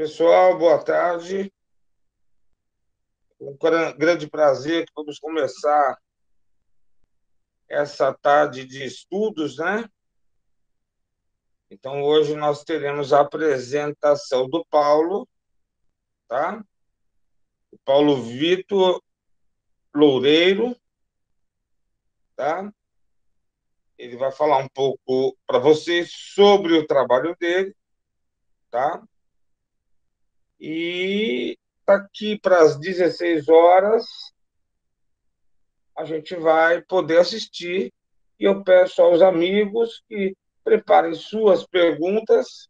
Pessoal, boa tarde. Um grande prazer que vamos começar essa tarde de estudos, né? Então, hoje nós teremos a apresentação do Paulo, tá? O Paulo Vitor Loureiro, tá? Ele vai falar um pouco para vocês sobre o trabalho dele, tá? E daqui para as 16 horas a gente vai poder assistir e eu peço aos amigos que preparem suas perguntas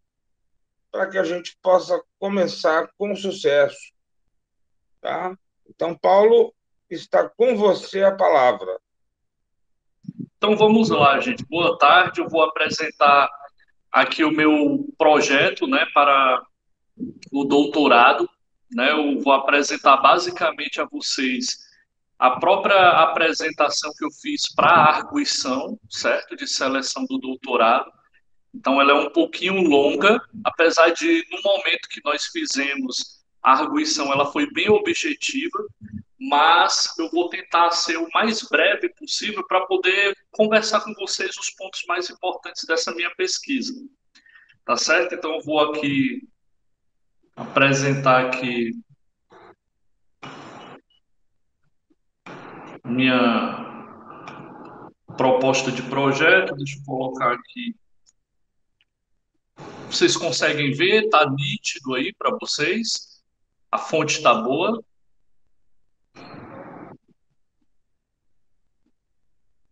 para que a gente possa começar com sucesso, tá? Então, Paulo, está com você a palavra. Então vamos lá, gente. Boa tarde. Eu vou apresentar aqui o meu projeto, né, para o doutorado. Né, eu vou apresentar basicamente a vocês a própria apresentação que eu fiz para a arguição, certo, de seleção do doutorado. Então, ela é um pouquinho longa, apesar de, no momento que nós fizemos a arguição, ela foi bem objetiva, mas eu vou tentar ser o mais breve possível para poder conversar com vocês os pontos mais importantes dessa minha pesquisa. Tá certo? Então, eu vou aqui apresentar aqui minha proposta de projeto. Deixa eu colocar aqui. Vocês conseguem ver? Tá nítido aí para vocês? A fonte está boa?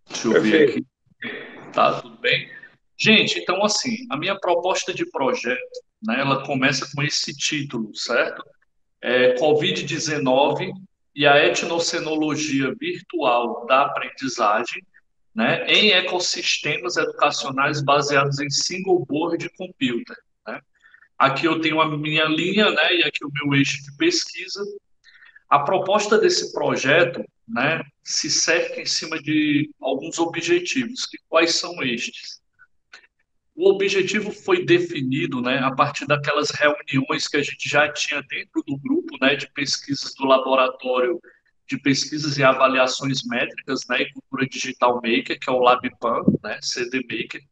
Deixa eu ver aqui. Tá tudo bem? Gente, então assim, a minha proposta de projeto, né, ela começa com esse título, certo? É Covid-19 e a etnocenologia virtual da aprendizagem, né, em ecossistemas educacionais baseados em single board computer. Né? Aqui eu tenho a minha linha, né, e aqui o meu eixo de pesquisa. A proposta desse projeto, né, se cerca em cima de alguns objetivos. Que quais são estes? O objetivo foi definido né, a partir daquelas reuniões que a gente já tinha dentro do grupo né, de pesquisas do laboratório de pesquisas e avaliações métricas né, e cultura digital maker, que é o LabPan, né, CD Maker,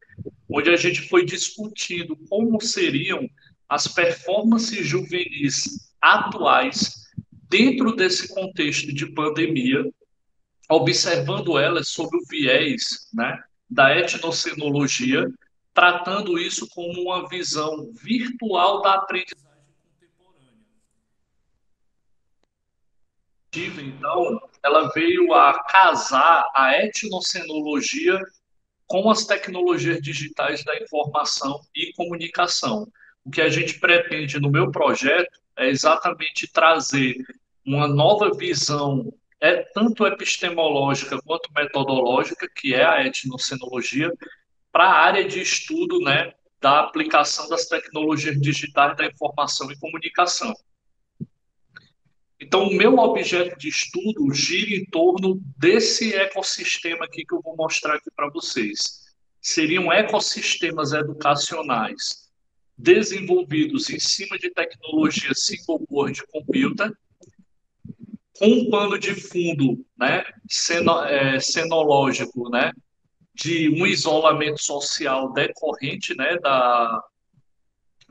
onde a gente foi discutindo como seriam as performances juvenis atuais dentro desse contexto de pandemia, observando elas sob o viés né, da etnocenologia tratando isso como uma visão virtual da aprendizagem contemporânea. Então, ela veio a casar a etnocenologia com as tecnologias digitais da informação e comunicação. O que a gente pretende no meu projeto é exatamente trazer uma nova visão, é tanto epistemológica quanto metodológica, que é a etnocenologia, para a área de estudo né, da aplicação das tecnologias digitais da informação e comunicação. Então, o meu objeto de estudo gira em torno desse ecossistema aqui que eu vou mostrar aqui para vocês. Seriam ecossistemas educacionais desenvolvidos em cima de tecnologia single board computer, com um pano de fundo né, seno, é, cenológico, né, de um isolamento social decorrente né, da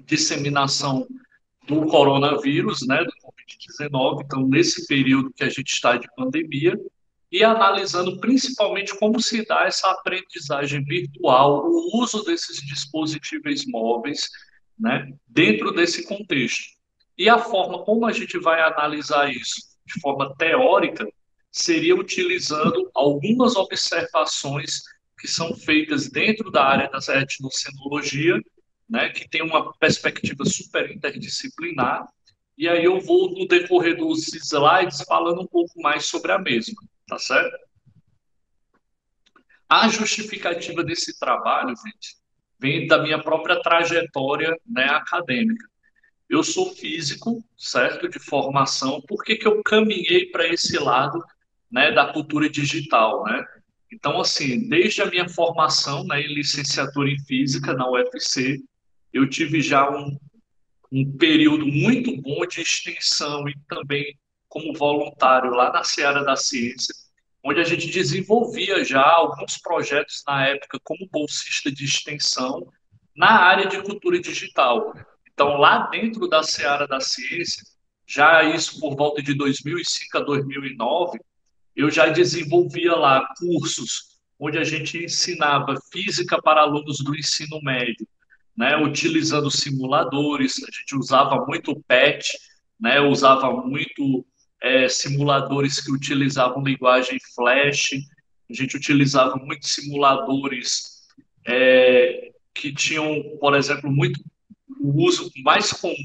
disseminação do coronavírus, né, do Covid-19, então nesse período que a gente está de pandemia, e analisando principalmente como se dá essa aprendizagem virtual, o uso desses dispositivos móveis, né, dentro desse contexto. E a forma como a gente vai analisar isso de forma teórica seria utilizando algumas observações que são feitas dentro da área da etnocenologia, né, que tem uma perspectiva super interdisciplinar, e aí eu vou, no decorrer dos slides, falando um pouco mais sobre a mesma, tá certo? A justificativa desse trabalho, gente, vem da minha própria trajetória né, acadêmica. Eu sou físico, certo, de formação, por que, que eu caminhei para esse lado né, da cultura digital, né? Então, assim, desde a minha formação né, em licenciatura em física na UFC, eu tive já um, um período muito bom de extensão e também como voluntário lá na Seara da Ciência, onde a gente desenvolvia já alguns projetos na época como bolsista de extensão na área de cultura digital. Então, lá dentro da Seara da Ciência, já isso por volta de 2005 a 2009, eu já desenvolvia lá cursos onde a gente ensinava física para alunos do ensino médio, né, utilizando simuladores, a gente usava muito PET, né, usava muito é, simuladores que utilizavam linguagem Flash, a gente utilizava muitos simuladores é, que tinham, por exemplo, muito o uso mais comum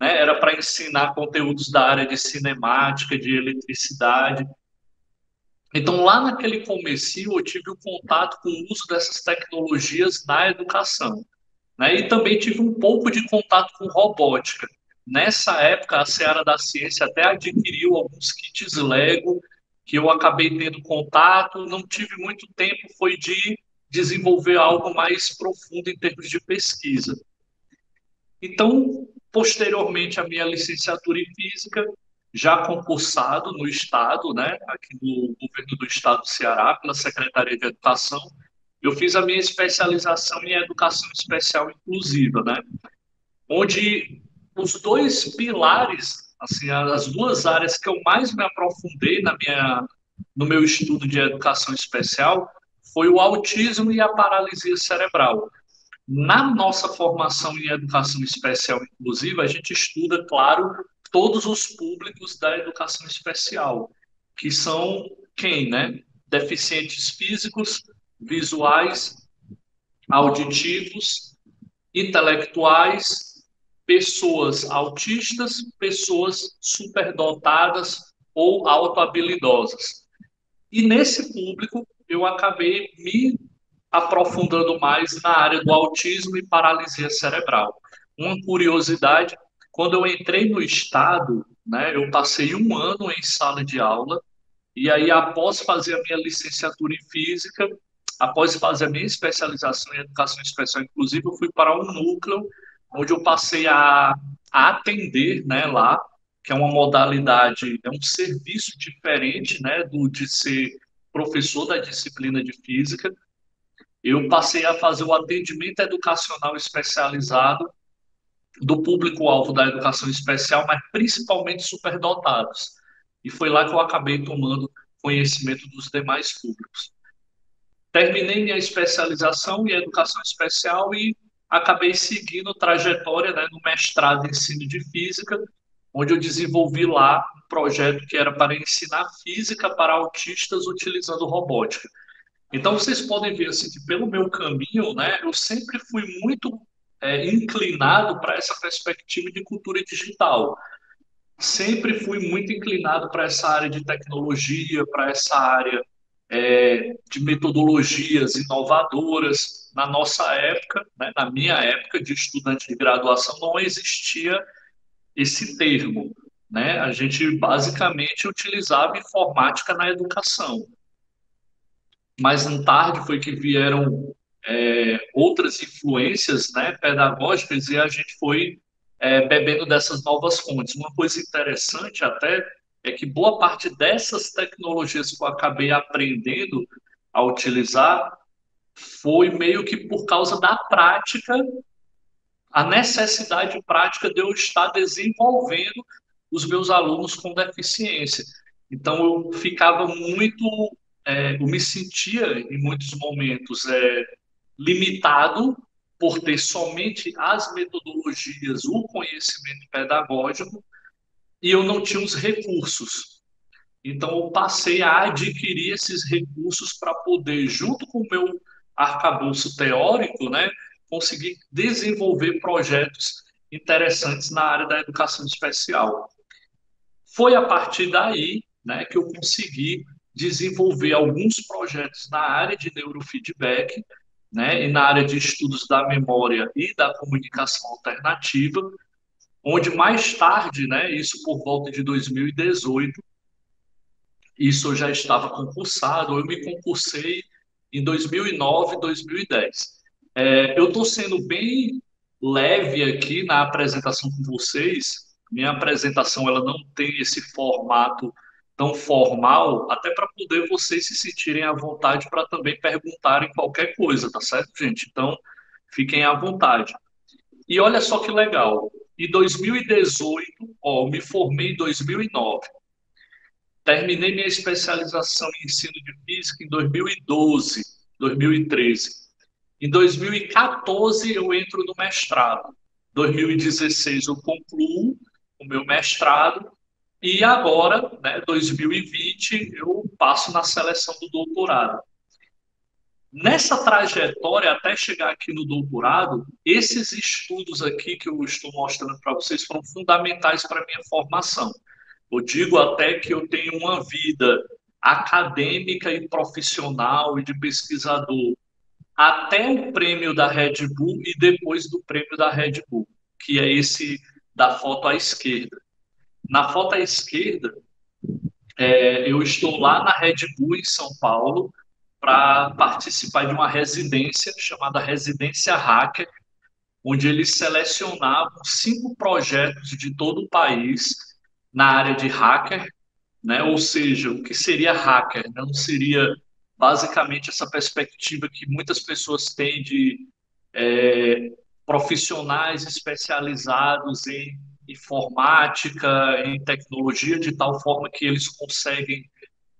né, era para ensinar conteúdos da área de cinemática, de eletricidade. Então, lá naquele começo, eu tive o contato com o uso dessas tecnologias na educação. Né? E também tive um pouco de contato com robótica. Nessa época, a Seara da Ciência até adquiriu alguns kits Lego que eu acabei tendo contato, não tive muito tempo, foi de desenvolver algo mais profundo em termos de pesquisa. Então, posteriormente à minha licenciatura em Física, já concursado no Estado, né, aqui no governo do Estado do Ceará, pela Secretaria de Educação, eu fiz a minha especialização em Educação Especial Inclusiva, né, onde os dois pilares, assim, as duas áreas que eu mais me aprofundei na minha, no meu estudo de Educação Especial foi o autismo e a paralisia cerebral. Na nossa formação em educação especial inclusiva, a gente estuda, claro, todos os públicos da educação especial, que são quem, né? Deficientes físicos, visuais, auditivos, intelectuais, pessoas autistas, pessoas superdotadas ou autohabilidosas. E nesse público eu acabei me aprofundando mais na área do autismo e paralisia cerebral. Uma curiosidade, quando eu entrei no estado, né, eu passei um ano em sala de aula, e aí após fazer a minha licenciatura em física, após fazer a minha especialização em educação especial, inclusive eu fui para um núcleo onde eu passei a, a atender, né, lá, que é uma modalidade, é um serviço diferente, né, do de ser professor da disciplina de física, eu passei a fazer o atendimento educacional especializado do público-alvo da educação especial, mas principalmente superdotados. E foi lá que eu acabei tomando conhecimento dos demais públicos. Terminei minha especialização em educação especial e acabei seguindo trajetória né, no mestrado em ensino de física, onde eu desenvolvi lá um projeto que era para ensinar física para autistas utilizando robótica. Então, vocês podem ver assim, que pelo meu caminho, né, eu sempre fui muito é, inclinado para essa perspectiva de cultura digital. Sempre fui muito inclinado para essa área de tecnologia, para essa área é, de metodologias inovadoras. Na nossa época, né, na minha época de estudante de graduação, não existia esse termo. Né? A gente basicamente utilizava informática na educação mais tarde foi que vieram é, outras influências né, pedagógicas e a gente foi é, bebendo dessas novas fontes. Uma coisa interessante até é que boa parte dessas tecnologias que eu acabei aprendendo a utilizar foi meio que por causa da prática, a necessidade prática de eu estar desenvolvendo os meus alunos com deficiência. Então eu ficava muito é, eu me sentia, em muitos momentos, é, limitado por ter somente as metodologias, o conhecimento pedagógico, e eu não tinha os recursos. Então, eu passei a adquirir esses recursos para poder, junto com o meu arcabouço teórico, né, conseguir desenvolver projetos interessantes na área da educação especial. Foi a partir daí né, que eu consegui desenvolver alguns projetos na área de neurofeedback, né, e na área de estudos da memória e da comunicação alternativa, onde mais tarde, né, isso por volta de 2018, isso eu já estava concursado, eu me concursei em 2009, 2010. É, eu estou sendo bem leve aqui na apresentação com vocês. Minha apresentação ela não tem esse formato tão formal, até para poder vocês se sentirem à vontade para também perguntarem qualquer coisa, tá certo, gente? Então, fiquem à vontade. E olha só que legal. Em 2018, ó, me formei em 2009. Terminei minha especialização em ensino de física em 2012, 2013. Em 2014 eu entro no mestrado. 2016 eu concluo o meu mestrado e agora, né, 2020, eu passo na seleção do doutorado. Nessa trajetória, até chegar aqui no doutorado, esses estudos aqui que eu estou mostrando para vocês foram fundamentais para minha formação. Eu digo até que eu tenho uma vida acadêmica e profissional e de pesquisador até o prêmio da Red Bull e depois do prêmio da Red Bull, que é esse da foto à esquerda. Na foto à esquerda, é, eu estou lá na Red Bull, em São Paulo, para participar de uma residência chamada Residência Hacker, onde eles selecionavam cinco projetos de todo o país na área de hacker, né? ou seja, o que seria hacker? Não seria basicamente essa perspectiva que muitas pessoas têm de é, profissionais especializados em informática, em tecnologia, de tal forma que eles conseguem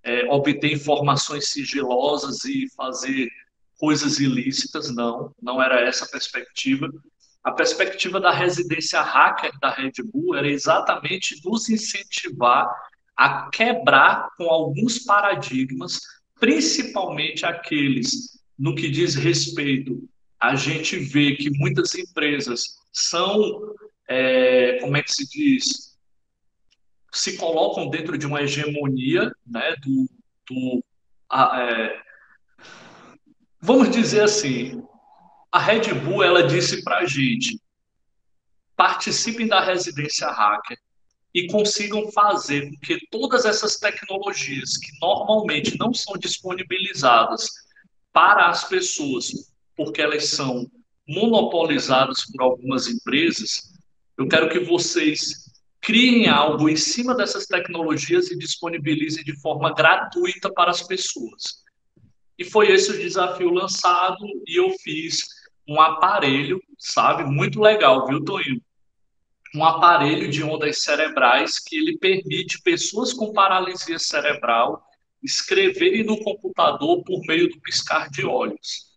é, obter informações sigilosas e fazer coisas ilícitas. Não, não era essa a perspectiva. A perspectiva da residência hacker da Red Bull era exatamente nos incentivar a quebrar com alguns paradigmas, principalmente aqueles no que diz respeito a gente vê que muitas empresas são é, como é que se diz, se colocam dentro de uma hegemonia, né, do, do a, é, vamos dizer assim, a Red Bull ela disse para a gente, participem da residência hacker e consigam fazer com que todas essas tecnologias que normalmente não são disponibilizadas para as pessoas, porque elas são monopolizadas por algumas empresas, eu quero que vocês criem algo em cima dessas tecnologias e disponibilizem de forma gratuita para as pessoas. E foi esse o desafio lançado e eu fiz um aparelho, sabe, muito legal, viu, Toninho? Um aparelho de ondas cerebrais que ele permite pessoas com paralisia cerebral escreverem no computador por meio do piscar de olhos.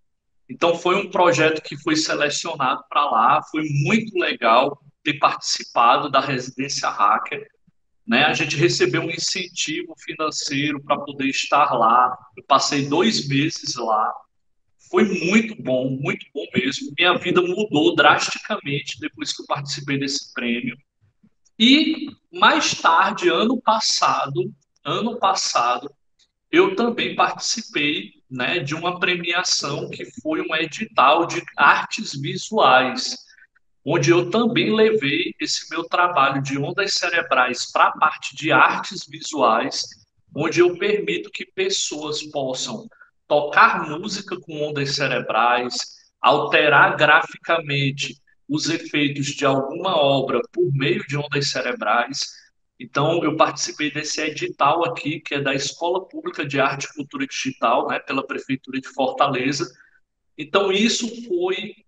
Então foi um projeto que foi selecionado para lá, foi muito legal ter participado da residência hacker. Né? A gente recebeu um incentivo financeiro para poder estar lá. Eu passei dois meses lá. Foi muito bom, muito bom mesmo. Minha vida mudou drasticamente depois que eu participei desse prêmio. E mais tarde, ano passado, ano passado, eu também participei né, de uma premiação que foi um edital de artes visuais onde eu também levei esse meu trabalho de ondas cerebrais para a parte de artes visuais, onde eu permito que pessoas possam tocar música com ondas cerebrais, alterar graficamente os efeitos de alguma obra por meio de ondas cerebrais. Então, eu participei desse edital aqui, que é da Escola Pública de Arte e Cultura Digital, né, pela Prefeitura de Fortaleza. Então, isso foi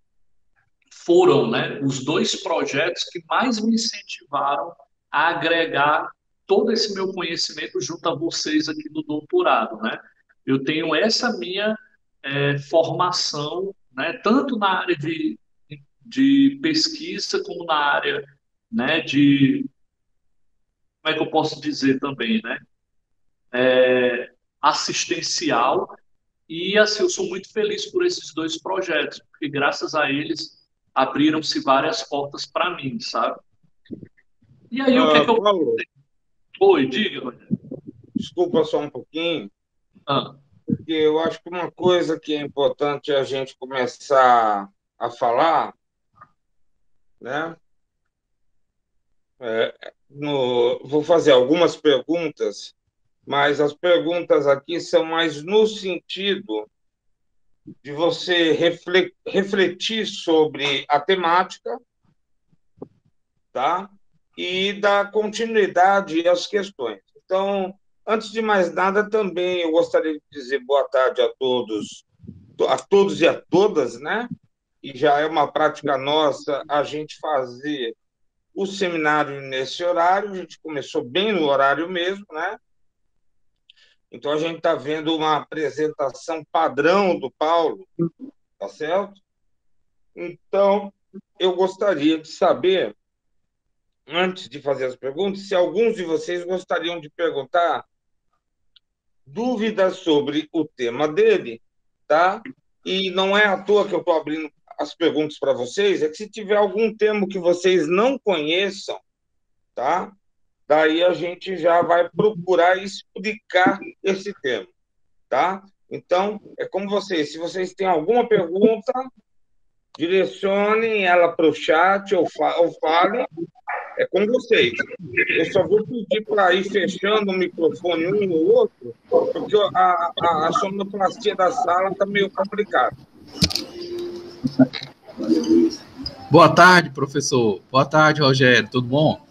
foram né, os dois projetos que mais me incentivaram a agregar todo esse meu conhecimento junto a vocês aqui do doutorado. Né? Eu tenho essa minha é, formação, né, tanto na área de, de pesquisa como na área né, de. Como é que eu posso dizer também? Né? É, assistencial. E assim, eu sou muito feliz por esses dois projetos, porque graças a eles abriram-se várias portas para mim, sabe? E aí, o que, é que eu. Paulo, Oi, diga, Rogério. Desculpa só um pouquinho. Ah. Porque eu acho que uma coisa que é importante a gente começar a falar, né? É, no, vou fazer algumas perguntas, mas as perguntas aqui são mais no sentido de você refletir sobre a temática, tá? E dar continuidade às questões. Então, antes de mais nada, também eu gostaria de dizer boa tarde a todos, a todos e a todas, né? E já é uma prática nossa a gente fazer o seminário nesse horário, a gente começou bem no horário mesmo, né? Então, a gente está vendo uma apresentação padrão do Paulo, tá certo? Então, eu gostaria de saber, antes de fazer as perguntas, se alguns de vocês gostariam de perguntar dúvidas sobre o tema dele, tá? E não é à toa que eu estou abrindo as perguntas para vocês, é que se tiver algum tema que vocês não conheçam, tá? Daí a gente já vai procurar explicar esse tema, tá? Então, é como vocês, se vocês têm alguma pergunta, direcionem ela para o chat ou, fa ou falem, é com vocês. Eu só vou pedir para ir fechando o microfone um ou outro, porque a, a, a sonoplastia da sala está meio complicada. Boa tarde, professor. Boa tarde, Rogério. Tudo bom?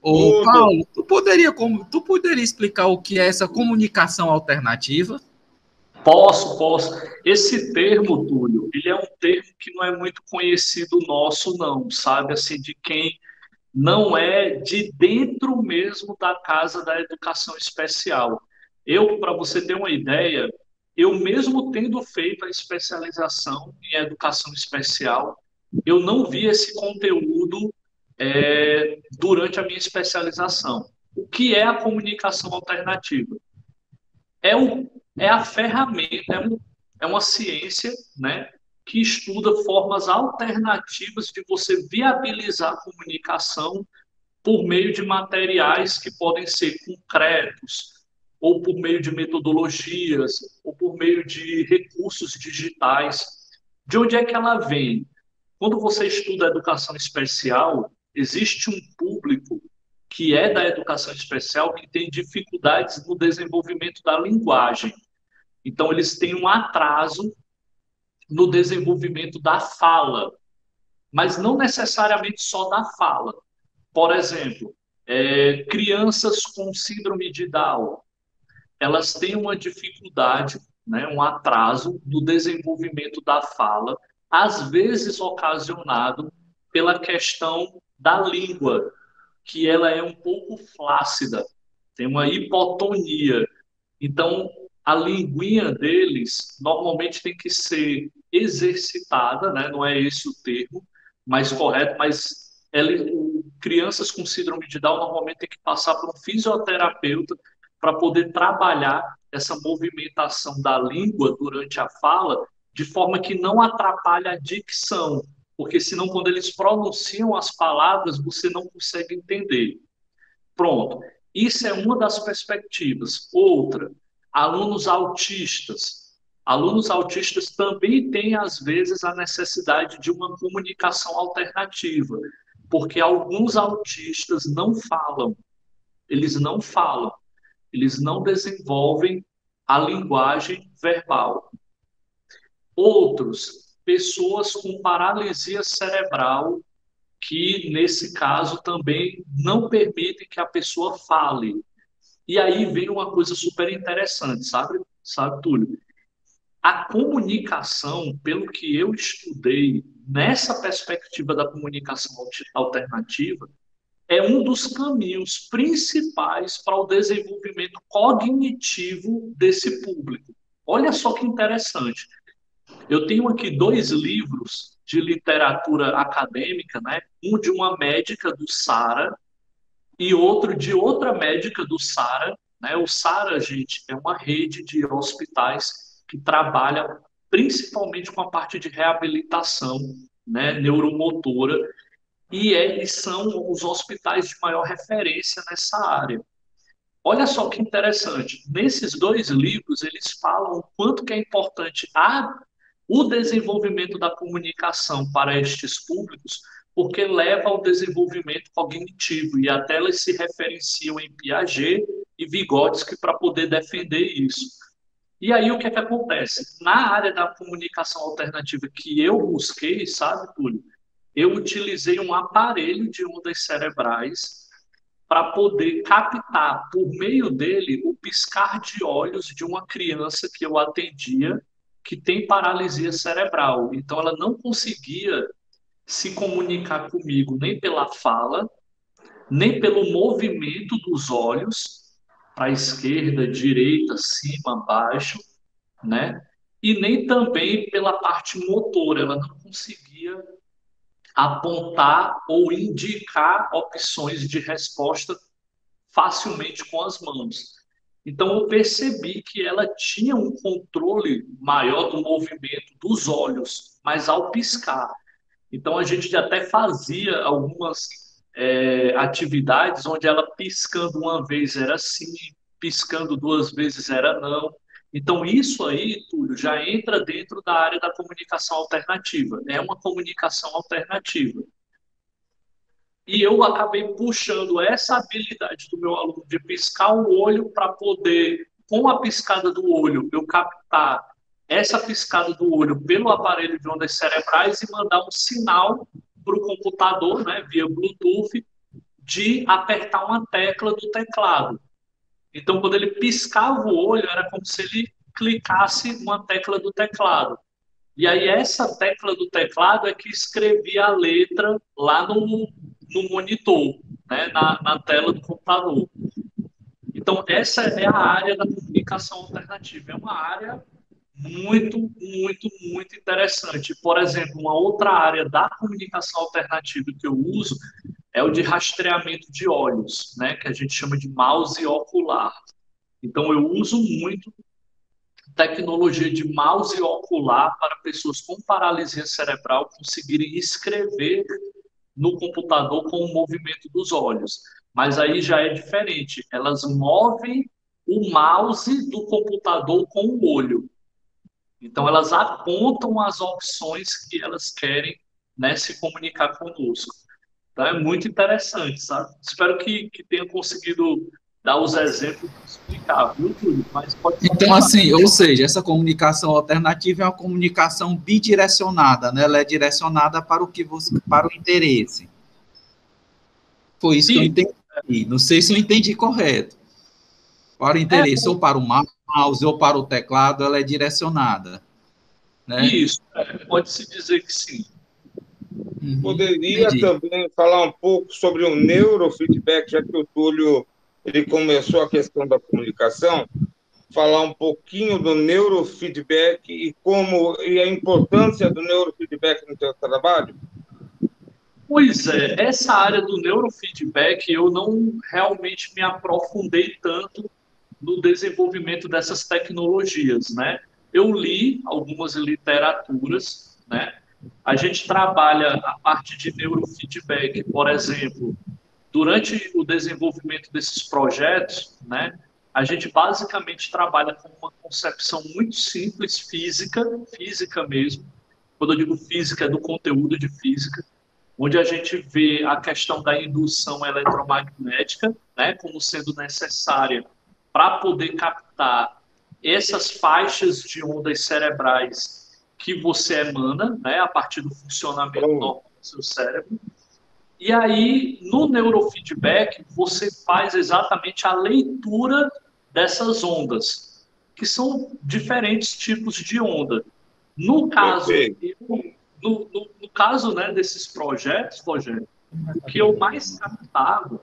Ô, Paulo, tu poderia, tu poderia explicar o que é essa comunicação alternativa? Posso, posso. Esse termo, Túlio, ele é um termo que não é muito conhecido nosso, não, sabe? Assim, de quem não é de dentro mesmo da casa da educação especial. Eu, para você ter uma ideia, eu mesmo tendo feito a especialização em educação especial, eu não vi esse conteúdo é, durante a minha especialização. O que é a comunicação alternativa? É, o, é a ferramenta, é, um, é uma ciência né, que estuda formas alternativas de você viabilizar a comunicação por meio de materiais que podem ser concretos, ou por meio de metodologias, ou por meio de recursos digitais. De onde é que ela vem? Quando você estuda educação especial, existe um público que é da educação especial que tem dificuldades no desenvolvimento da linguagem. Então, eles têm um atraso no desenvolvimento da fala, mas não necessariamente só da fala. Por exemplo, é, crianças com síndrome de Down, elas têm uma dificuldade, né, um atraso no desenvolvimento da fala, às vezes ocasionado pela questão da língua, que ela é um pouco flácida, tem uma hipotonia. Então, a linguinha deles normalmente tem que ser exercitada, né? não é esse o termo mais correto, mas ela, crianças com síndrome de Down normalmente tem que passar por um fisioterapeuta para poder trabalhar essa movimentação da língua durante a fala de forma que não atrapalhe a dicção, porque senão quando eles pronunciam as palavras, você não consegue entender. Pronto. Isso é uma das perspectivas. Outra, alunos autistas. Alunos autistas também têm, às vezes, a necessidade de uma comunicação alternativa, porque alguns autistas não falam. Eles não falam. Eles não desenvolvem a linguagem verbal. Outros pessoas com paralisia cerebral, que nesse caso também não permitem que a pessoa fale. E aí vem uma coisa super interessante, sabe, sabe, Túlio? A comunicação, pelo que eu estudei nessa perspectiva da comunicação alternativa, é um dos caminhos principais para o desenvolvimento cognitivo desse público. Olha só que interessante. Eu tenho aqui dois livros de literatura acadêmica, né? Um de uma médica do Sara e outro de outra médica do Sara. Né? O Sara, gente, é uma rede de hospitais que trabalha principalmente com a parte de reabilitação né, neuromotora, e eles são os hospitais de maior referência nessa área. Olha só que interessante, nesses dois livros eles falam o quanto que é importante a o desenvolvimento da comunicação para estes públicos, porque leva ao desenvolvimento cognitivo, e até elas se referenciam em Piaget e Vygotsky para poder defender isso. E aí o que é que acontece? Na área da comunicação alternativa que eu busquei, sabe, Túlio? Eu utilizei um aparelho de ondas cerebrais para poder captar por meio dele o piscar de olhos de uma criança que eu atendia que tem paralisia cerebral. Então ela não conseguia se comunicar comigo nem pela fala, nem pelo movimento dos olhos para esquerda, direita, cima, baixo, né? E nem também pela parte motora, ela não conseguia apontar ou indicar opções de resposta facilmente com as mãos. Então eu percebi que ela tinha um controle maior do movimento dos olhos, mas ao piscar. Então a gente até fazia algumas é, atividades onde ela piscando uma vez era sim, piscando duas vezes era não. Então, isso aí, Túlio, já entra dentro da área da comunicação alternativa. É uma comunicação alternativa. E eu acabei puxando essa habilidade do meu aluno de piscar o olho para poder, com a piscada do olho, eu captar essa piscada do olho pelo aparelho de ondas cerebrais e mandar um sinal para o computador, né, via Bluetooth, de apertar uma tecla do teclado. Então, quando ele piscava o olho, era como se ele clicasse uma tecla do teclado. E aí, essa tecla do teclado é que escrevia a letra lá no, no monitor, né, na, na tela do computador. Então, essa é a área da comunicação alternativa. É uma área muito, muito, muito interessante. Por exemplo, uma outra área da comunicação alternativa que eu uso é o de rastreamento de olhos, né, que a gente chama de mouse ocular. Então, eu uso muito tecnologia de mouse ocular para pessoas com paralisia cerebral conseguirem escrever no computador com o movimento dos olhos. Mas aí já é diferente. Elas movem o mouse do computador com o olho. Então, elas apontam as opções que elas querem né, se comunicar conosco. Então, é muito interessante, sabe? Espero que, que tenha conseguido dar os exemplos e explicar, viu, Túlio? Mas pode então, assim, ou seja, essa comunicação alternativa é uma comunicação bidirecionada, né? Ela é direcionada para o que você, para o interesse. Foi isso Sim. que eu entendi. Não sei se eu entendi correto. Para o interesse, é, ou para o mouse, ou para o teclado, ela é direcionada. Né? Isso, é, pode-se dizer que sim. Uhum, Poderia entendi. também falar um pouco sobre o neurofeedback, já que o Túlio ele começou a questão da comunicação, falar um pouquinho do neurofeedback e como e a importância do neurofeedback no seu trabalho? Pois é, essa área do neurofeedback eu não realmente me aprofundei tanto no desenvolvimento dessas tecnologias, né? Eu li algumas literaturas, né? A gente trabalha a parte de neurofeedback, por exemplo, durante o desenvolvimento desses projetos, né? A gente basicamente trabalha com uma concepção muito simples, física, física mesmo. Quando eu digo física, é do conteúdo de física, onde a gente vê a questão da indução eletromagnética, né, como sendo necessária para poder captar essas faixas de ondas cerebrais que você emana, né, a partir do funcionamento normal do seu cérebro. E aí, no neurofeedback, você faz exatamente a leitura dessas ondas, que são diferentes tipos de onda. No caso, no, no, no, caso né, desses projetos, Rogério, o que eu mais captava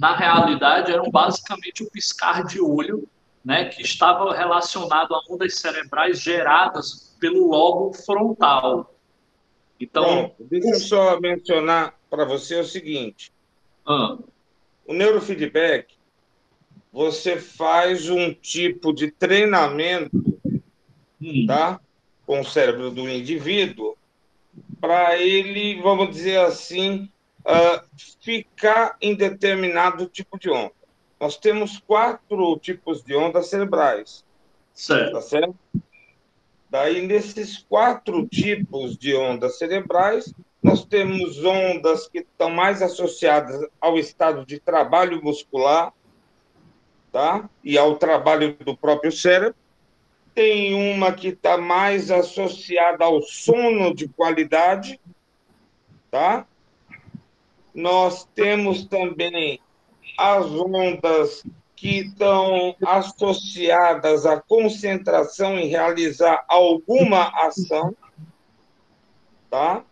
na realidade, eram basicamente o piscar de olho, né, que estava relacionado a ondas cerebrais geradas pelo lobo frontal. Então, Bom, deixa eu só mencionar para você o seguinte: ah. o neurofeedback, você faz um tipo de treinamento, hum. tá, com o cérebro do indivíduo, para ele, vamos dizer assim, uh, ficar em determinado tipo de onda. Nós temos quatro tipos de ondas cerebrais. Certo. Tá certo? Daí, nesses quatro tipos de ondas cerebrais, nós temos ondas que estão mais associadas ao estado de trabalho muscular, tá? E ao trabalho do próprio cérebro. tem uma que está mais associada ao sono de qualidade, tá? Nós temos também as ondas que estão associadas à concentração em realizar alguma ação, tá?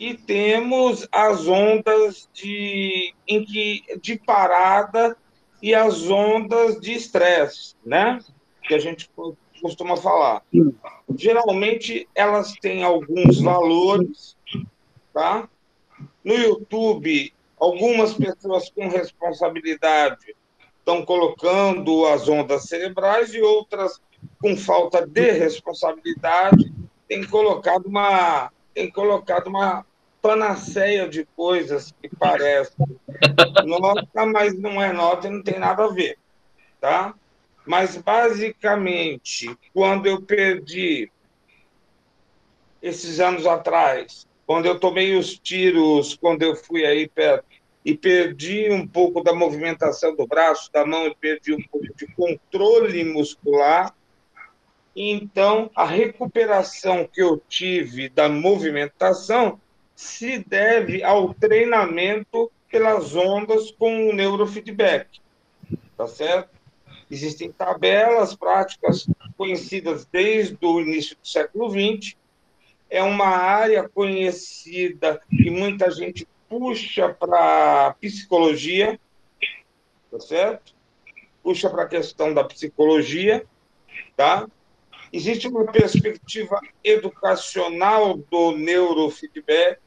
E temos as ondas de, em que, de parada e as ondas de estresse, né? Que a gente costuma falar. Geralmente elas têm alguns valores, tá? No YouTube, algumas pessoas com responsabilidade estão colocando as ondas cerebrais e outras com falta de responsabilidade têm colocado uma têm colocado uma panaceia de coisas que parecem nota, mas não é nota e não tem nada a ver, tá? Mas, basicamente, quando eu perdi, esses anos atrás, quando eu tomei os tiros, quando eu fui aí perto, e perdi um pouco da movimentação do braço, da mão, e perdi um pouco de controle muscular, então a recuperação que eu tive da movimentação se deve ao treinamento pelas ondas com o neurofeedback, tá certo? Existem tabelas práticas conhecidas desde o início do século XX. É uma área conhecida e muita gente puxa para psicologia, tá certo? Puxa para a questão da psicologia, tá? Existe uma perspectiva educacional do neurofeedback,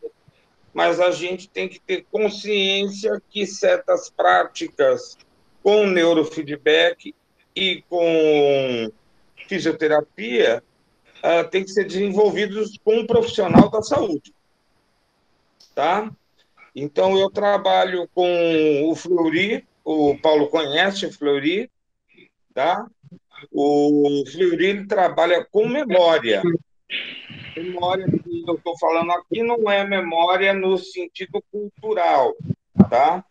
mas a gente tem que ter consciência que certas práticas com neurofeedback e com fisioterapia uh, que ser desenvolvidos com um profissional da saúde, tá? Então eu trabalho com o Fleury, o Paulo conhece o Fleury, tá? O Fleury trabalha com memória. Memória que eu estou falando aqui não é memória no sentido cultural, tá?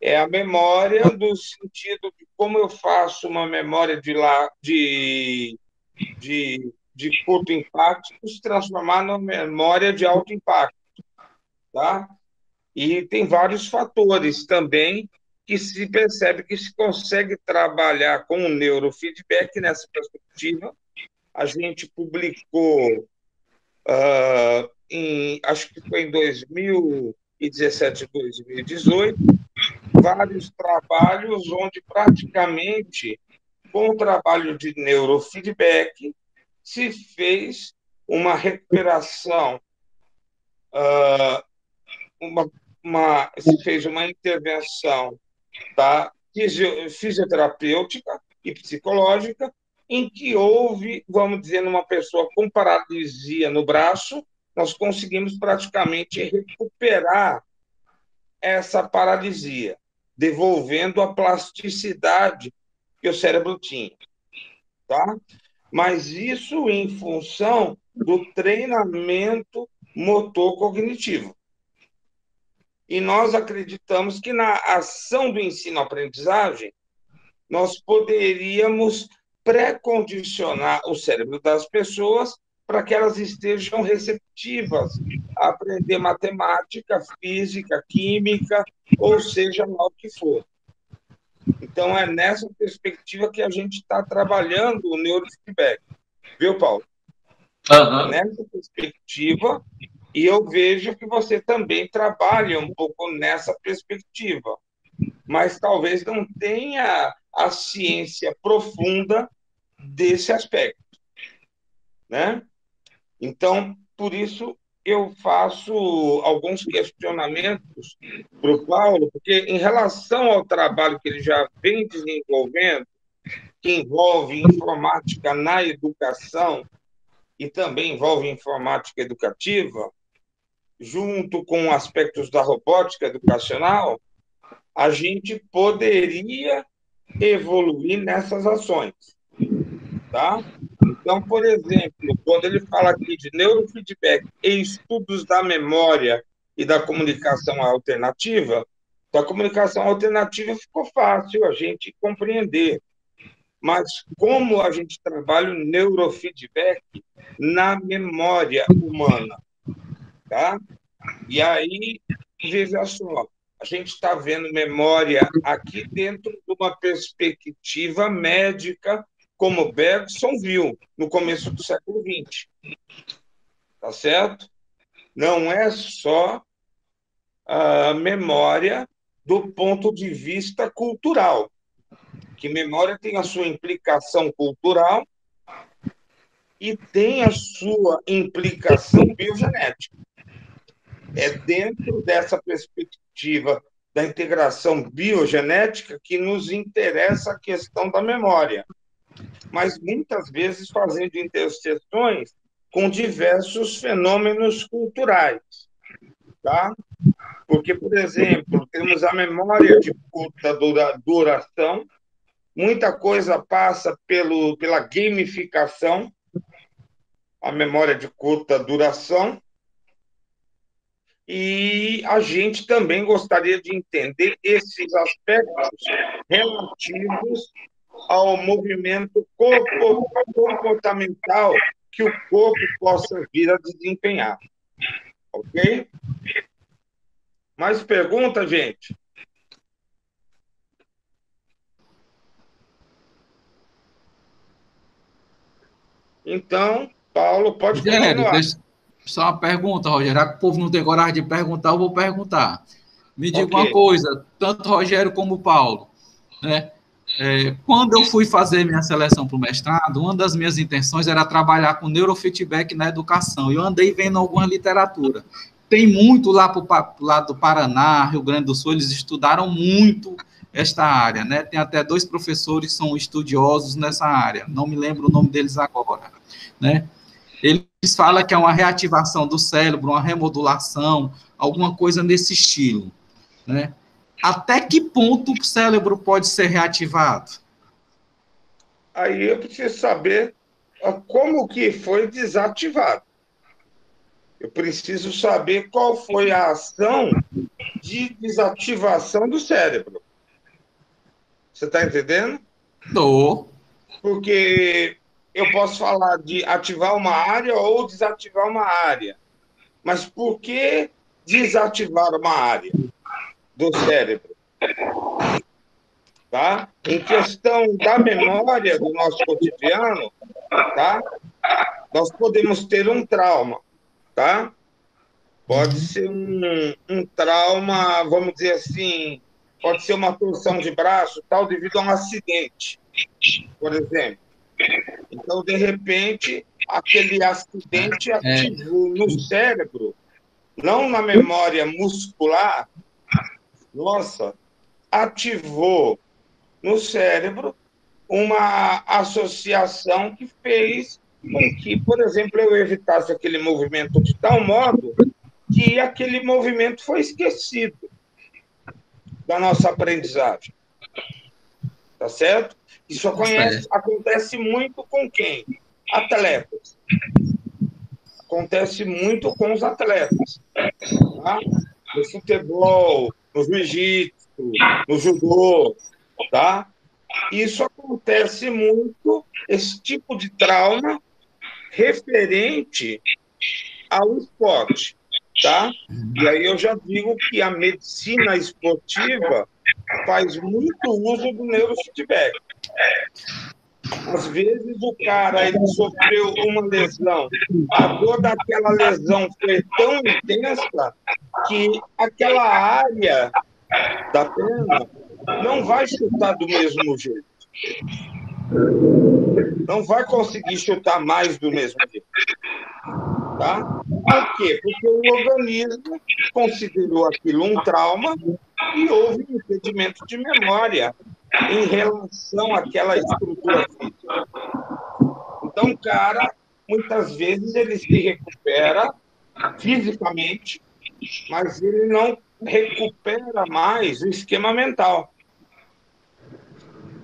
é a memória do sentido de como eu faço uma memória de, lá, de, de, de curto impacto se transformar numa memória de alto impacto. Tá? E tem vários fatores também que se percebe que se consegue trabalhar com o neurofeedback nessa perspectiva. A gente publicou, uh, em, acho que foi em 2017, 2018, vários trabalhos onde praticamente com o trabalho de neurofeedback se fez uma recuperação, uh, uma, uma, se fez uma intervenção tá, fisioterapêutica e psicológica em que houve, vamos dizer, numa pessoa com paralisia no braço, nós conseguimos praticamente recuperar essa paralisia devolvendo a plasticidade que o cérebro tinha. Tá? Mas isso em função do treinamento motor cognitivo. E nós acreditamos que na ação do ensino-aprendizagem, nós poderíamos pré-condicionar o cérebro das pessoas para que elas estejam receptivas a aprender matemática, física, química, ou seja o que for. Então, é nessa perspectiva que a gente está trabalhando o neurofeedback. Viu, Paulo? Uhum. Nessa perspectiva, e eu vejo que você também trabalha um pouco nessa perspectiva, mas talvez não tenha a ciência profunda desse aspecto, né? Então, por isso, eu faço alguns questionamentos para o Paulo, porque em relação ao trabalho que ele já vem desenvolvendo, que envolve informática na educação e também envolve informática educativa, junto com aspectos da robótica educacional, a gente poderia evoluir nessas ações, tá? Então, por exemplo, quando ele fala aqui de neurofeedback e estudos da memória e da comunicação alternativa, da comunicação alternativa ficou fácil a gente compreender. mas como a gente trabalha o neurofeedback na memória humana, tá? E aí, veja só, a gente está vendo memória aqui dentro de uma perspectiva médica, como Bergson viu no começo do século XX. Tá certo? Não é só a memória do ponto de vista cultural, que memória tem a sua implicação cultural e tem a sua implicação biogenética. É dentro dessa perspectiva da integração biogenética que nos interessa a questão da memória, mas muitas vezes fazendo interseções com diversos fenômenos culturais, tá? Porque, por exemplo, temos a memória de curta duração, muita coisa passa pelo, pela gamificação, a memória de curta duração, e a gente também gostaria de entender esses aspectos relativos ao movimento comportamental que o corpo possa vir a desempenhar. Ok? Mais pergunta, gente? Então, Paulo, pode continuar. Deixa, só uma pergunta, Rogério. Já que o povo não tem coragem de perguntar, eu vou perguntar. Me diga okay. uma coisa, tanto Rogério como Paulo, né? É, quando eu fui fazer minha seleção para o mestrado, uma das minhas intenções era trabalhar com neurofeedback na educação. Eu andei vendo alguma literatura. Tem muito lá para o lado do Paraná, Rio Grande do Sul, eles estudaram muito esta área, né? Tem até dois professores que são estudiosos nessa área. Não me lembro o nome deles agora, né? Eles falam que é uma reativação do cérebro, uma remodulação, alguma coisa nesse estilo, né? Até que ponto o cérebro pode ser reativado? Aí eu preciso saber como que foi desativado. Eu preciso saber qual foi a ação de desativação do cérebro. Você está entendendo? Estou. Porque eu posso falar de ativar uma área ou desativar uma área. Mas por que desativar uma área do cérebro? Tá? Em questão da memória do nosso cotidiano, tá? Nós podemos ter um trauma, tá? Pode ser um, um trauma, vamos dizer assim, pode ser uma torção de braço, tal, devido a um acidente, por exemplo então, de repente, aquele acidente é. ativou no cérebro, não na memória muscular, nossa, ativou no cérebro uma associação que fez com que, por exemplo, eu evitasse aquele movimento de tal modo que aquele movimento foi esquecido da nossa aprendizagem. Tá certo? Isso acontece, acontece muito com quem? Atletas. Acontece muito com os atletas. Tá? No futebol, no jiu-jitsu, no judô, tá? Isso acontece muito, esse tipo de trauma referente ao esporte, tá? E aí eu já digo que a medicina esportiva faz muito uso do neurofeedback. Às vezes o cara ele sofreu uma lesão, a dor daquela lesão foi tão intensa que aquela área da perna não vai chutar do mesmo jeito. Não vai conseguir chutar mais do mesmo jeito. Tá? Por quê? Porque o organismo considerou aquilo um trauma e houve um impedimento de memória em relação àquela estrutura física. Então, o cara, muitas vezes, ele se recupera fisicamente, mas ele não recupera mais o esquema mental.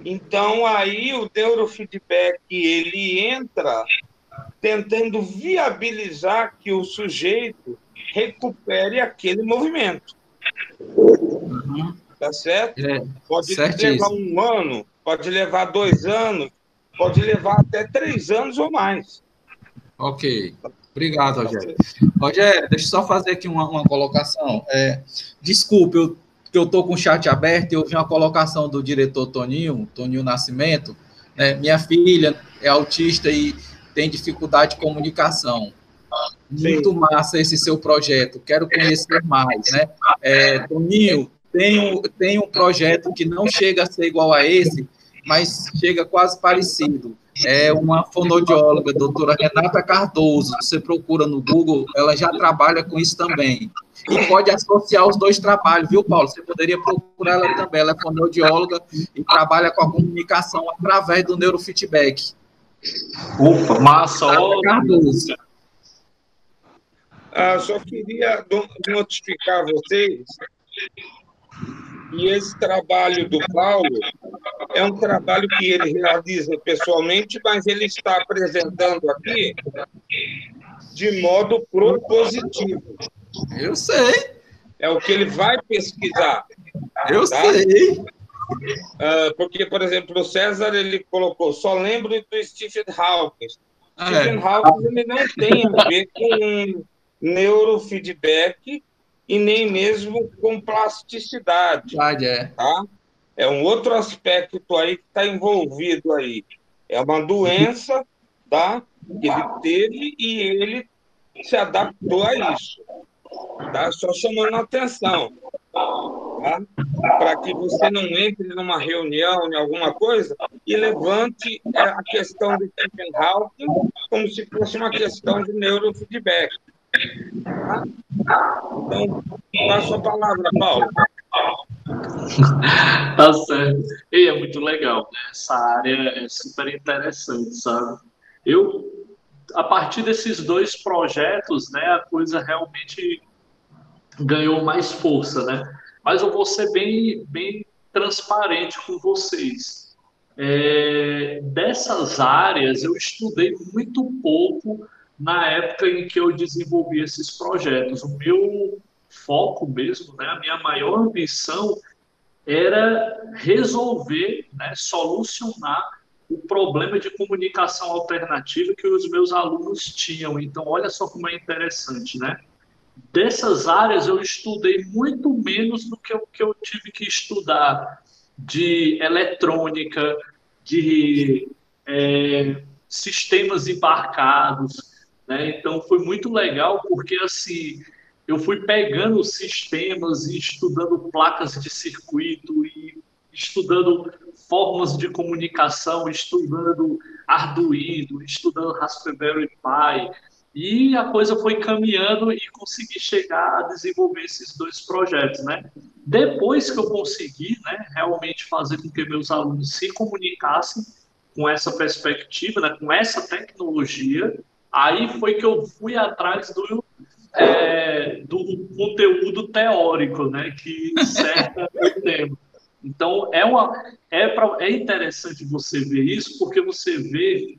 Então, aí o neurofeedback, ele entra tentando viabilizar que o sujeito recupere aquele movimento. Uhum. Tá certo? É, pode levar um ano, pode levar dois anos, pode levar até três anos ou mais. Ok. Obrigado, Rogério. Rogério, deixa eu só fazer aqui uma, uma colocação. É, desculpe, eu estou com o chat aberto e eu vi uma colocação do diretor Toninho, Toninho Nascimento. Né? Minha filha é autista e tem dificuldade de comunicação. Muito Sim. massa esse seu projeto, quero conhecer mais. Né? É, Toninho, tem um, tem um projeto que não chega a ser igual a esse, mas chega quase parecido. É uma fonoaudióloga, doutora Renata Cardoso. Você procura no Google, ela já trabalha com isso também e pode associar os dois trabalhos, viu, Paulo? Você poderia procurar ela também. Ela é fonoaudióloga e trabalha com a comunicação através do neurofeedback. Opa, massa! Cardoso. Ah, só queria notificar vocês e esse trabalho do Paulo é um trabalho que ele realiza pessoalmente, mas ele está apresentando aqui de modo propositivo. Eu sei. É o que ele vai pesquisar. Eu tá? sei. Uh, porque, por exemplo, o César ele colocou, só lembro do Stephen Hawking. Ah, Stephen é. Hawking ele não tem a ver com neurofeedback e nem mesmo com plasticidade. é. Tá? é um outro aspecto aí que está envolvido aí. É uma doença tá? que ele teve e ele se adaptou a isso. Tá? Só chamando a atenção. Tá? Para que você não entre numa reunião, em alguma coisa, e levante é, a questão do Stephen Hawking como se fosse uma questão de neurofeedback. Então, a palavra, Paulo. tá certo. E é muito legal, né? Essa área é super interessante, sabe? Eu a partir desses dois projetos, né, a coisa realmente ganhou mais força, né? Mas eu vou ser bem, bem transparente com vocês. É, dessas áreas eu estudei muito pouco na época em que eu desenvolvi esses projetos. O meu foco mesmo, né, a minha maior ambição era resolver, né, solucionar o problema de comunicação alternativa que os meus alunos tinham. Então, olha só como é interessante, né? Dessas áreas eu estudei muito menos do que o que eu tive que estudar de eletrônica, de é, sistemas embarcados, né? Então foi muito legal porque assim eu fui pegando sistemas e estudando placas de circuito e estudando formas de comunicação, estudando Arduino, estudando Raspberry Pi, e a coisa foi caminhando e consegui chegar a desenvolver esses dois projetos, né? Depois que eu consegui, né, realmente fazer com que meus alunos se comunicassem com essa perspectiva, né, com essa tecnologia, aí foi que eu fui atrás do é, do conteúdo teórico, né, que cerca o tema. Então, é, uma, é, pra, é interessante você ver isso, porque você vê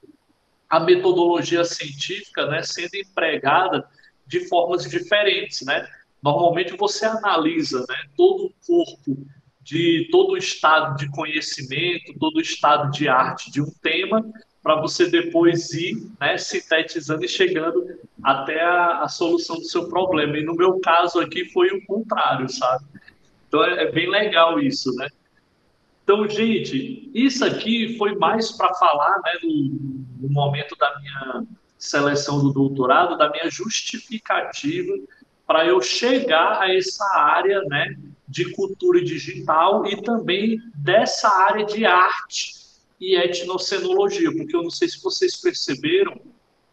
a metodologia científica né, sendo empregada de formas diferentes. Né? Normalmente, você analisa né, todo o corpo de todo o estado de conhecimento, todo o estado de arte de um tema, para você depois ir né, sintetizando e chegando até a, a, solução do seu problema. E no meu caso aqui foi o contrário, sabe? Então é, é bem legal isso, né? Então, gente, isso aqui foi mais para falar, né, no, no, momento da minha seleção do doutorado, da minha justificativa para eu chegar a essa área, né, de cultura digital e também dessa área de arte e etnocenologia, porque eu não sei se vocês perceberam,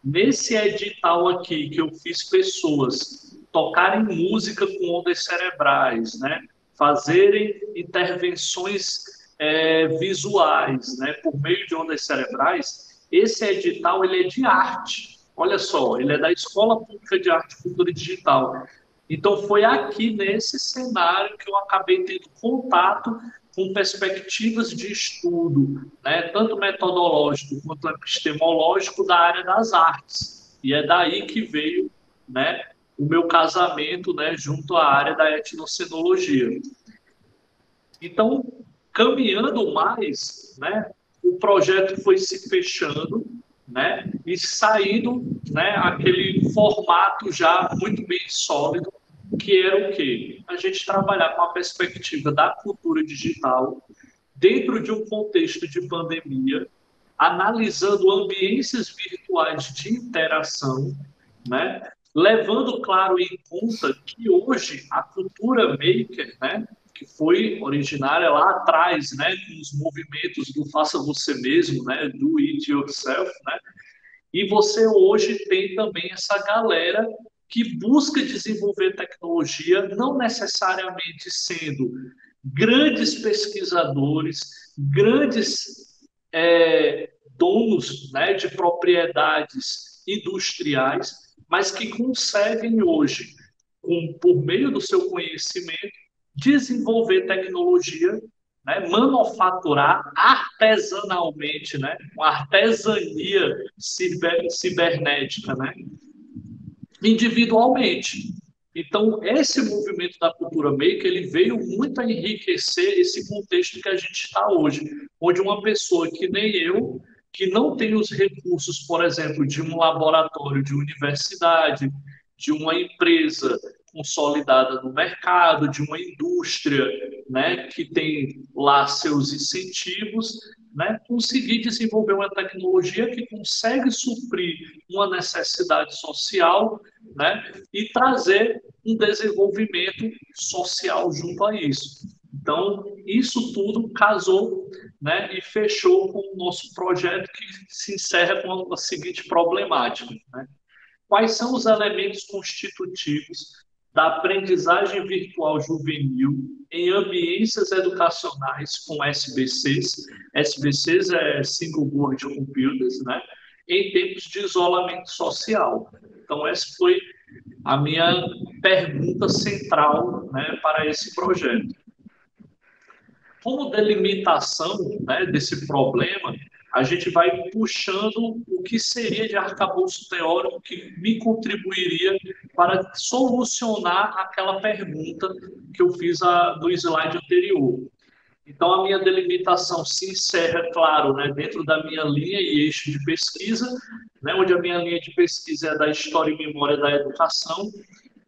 nesse edital aqui que eu fiz pessoas tocarem música com ondas cerebrais, né, fazerem intervenções é, visuais, né, por meio de ondas cerebrais, esse edital ele é de arte. Olha só, ele é da Escola Pública de Arte e Cultura Digital. Então foi aqui nesse cenário que eu acabei tendo contato com perspectivas de estudo, né, tanto metodológico quanto epistemológico da área das artes. E é daí que veio, né, o meu casamento, né, junto à área da etnocenologia. Então, caminhando mais, né, o projeto foi se fechando, né, e saindo, né, aquele formato já muito bem sólido, que era o quê? A gente trabalhar com a perspectiva da cultura digital dentro de um contexto de pandemia, analisando ambiências virtuais de interação, né, levando, claro, em conta que hoje a cultura maker, né, que foi originária lá atrás, né, com os movimentos do faça você mesmo, né, do it yourself, né, e você hoje tem também essa galera que busca desenvolver tecnologia, não necessariamente sendo grandes pesquisadores, grandes é, donos né, de propriedades industriais, mas que conseguem hoje, com, por meio do seu conhecimento, desenvolver tecnologia, né, manufaturar artesanalmente, né, uma artesania ciber, cibernética, né, individualmente. Então, esse movimento da cultura maker, ele veio muito a enriquecer esse contexto que a gente está hoje, onde uma pessoa que nem eu, que não tem os recursos, por exemplo, de um laboratório de universidade, de uma empresa consolidada no mercado, de uma indústria né, que tem lá seus incentivos, né, conseguir desenvolver uma tecnologia que consegue suprir uma necessidade social né, e trazer um desenvolvimento social junto a isso. Então, isso tudo casou né, e fechou com o nosso projeto que se encerra com a seguinte problemática. Né? Quais são os elementos constitutivos da aprendizagem virtual juvenil em ambiências educacionais com SBCs? SBCs é Single Board Computers, né? em tempos de isolamento social. Então, essa foi a minha pergunta central né, para esse projeto. Como delimitação né, desse problema, a gente vai puxando o que seria de arcabouço teórico que me contribuiria para solucionar aquela pergunta que eu fiz a, no slide anterior. Então, a minha delimitação se encerra, claro, né, dentro da minha linha e eixo de pesquisa, né, onde a minha linha de pesquisa é da história e memória da educação,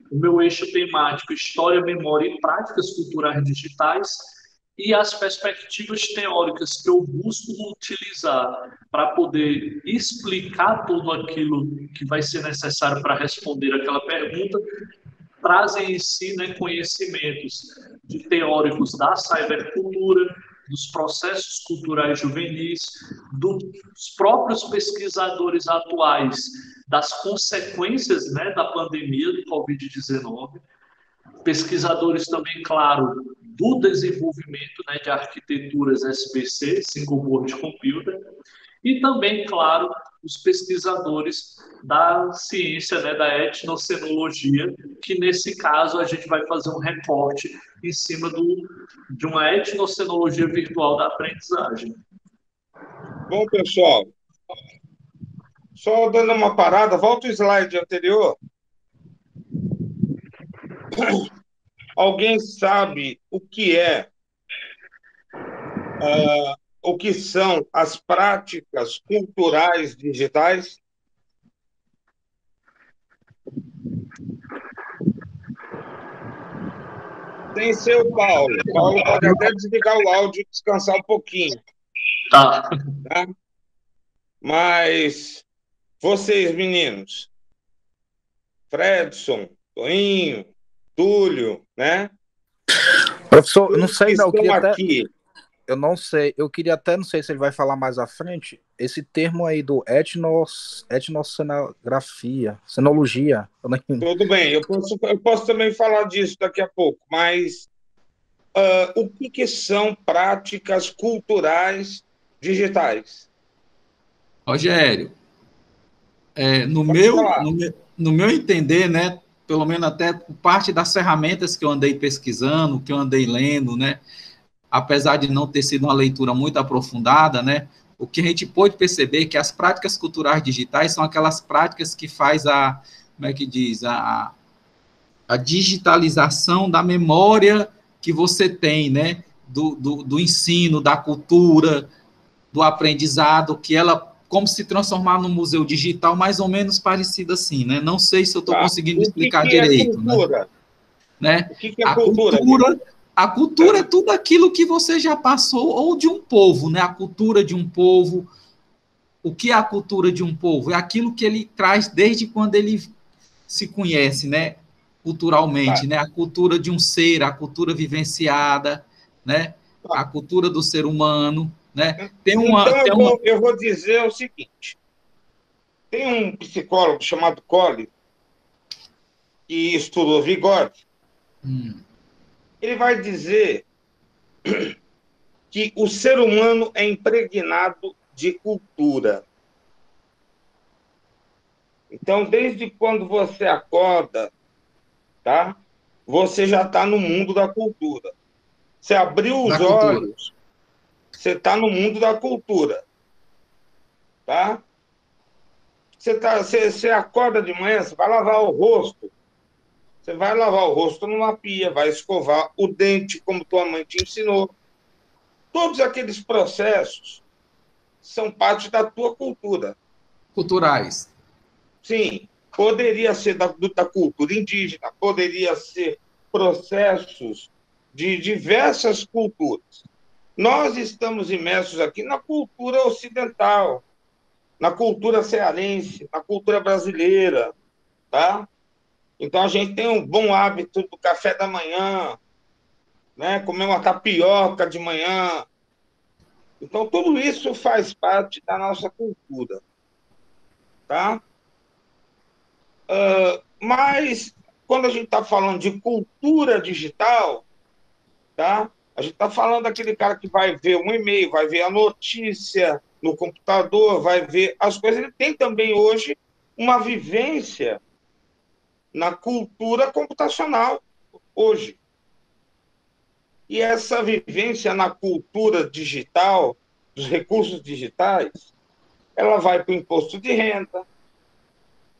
o meu eixo temático, história, memória e práticas culturais digitais, e as perspectivas teóricas que eu busco utilizar para poder explicar tudo aquilo que vai ser necessário para responder aquela pergunta, trazem em si né, conhecimentos de teóricos da cybercultura, dos processos culturais juvenis, dos próprios pesquisadores atuais das consequências né, da pandemia do Covid-19, pesquisadores também, claro, do desenvolvimento né, de arquiteturas SBC, Single Board Computer, e também, claro, os pesquisadores da ciência, né, da etnocenologia, que nesse caso a gente vai fazer um recorte em cima do, de uma etnocenologia virtual da aprendizagem. Bom, pessoal, só dando uma parada, volta o slide anterior. Alguém sabe o que é, uh, o que são as práticas culturais digitais? Sem ser o Paulo. Paulo pode até desligar o áudio e descansar um pouquinho. Tá. tá? Mas vocês, meninos, Fredson, Toinho, Túlio, né? Professor, eu não sei não, eu queria até, eu não sei, eu queria até, não sei se ele vai falar mais à frente, esse termo aí do etnos, etnocenografia, cenologia. Tudo bem, eu posso, eu posso também falar disso daqui a pouco, mas uh, o que, que são práticas culturais digitais? Rogério, é, no, meu, no, meu, no meu entender, né, pelo menos até parte das ferramentas que eu andei pesquisando, que eu andei lendo, né? Apesar de não ter sido uma leitura muito aprofundada, né? O que a gente pôde perceber é que as práticas culturais digitais são aquelas práticas que faz a, como é que diz, a, a digitalização da memória que você tem, né? Do, do, do ensino, da cultura, do aprendizado, que ela como se transformar num museu digital, mais ou menos parecido assim, né? Não sei se eu estou tá. conseguindo explicar que que é direito. É cultura? Né? O que, que é a cultura? cultura a cultura é tudo aquilo que você já passou, ou de um povo, né? A cultura de um povo. O que é a cultura de um povo? É aquilo que ele traz desde quando ele se conhece, né? Culturalmente, tá. né? A cultura de um ser, a cultura vivenciada, né? Tá. A cultura do ser humano, né? Tem uma, então, tem eu, vou, eu vou dizer o seguinte: tem um psicólogo chamado Cole que estudou Vigorde. Hum ele vai dizer que o ser humano é impregnado de cultura. Então, desde quando você acorda, tá? Você já está no mundo da cultura. Você abriu os da olhos, cultura. Você está no mundo da cultura, tá? Você, tá, você, você acorda de manhã, você vai lavar o rosto, você vai lavar o rosto numa pia, vai escovar o dente, como tua mãe te ensinou. Todos aqueles processos são parte da tua cultura. Culturais. Sim. Poderia ser da, da cultura indígena, poderia ser processos de diversas culturas. Nós estamos imersos aqui na cultura ocidental, na cultura cearense, na cultura brasileira, tá? Então a gente tem um bom hábito do café da manhã, né? Comer uma tapioca de manhã. Então tudo isso faz parte da nossa cultura, tá? Uh, mas quando a gente está falando de cultura digital, tá? A gente está falando daquele cara que vai ver um e-mail, vai ver a notícia no computador, vai ver as coisas. Ele tem também hoje uma vivência na cultura computacional hoje. E essa vivência na cultura digital, dos recursos digitais, ela vai para o imposto de renda,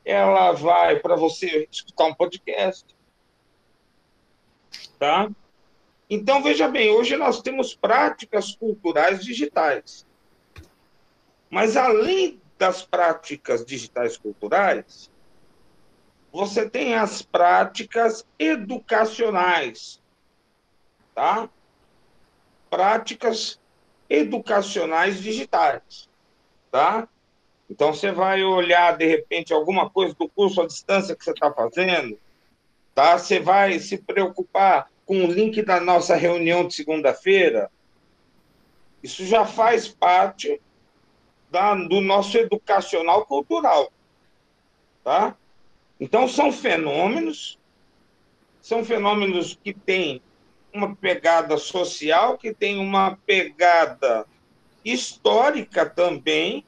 ela vai para você escutar um podcast. Tá? Então, veja bem, hoje nós temos práticas culturais digitais. Mas, além das práticas digitais culturais, você tem as práticas educacionais, tá? Práticas educacionais digitais, tá? Então você vai olhar de repente alguma coisa do curso à distância que você está fazendo, tá? Você vai se preocupar com o link da nossa reunião de segunda-feira. Isso já faz parte da, do nosso educacional cultural, tá? Então, são fenômenos, são fenômenos que têm uma pegada social, que tem uma pegada histórica também,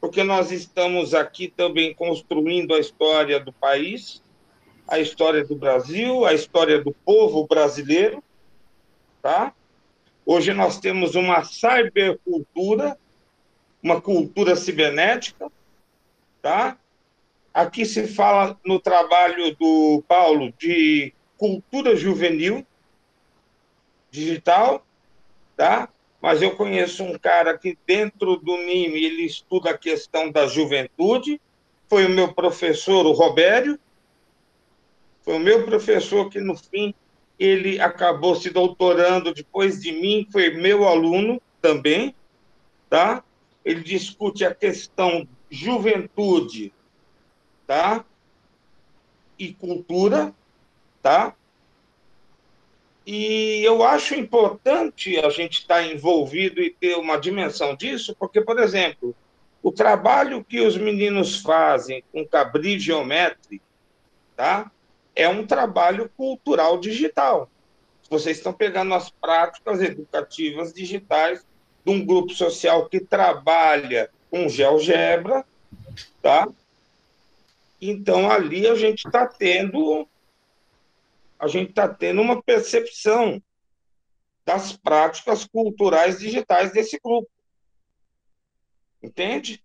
porque nós estamos aqui também construindo a história do país, a história do Brasil, a história do povo brasileiro, tá? Hoje nós temos uma cybercultura, uma cultura cibernética, tá? Aqui se fala no trabalho do Paulo de cultura juvenil digital, tá? Mas eu conheço um cara que dentro do NIME ele estuda a questão da juventude. Foi o meu professor, o Robério. Foi o meu professor que no fim ele acabou se doutorando depois de mim, foi meu aluno também, tá? Ele discute a questão juventude tá? E cultura, tá? E eu acho importante a gente estar tá envolvido e ter uma dimensão disso, porque, por exemplo, o trabalho que os meninos fazem com Cabri Geometry, tá? É um trabalho cultural digital. Vocês estão pegando as práticas educativas digitais de um grupo social que trabalha com GeoGebra, tá? Então, ali a gente está tendo a gente está tendo uma percepção das práticas culturais digitais desse grupo. Entende?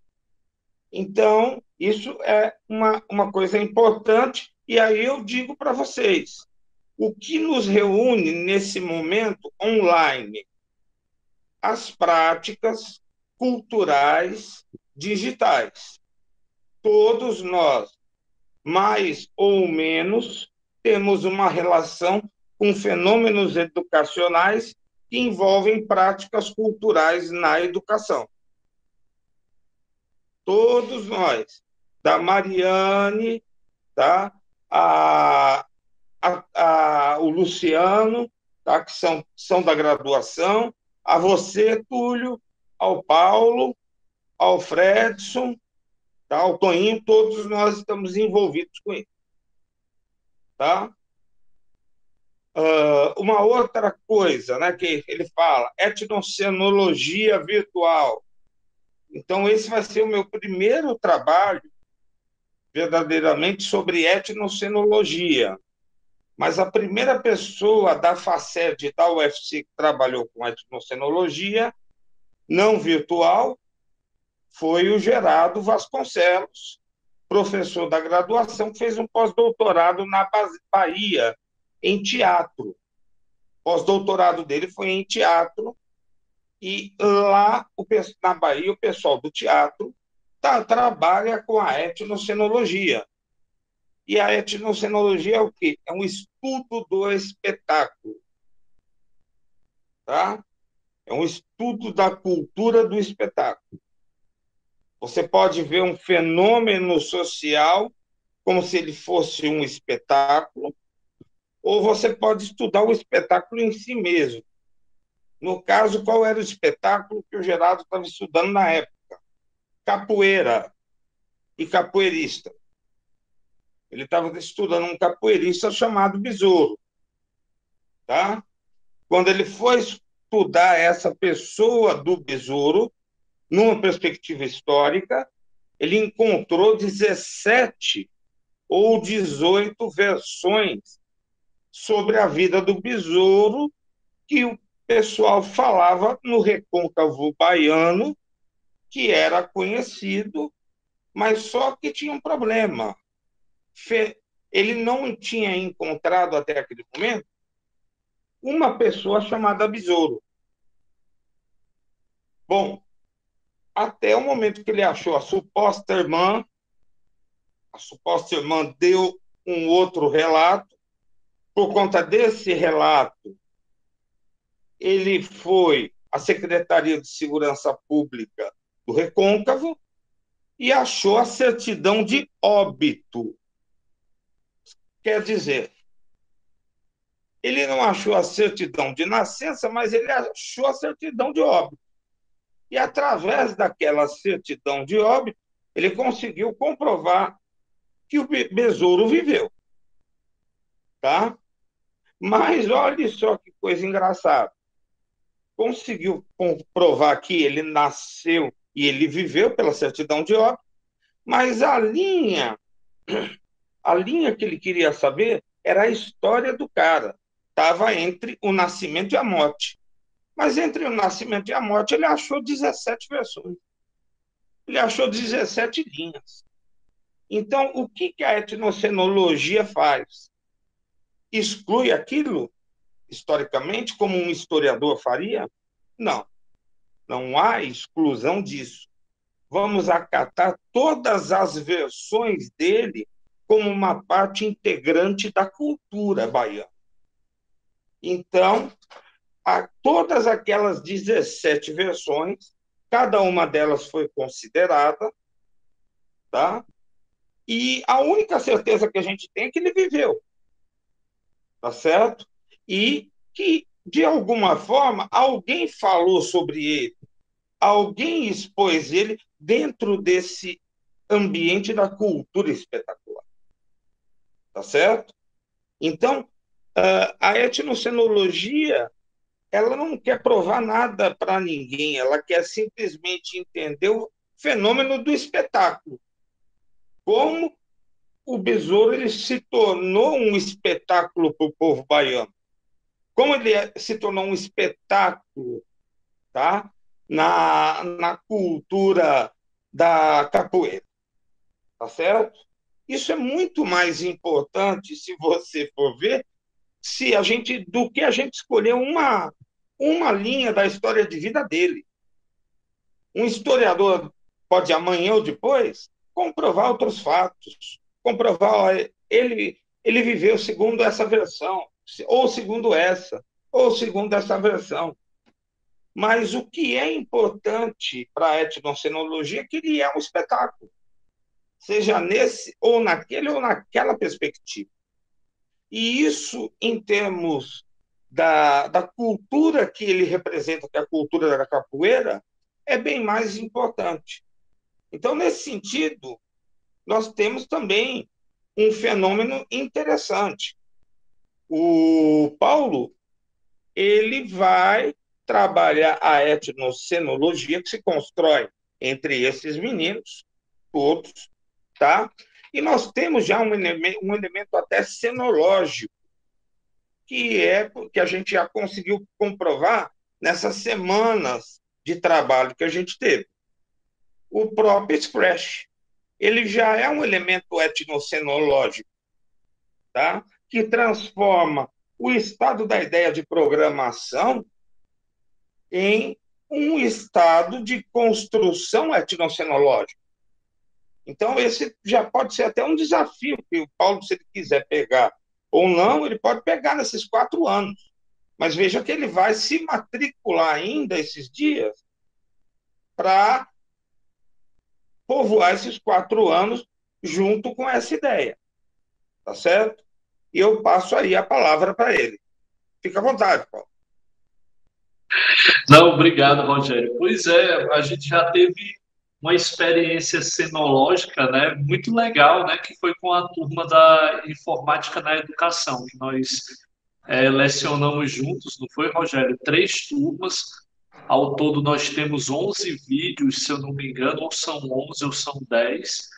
Então, isso é uma, uma coisa importante. E aí eu digo para vocês: o que nos reúne nesse momento online? As práticas culturais digitais. Todos nós, mais ou menos, temos uma relação com fenômenos educacionais que envolvem práticas culturais na educação. Todos nós, da Mariane, tá? A, a, a, o Luciano, tá? que são, são da graduação, a você, Túlio, ao Paulo, ao Fredson, tá? ao Toninho, todos nós estamos envolvidos com isso. Tá? Uh, uma outra coisa né, que ele fala, etnocenologia virtual. Então, esse vai ser o meu primeiro trabalho verdadeiramente sobre etnocenologia. Mas a primeira pessoa da FACED da UFC que trabalhou com etnocenologia, não virtual, foi o Gerardo Vasconcelos, professor da graduação, que fez um pós-doutorado na Bahia, em teatro. Pós-doutorado dele foi em teatro, e lá, na Bahia, o pessoal do teatro tá, trabalha com a etnocenologia. E a etnocenologia é o quê? É um estudo do espetáculo. Tá? É um estudo da cultura do espetáculo. Você pode ver um fenômeno social como se ele fosse um espetáculo, ou você pode estudar o espetáculo em si mesmo. No caso, qual era o espetáculo que o Gerardo estava estudando na época? Capoeira e capoeirista. Ele estava estudando um capoeirista chamado Besouro. Tá? Quando ele foi estudar essa pessoa do Besouro, numa perspectiva histórica, ele encontrou 17 ou 18 versões sobre a vida do besouro que o pessoal falava no recôncavo baiano, que era conhecido, mas só que tinha um problema. Ele não tinha encontrado até aquele momento uma pessoa chamada besouro. Bom, até o momento que ele achou a suposta irmã, a suposta irmã deu um outro relato, por conta desse relato, ele foi à Secretaria de Segurança Pública do Recôncavo e achou a certidão de óbito. Quer dizer, ele não achou a certidão de nascença, mas ele achou a certidão de óbito. E através daquela certidão de óbito, ele conseguiu comprovar que o besouro viveu. Tá? Mas olha só que coisa engraçada. Conseguiu comprovar que ele nasceu e ele viveu pela certidão de óbito, mas a linha, a linha que ele queria saber era a história do cara. Estava entre o nascimento e a morte. Mas entre o nascimento e a morte, ele achou 17 versões. Ele achou 17 linhas. Então, o que, que a etnocenologia faz? exclui aquilo, historicamente, como um historiador faria? Não. Não há exclusão disso. Vamos acatar todas as versões dele como uma parte integrante da cultura baiana. Então, todas aquelas 17 versões, cada uma delas foi considerada, tá? E a única certeza que a gente tem é que ele viveu tá certo? E que, de alguma forma, alguém falou sobre ele, alguém expôs ele dentro desse ambiente da cultura espetacular. Tá certo? Então, a etnocenologia ela não quer provar nada para ninguém, ela quer simplesmente entender o fenômeno do espetáculo. Como o Besouro ele se tornou um espetáculo para o povo baiano. Como ele é, se tornou um espetáculo tá? Na, na cultura da capoeira. Tá certo? Isso é muito mais importante, se você for ver, se a gente do que a gente escolher uma, uma linha da história de vida dele. Um historiador pode amanhã ou depois comprovar outros fatos, comprovar ele ele viveu segundo essa versão, ou segundo essa, ou segundo essa versão. Mas o que é importante para a etnocenologia é que ele é um espetáculo, seja nesse ou naquele ou naquela perspectiva. E isso, em termos da, da cultura que ele representa, que é a cultura da capoeira, é bem mais importante. Então, nesse sentido, nós temos também um fenômeno interessante. O Paulo ele vai trabalhar a etnocenologia que se constrói entre esses meninos, todos, tá? E nós temos já um elemento, um elemento até cenológico, que é que a gente já conseguiu comprovar nessas semanas de trabalho que a gente teve. O próprio Scratch, ele já é um elemento etnocenológico, tá? que transforma o estado da ideia de programação em um estado de construção etnocenológica. Então, esse já pode ser até um desafio que o Paulo, se ele quiser pegar ou não, ele pode pegar nesses quatro anos. Mas veja que ele vai se matricular ainda esses dias para povoar esses quatro anos junto com essa ideia. Tá certo? E eu passo aí a palavra para ele. Fica à vontade, Paulo. Não, obrigado, Rogério. Pois é, a gente já teve uma experiência cenológica, né, muito legal, né, que foi com a turma da informática na educação, que nós é, lecionamos juntos, não foi, Rogério? Três turmas, ao todo, nós temos 11 vídeos, se eu não me engano, ou são 11 ou são 10.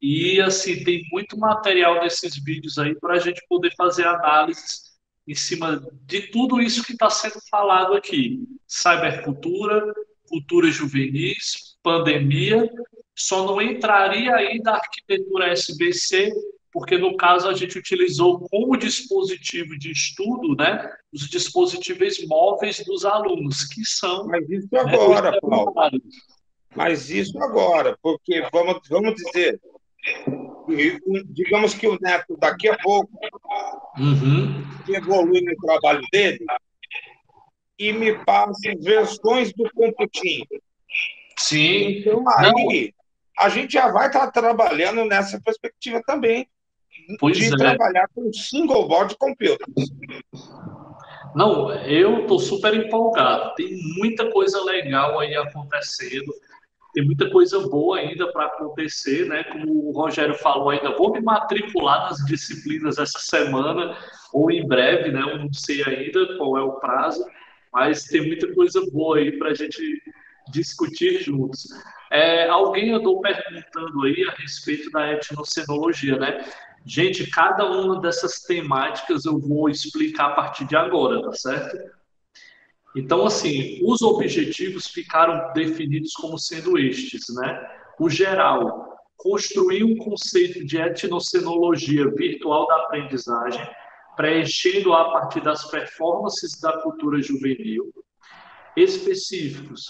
E, assim, tem muito material nesses vídeos aí para a gente poder fazer análises em cima de tudo isso que está sendo falado aqui. Cybercultura, cultura juvenis, pandemia. Só não entraria aí da arquitetura SBC porque no caso a gente utilizou como dispositivo de estudo, né, os dispositivos móveis dos alunos, que são. Mas isso né, agora, né, Paulo. Mas isso agora, porque vamos, vamos dizer, digamos que o neto daqui a pouco uhum. evolui no trabalho dele e me passa versões do computinho. Sim. Então aí Não. a gente já vai estar trabalhando nessa perspectiva também pois de é. trabalhar com single board computer. Não, eu estou super empolgado. Tem muita coisa legal aí acontecendo. Tem muita coisa boa ainda para acontecer, né? Como o Rogério falou, ainda vou me matricular nas disciplinas essa semana ou em breve, né? Eu não sei ainda qual é o prazo, mas tem muita coisa boa aí para a gente discutir juntos. É, alguém andou perguntando aí a respeito da etnocenologia, né? Gente, cada uma dessas temáticas eu vou explicar a partir de agora, tá certo? Então, assim, os objetivos ficaram definidos como sendo estes, né? O geral, construir um conceito de etnocenologia virtual da aprendizagem, preenchendo a partir das performances da cultura juvenil. Específicos,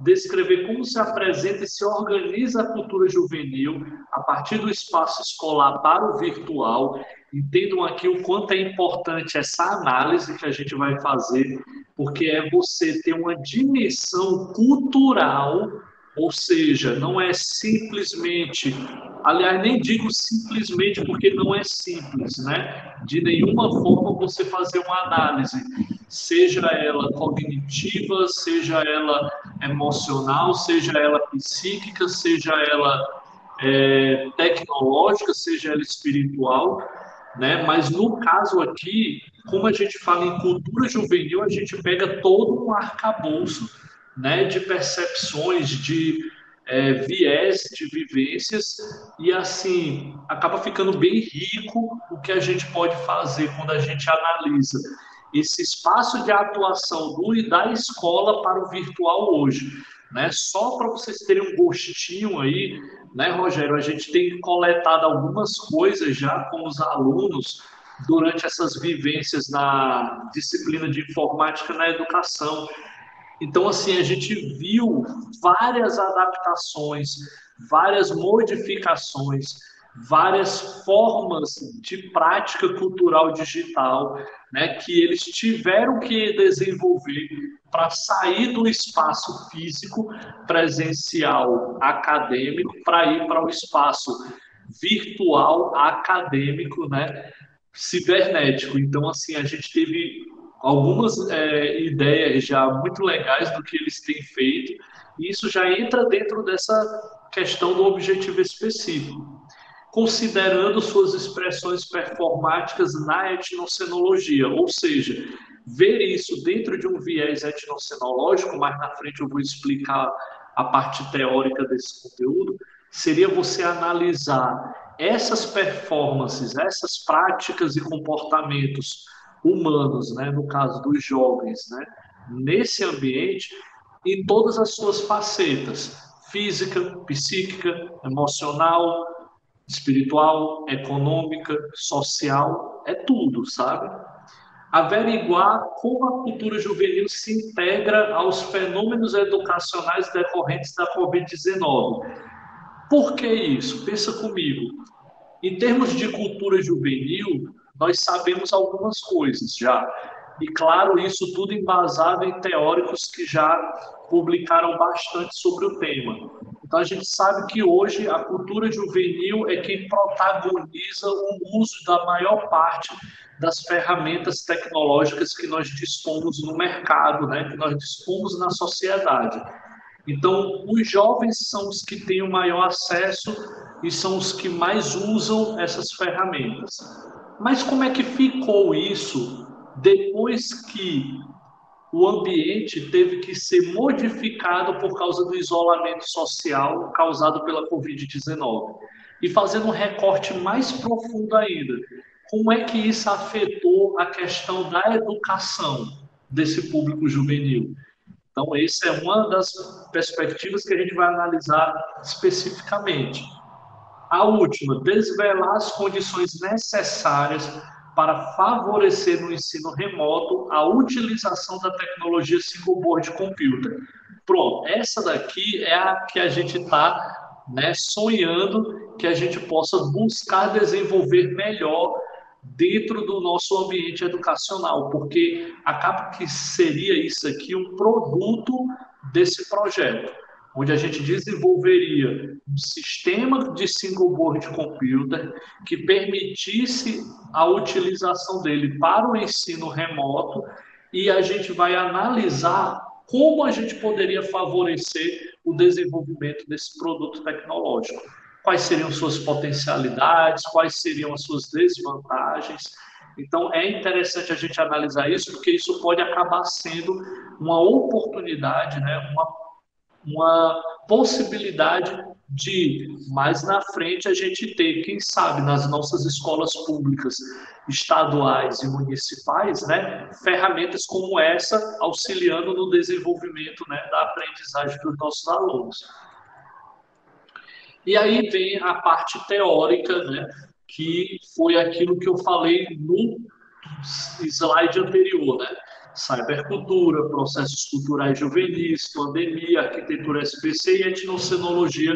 descrever como se apresenta e se organiza a cultura juvenil a partir do espaço escolar para o virtual. Entendam aqui o quanto é importante essa análise que a gente vai fazer, porque é você ter uma dimensão cultural, ou seja, não é simplesmente, aliás, nem digo simplesmente porque não é simples, né? De nenhuma forma você fazer uma análise seja ela cognitiva, seja ela emocional, seja ela psíquica, seja ela é, tecnológica, seja ela espiritual, né? Mas no caso aqui, como a gente fala em cultura juvenil, a gente pega todo um arcabouço, né? De percepções, de é, viés, de vivências e assim acaba ficando bem rico o que a gente pode fazer quando a gente analisa esse espaço de atuação do e da escola para o virtual hoje. Né? Só para vocês terem um gostinho aí, né, Rogério? A gente tem coletado algumas coisas já com os alunos durante essas vivências na disciplina de informática na educação. Então, assim, a gente viu várias adaptações, várias modificações, várias formas de prática cultural digital, né, que eles tiveram que desenvolver para sair do espaço físico presencial acadêmico para ir para o espaço virtual acadêmico, né, cibernético. Então, assim, a gente teve algumas é, ideias já muito legais do que eles têm feito, e isso já entra dentro dessa questão do objetivo específico, considerando suas expressões performáticas na etnocenologia, ou seja, ver isso dentro de um viés etnocenológico, mais na frente eu vou explicar a parte teórica desse conteúdo, seria você analisar essas performances, essas práticas e comportamentos humanos, né, no caso dos jovens, né, nesse ambiente, em todas as suas facetas, física, psíquica, emocional, espiritual, econômica, social, é tudo, sabe? Averiguar como a cultura juvenil se integra aos fenômenos educacionais decorrentes da Covid-19. Por que isso? Pensa comigo. Em termos de cultura juvenil, nós sabemos algumas coisas já. E claro, isso tudo embasado em teóricos que já publicaram bastante sobre o tema. Então a gente sabe que hoje a cultura juvenil é quem protagoniza o uso da maior parte das ferramentas tecnológicas que nós dispomos no mercado, né, que nós dispomos na sociedade. Então, os jovens são os que têm o maior acesso e são os que mais usam essas ferramentas. Mas como é que ficou isso depois que o ambiente teve que ser modificado por causa do isolamento social causado pela Covid-19? E fazendo um recorte mais profundo ainda, como é que isso afetou a questão da educação desse público juvenil? Então, essa é uma das perspectivas que a gente vai analisar especificamente. A última, desvelar as condições necessárias para favorecer no ensino remoto a utilização da tecnologia single board computer. Pronto, essa daqui é a que a gente está né, sonhando que a gente possa buscar desenvolver melhor dentro do nosso ambiente educacional, porque acaba que seria isso aqui um produto desse projeto onde a gente desenvolveria um sistema de single board computer que permitisse a utilização dele para o ensino remoto e a gente vai analisar como a gente poderia favorecer o desenvolvimento desse produto tecnológico. Quais seriam suas potencialidades, quais seriam as suas desvantagens. Então, é interessante a gente analisar isso, porque isso pode acabar sendo uma oportunidade, né, uma uma possibilidade de mais na frente a gente ter, quem sabe, nas nossas escolas públicas, estaduais e municipais, né, ferramentas como essa auxiliando no desenvolvimento né, da aprendizagem dos nossos alunos. E aí vem a parte teórica, né, que foi aquilo que eu falei no slide anterior, né? cybercultura, processos culturais juvenis, pandemia, arquitetura SPC e etnocenologia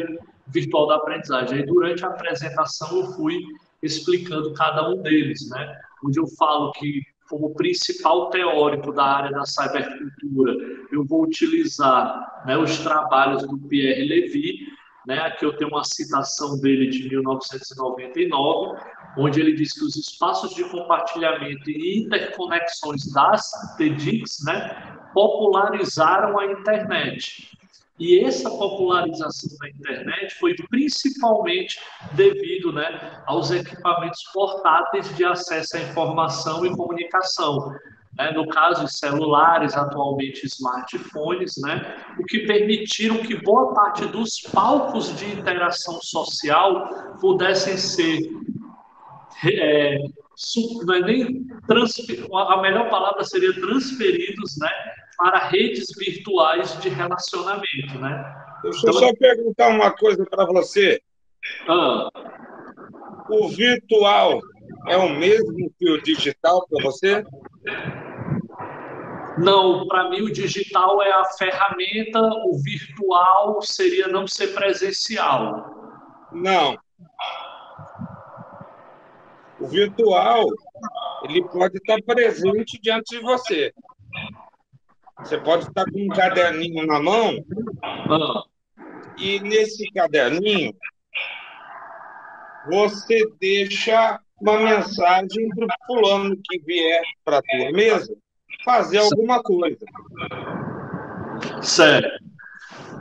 virtual da aprendizagem. Aí, durante a apresentação, eu fui explicando cada um deles, né? Onde eu falo que, como principal teórico da área da cybercultura, eu vou utilizar né, os trabalhos do Pierre Levy, né? Aqui eu tenho uma citação dele de 1999, onde ele diz que os espaços de compartilhamento e interconexões das TEDx né, popularizaram a internet. E essa popularização da internet foi principalmente devido né, aos equipamentos portáteis de acesso à informação e comunicação, né, no caso celulares, atualmente smartphones, né, o que permitiram que boa parte dos palcos de interação social pudessem ser é, não é nem a melhor palavra seria transferidos, né, para redes virtuais de relacionamento, né? Deixa eu então, só perguntar uma coisa para você. Ah. O virtual é o mesmo que o digital para você? Não, para mim o digital é a ferramenta, o virtual seria não ser presencial. Não. O virtual, ele pode estar presente diante de você. Você pode estar com um caderninho na mão ah. e nesse caderninho você deixa uma mensagem para o fulano que vier para a tua mesa fazer alguma coisa. Certo.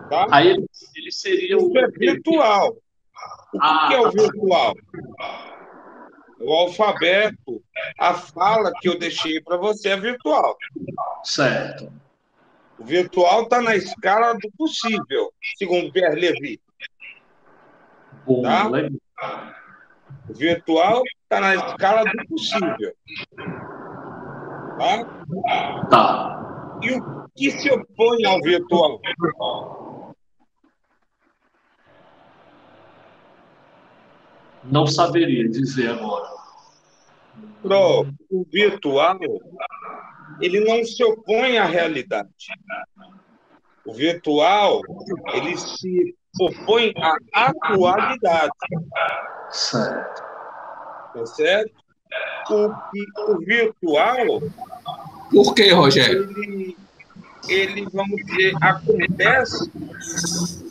Tá? Aí ele, seria Isso é virtual. O ah, que é o tá. virtual? O alfabeto, a fala que eu deixei para você é virtual. Certo. O virtual está na escala do possível, segundo Pierre Levy. Bom, tá? O virtual está na escala do possível. Tá? Tá. E o que se opõe ao virtual? Não saberia dizer agora. Pro, o virtual, ele não se opõe à realidade. O virtual, ele se opõe à atualidade. Certo. Tá certo? O, o virtual. Por que, Rogério? Ele, ele, vamos dizer, acontece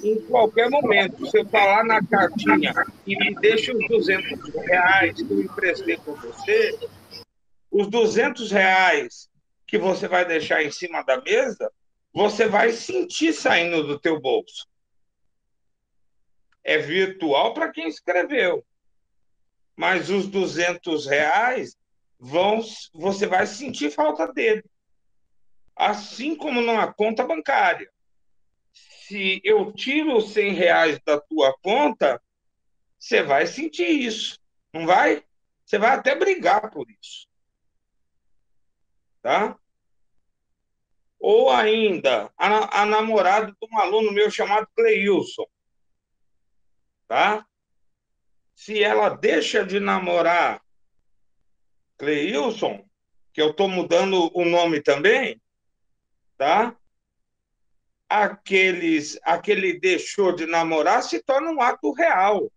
em qualquer momento. Você está lá na cartinha e me deixa os 200 reais que eu emprestei para você, os 200 reais que você vai deixar em cima da mesa, você vai sentir saindo do teu bolso. É virtual para quem escreveu mas os 200 reais vão, você vai sentir falta dele. Assim como numa conta bancária. Se eu tiro os 100 reais da tua conta, você vai sentir isso, não vai? Você vai até brigar por isso. Tá? Ou ainda, a, a namorada de um aluno meu chamado Cleilson. Tá? Se ela deixa de namorar Cleilson, que eu estou mudando o nome também, tá? Aqueles, aquele deixou de namorar se torna um ato real.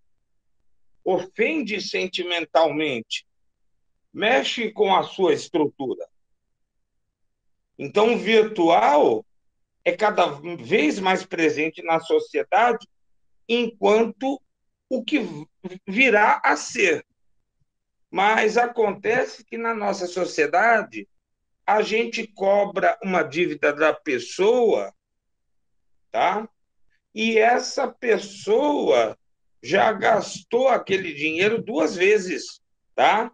Ofende sentimentalmente. Mexe com a sua estrutura. Então, o virtual é cada vez mais presente na sociedade enquanto o que virá a ser. Mas acontece que na nossa sociedade a gente cobra uma dívida da pessoa, tá? E essa pessoa já gastou aquele dinheiro duas vezes, tá?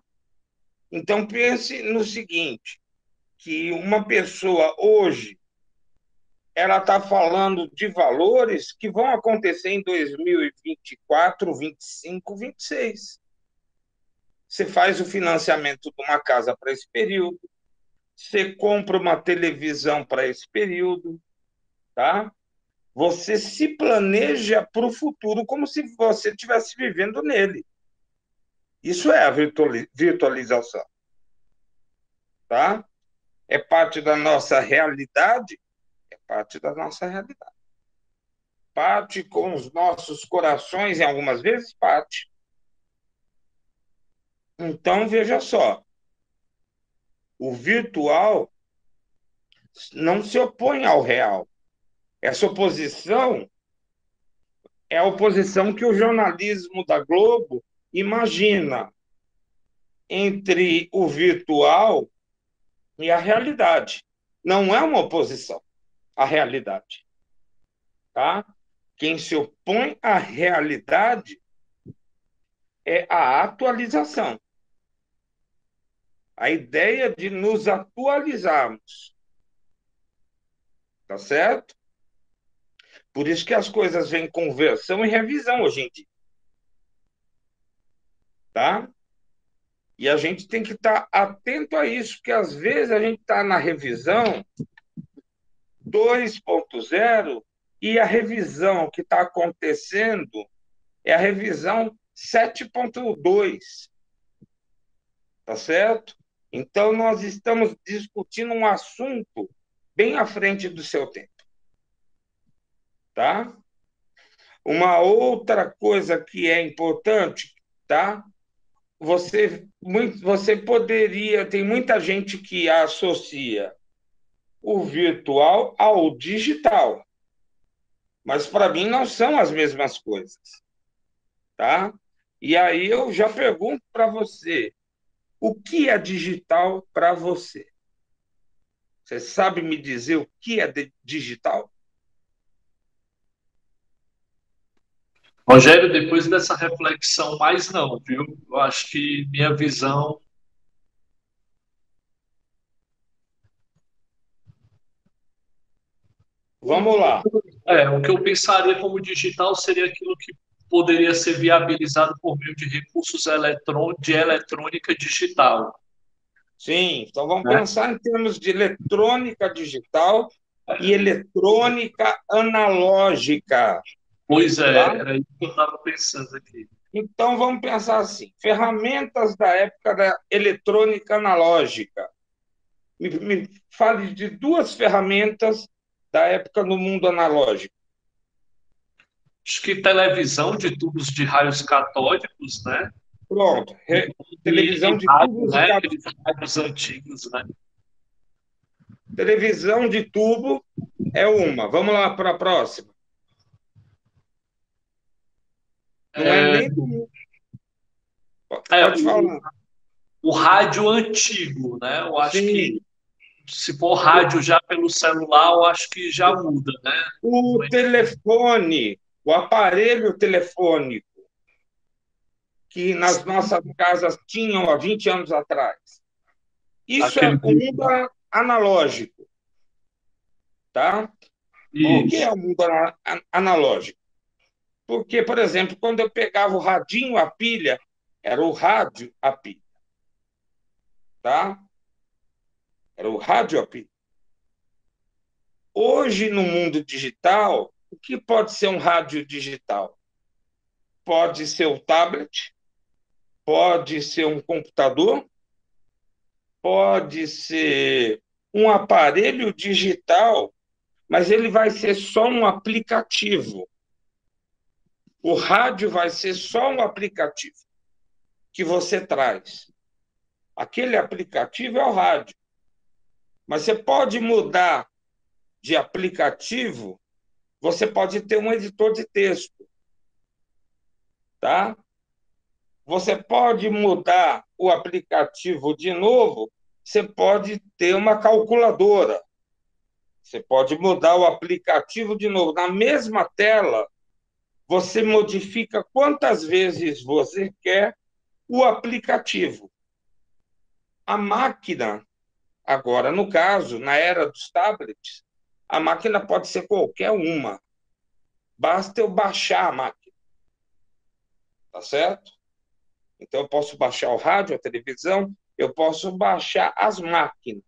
Então pense no seguinte, que uma pessoa hoje ela está falando de valores que vão acontecer em 2024, 25, 26. Você faz o financiamento de uma casa para esse período, você compra uma televisão para esse período, tá? Você se planeja para o futuro como se você estivesse vivendo nele. Isso é a virtualização. Tá? É parte da nossa realidade parte da nossa realidade. Parte com os nossos corações, em algumas vezes, parte. Então, veja só. O virtual não se opõe ao real. Essa oposição é a oposição que o jornalismo da Globo imagina entre o virtual e a realidade. Não é uma oposição a realidade. Tá? Quem se opõe à realidade é a atualização. A ideia de nos atualizarmos. Tá certo? Por isso que as coisas vêm com versão e revisão hoje em dia. Tá? E a gente tem que estar atento a isso, porque às vezes a gente está na revisão 2.0 e a revisão que está acontecendo é a revisão 7.2. Tá certo? Então, nós estamos discutindo um assunto bem à frente do seu tempo. Tá? Uma outra coisa que é importante, tá? Você, muito, você poderia, tem muita gente que associa o virtual ao digital. Mas para mim não são as mesmas coisas. Tá? E aí eu já pergunto para você, o que é digital para você? Você sabe me dizer o que é digital? Rogério, depois dessa reflexão, mais não, viu? Eu acho que minha visão. Vamos lá. É, o que eu pensaria como digital seria aquilo que poderia ser viabilizado por meio de recursos de eletrônica digital. Sim, então vamos é. pensar em termos de eletrônica digital e eletrônica analógica. Pois é, tá? era isso que eu estava pensando aqui. Então vamos pensar assim: ferramentas da época da eletrônica analógica. Me, me fale de duas ferramentas da época no mundo analógico. Acho que televisão de tubos de raios catódicos, né? Pronto. Re... Televisão de rádio, né? Aqueles rádios antigos, né? Televisão de tubo é uma. Vamos lá para a próxima. Não é, é nem do... É, Pode falar. O, o rádio antigo, né? Eu acho Sim. que se for rádio já pelo celular, eu acho que já muda, né? O telefone, o aparelho telefônico, que nas nossas casas tinham há 20 anos atrás. Isso é Aquele... é o mundo analógico. Tá? Isso. O que é o mundo analógico? Porque, por exemplo, quando eu pegava o radinho a pilha, era o rádio a pilha. Tá? Era o rádio a pilha. Hoje, no mundo digital, o que pode ser um rádio digital? Pode ser o tablet, pode ser um computador, pode ser um aparelho digital, mas ele vai ser só um aplicativo. O rádio vai ser só um aplicativo que você traz. Aquele aplicativo é o rádio. Mas você pode mudar de aplicativo, você pode ter um editor de texto. Tá? Você pode mudar o aplicativo de novo, você pode ter uma calculadora. Você pode mudar o aplicativo de novo. Na mesma tela, você modifica quantas vezes você quer o aplicativo. A máquina, agora, no caso, na era dos tablets, a máquina pode ser qualquer uma. Basta eu baixar a máquina. Tá certo? Então, eu posso baixar o rádio, a televisão, eu posso baixar as máquinas.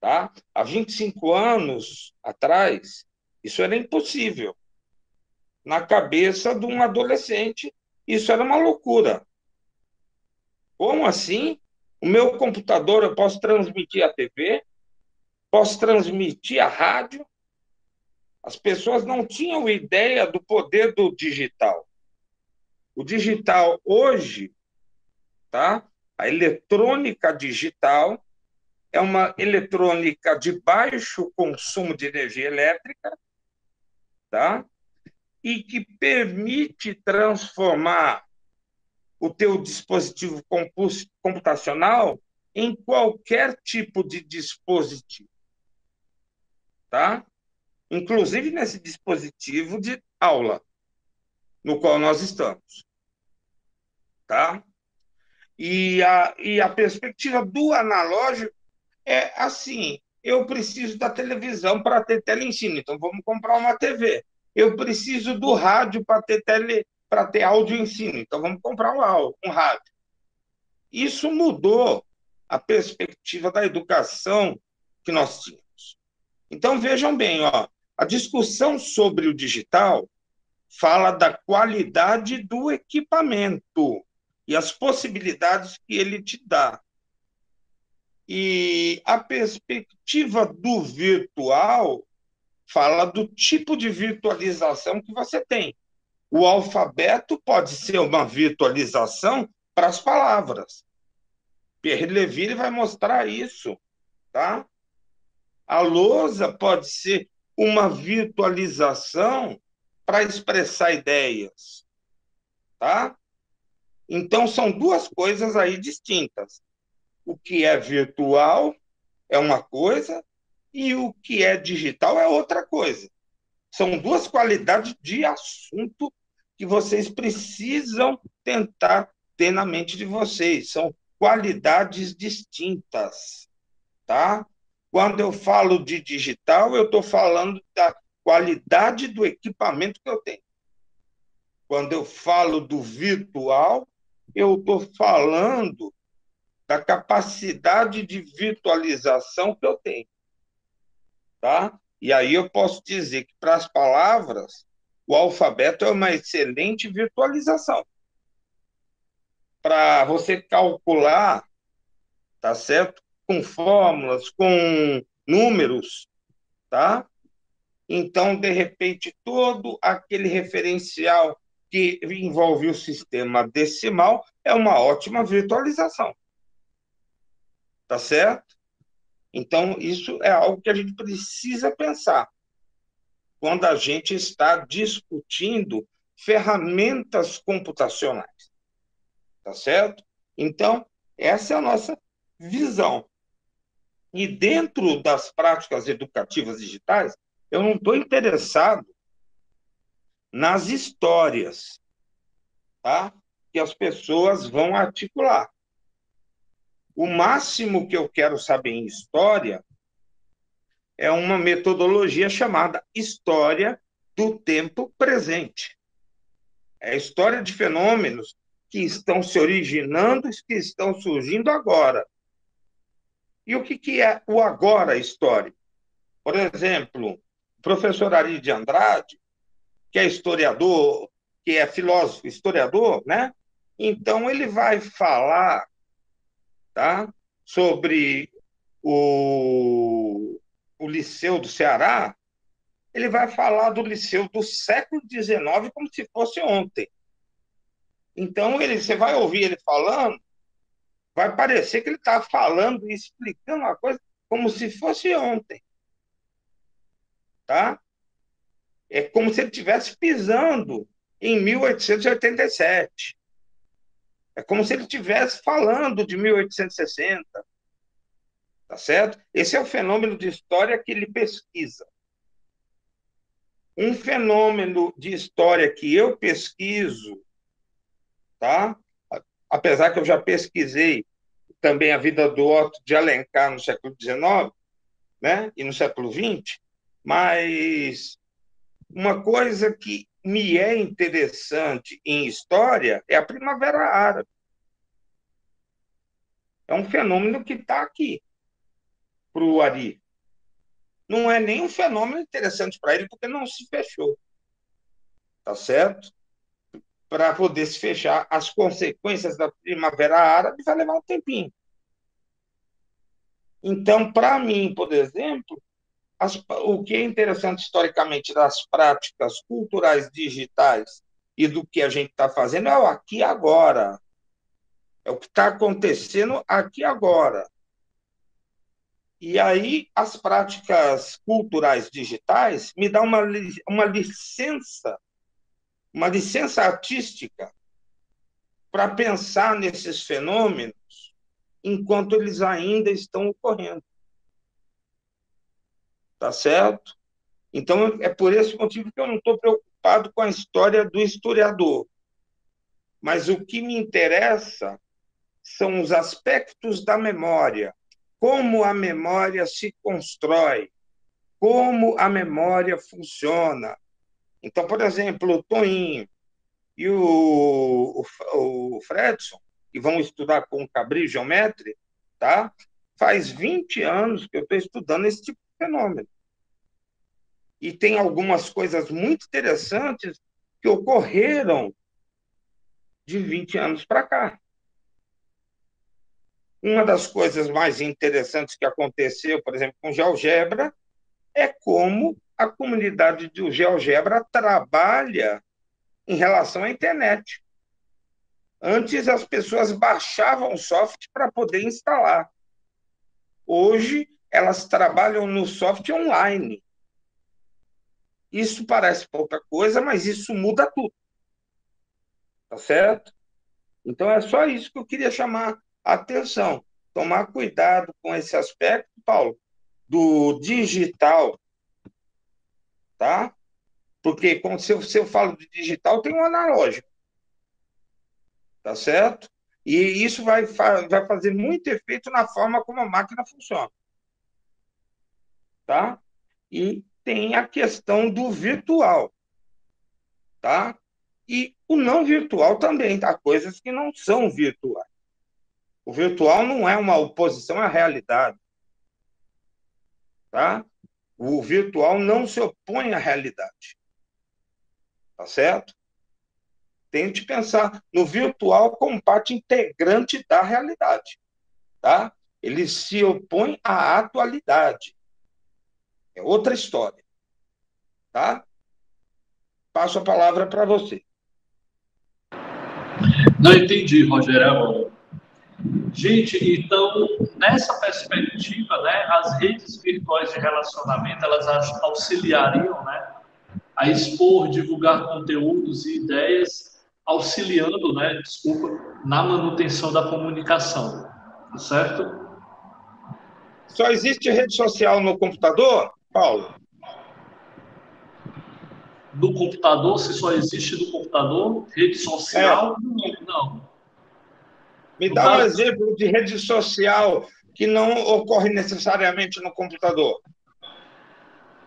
Tá? Há 25 anos atrás, isso era impossível. Na cabeça de um adolescente, isso era uma loucura. Como assim? O meu computador eu posso transmitir a TV, posso transmitir a rádio. As pessoas não tinham ideia do poder do digital. O digital hoje, tá? A eletrônica digital é uma eletrônica de baixo consumo de energia elétrica, tá? E que permite transformar o teu dispositivo computacional em qualquer tipo de dispositivo, tá? Inclusive nesse dispositivo de aula no qual nós estamos tá? E a, e a perspectiva do analógico é assim: eu preciso da televisão para ter teleensino, então vamos comprar uma TV. Eu preciso do rádio para ter tele, para ter áudio ensino, então vamos comprar um, um rádio. Isso mudou a perspectiva da educação que nós tínhamos. Então vejam bem, ó, a discussão sobre o digital fala da qualidade do equipamento e as possibilidades que ele te dá. E a perspectiva do virtual fala do tipo de virtualização que você tem. O alfabeto pode ser uma virtualização para as palavras. Pierre Levy vai mostrar isso, tá? A lousa pode ser uma virtualização para expressar ideias, tá? Então são duas coisas aí distintas. O que é virtual é uma coisa e o que é digital é outra coisa. São duas qualidades de assunto que vocês precisam tentar ter na mente de vocês. São qualidades distintas, tá? Quando eu falo de digital, eu estou falando da qualidade do equipamento que eu tenho. Quando eu falo do virtual, eu estou falando da capacidade de virtualização que eu tenho tá? E aí eu posso dizer que para as palavras, o alfabeto é uma excelente virtualização. Para você calcular, tá certo? Com fórmulas, com números, tá? Então, de repente, todo aquele referencial que envolve o sistema decimal é uma ótima virtualização. Tá certo? Então, isso é algo que a gente precisa pensar quando a gente está discutindo ferramentas computacionais. Tá certo? Então, essa é a nossa visão. E dentro das práticas educativas digitais, eu não estou interessado nas histórias tá? que as pessoas vão articular. O máximo que eu quero saber em história é uma metodologia chamada história do tempo presente. É a história de fenômenos que estão se originando que estão surgindo agora. E o que, que é o agora história? Por exemplo, o professor Ari de Andrade, que é historiador, que é filósofo historiador, né? Então ele vai falar tá? sobre o, o Liceu do Ceará, ele vai falar do Liceu do século XIX como se fosse ontem. Então, ele, você vai ouvir ele falando, vai parecer que ele está falando e explicando uma coisa como se fosse ontem. Tá? É como se ele estivesse pisando em 1887. É como se ele estivesse falando de 1860. Tá certo? Esse é o fenômeno de história que ele pesquisa. Um fenômeno de história que eu pesquiso, tá? Apesar que eu já pesquisei também a vida do Otto de Alencar no século XIX, né? E no século XX, mas uma coisa que me é interessante em história é a Primavera Árabe. É um fenômeno que está aqui para o Ari. Não é nem um fenômeno interessante para ele, porque não se fechou. Tá certo? Para poder se fechar, as consequências da Primavera Árabe vai levar um tempinho. Então, para mim, por exemplo, as, o que é interessante historicamente das práticas culturais digitais e do que a gente está fazendo é o aqui agora. É o que está acontecendo aqui agora. E aí, as práticas culturais digitais me dão uma, uma licença, uma licença artística para pensar nesses fenômenos enquanto eles ainda estão ocorrendo tá certo? Então, é por esse motivo que eu não estou preocupado com a história do historiador. Mas o que me interessa são os aspectos da memória, como a memória se constrói, como a memória funciona. Então, por exemplo, o Toinho e o, o, o Fredson, que vão estudar com o Cabri Geometria, tá? faz 20 anos que eu estou estudando esse tipo fenômeno. E tem algumas coisas muito interessantes que ocorreram de 20 anos para cá. Uma das coisas mais interessantes que aconteceu, por exemplo, com GeoGebra, é como a comunidade do GeoGebra trabalha em relação à internet. Antes as pessoas baixavam o software para poder instalar. Hoje elas trabalham no software online. Isso parece pouca coisa, mas isso muda tudo. Tá certo? Então é só isso que eu queria chamar atenção. Tomar cuidado com esse aspecto, Paulo, do digital, tá? Porque quando se eu, se eu falo de digital, tem um analógico. Tá certo? E isso vai, vai fazer muito efeito na forma como a máquina funciona. Tá? E tem a questão do virtual. Tá? E o não virtual também, tá? Coisas que não são virtuais. O virtual não é uma oposição à realidade. Tá? O virtual não se opõe à realidade. Tá certo? Tente pensar no virtual como parte integrante da realidade. Tá? Ele se opõe à atualidade. É outra história. Tá? Passo a palavra para você. Não entendi, Rogério. Gente, então, nessa perspectiva, né, as redes virtuais de relacionamento, elas auxiliariam, né, a expor, divulgar conteúdos e ideias, auxiliando, né, desculpa, na manutenção da comunicação, tá certo? Só existe rede social no computador, Paulo? Do computador, se só existe do computador, rede social, é. não. Me dá um exemplo de rede social que não ocorre necessariamente no computador.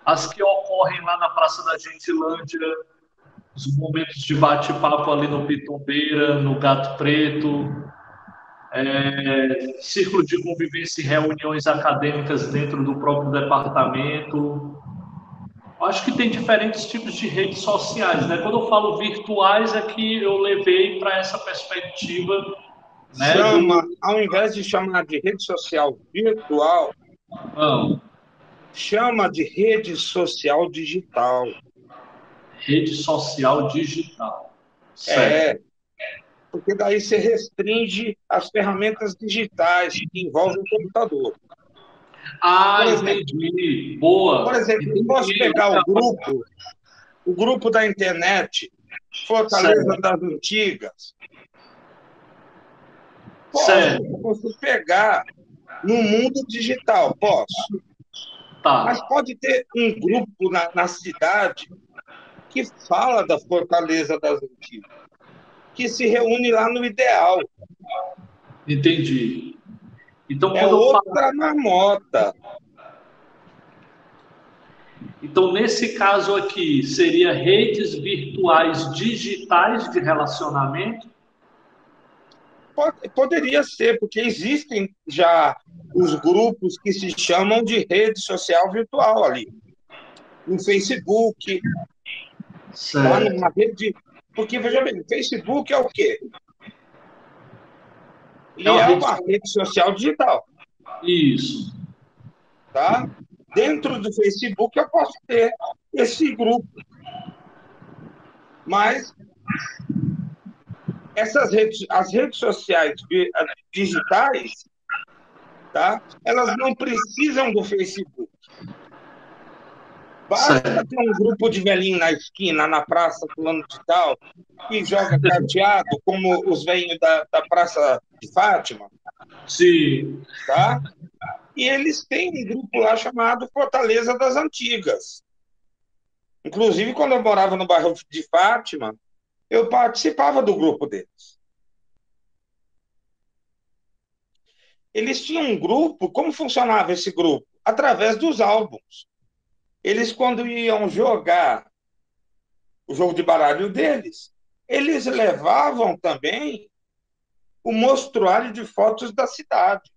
As que ocorrem lá na Praça da Gentilândia, os momentos de bate-papo ali no Pitombeira, no Gato Preto, é, círculo de convivência e reuniões acadêmicas dentro do próprio departamento. Acho que tem diferentes tipos de redes sociais, né? Quando eu falo virtuais, é que eu levei para essa perspectiva né? Chama, ao invés de chamar de rede social virtual, chama de rede social digital. Rede social digital. Certo. É. Porque daí você restringe as ferramentas digitais que envolvem o computador. Ah, exemplo, entendi. Boa. Por exemplo, eu posso pegar o grupo, o grupo da internet, Fortaleza certo. das Antigas, Posso, eu pegar no mundo digital, posso. Tá. Mas pode ter um grupo na, na cidade que fala da fortaleza das antigas, que se reúne lá no ideal. Entendi. Então, é outra falo... marmota. Então, nesse caso aqui, seria redes virtuais digitais de relacionamento Poderia ser, porque existem já os grupos que se chamam de rede social virtual ali. No Facebook, lá numa rede. Porque, veja bem, o Facebook é o quê? Ele é, é uma rede... rede social digital. Isso. Tá? Dentro do Facebook eu posso ter esse grupo. Mas essas redes, as redes sociais digitais, tá? Elas não precisam do Facebook. Basta ter um grupo de velhinho na esquina, na praça, fulano de tal, que joga carteado, como os velhinhos da, da Praça de Fátima. Sim. Tá? E eles têm um grupo lá chamado Fortaleza das Antigas. Inclusive, quando eu morava no bairro de Fátima, eu participava do grupo deles. Eles tinham um grupo, como funcionava esse grupo? Através dos álbuns. Eles, quando iam jogar o jogo de baralho deles, eles levavam também o mostruário de fotos da cidade.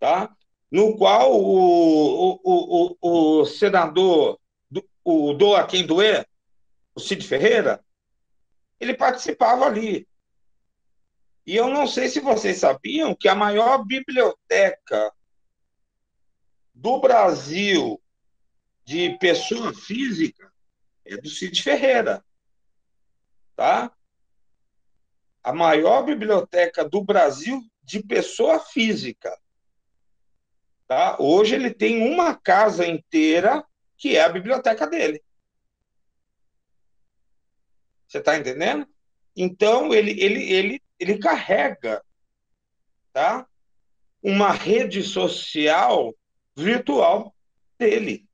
Tá? No qual o, o, o, o senador, o Doa Quem Doer, o Cid Ferreira, ele participava ali. E eu não sei se vocês sabiam que a maior biblioteca do Brasil de pessoa física é do Cid Ferreira. Tá? A maior biblioteca do Brasil de pessoa física. Tá? Hoje ele tem uma casa inteira que é a biblioteca dele. Você está entendendo? Então, ele, ele, ele, ele carrega tá? uma rede social virtual dele.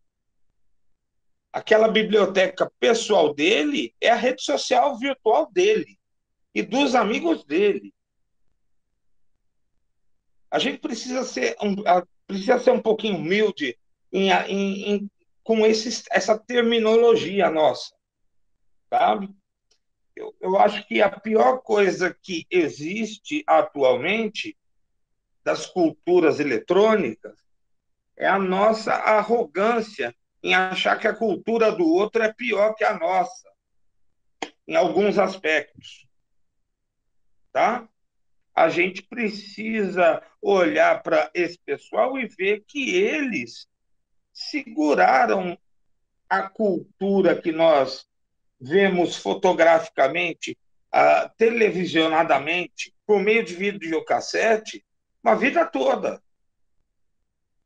Aquela biblioteca pessoal dele é a rede social virtual dele e dos amigos dele. A gente precisa ser um, precisa ser um pouquinho humilde em, em, em, com esse, essa terminologia nossa, sabe? Eu, eu acho que a pior coisa que existe atualmente das culturas eletrônicas é a nossa arrogância em achar que a cultura do outro é pior que a nossa, em alguns aspectos. Tá? A gente precisa olhar para esse pessoal e ver que eles seguraram a cultura que nós vemos fotograficamente, uh, televisionadamente, por meio de videocassete, uma vida toda.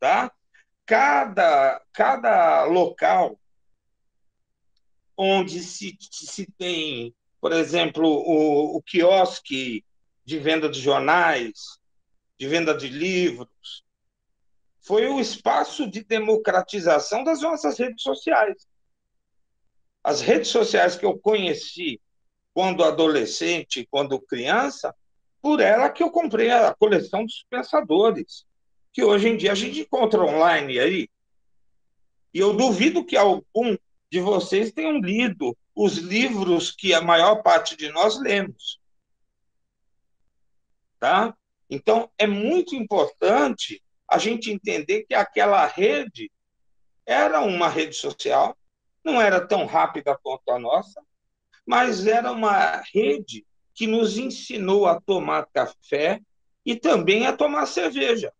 Tá? Cada, cada local onde se, se tem, por exemplo, o, o quiosque de venda de jornais, de venda de livros, foi o espaço de democratização das nossas redes sociais. As redes sociais que eu conheci quando adolescente, quando criança, por ela que eu comprei a coleção dos pensadores, que hoje em dia a gente encontra online aí. E eu duvido que algum de vocês tenham lido os livros que a maior parte de nós lemos. Tá? Então, é muito importante a gente entender que aquela rede era uma rede social não era tão rápida quanto a nossa, mas era uma rede que nos ensinou a tomar café e também a tomar cerveja.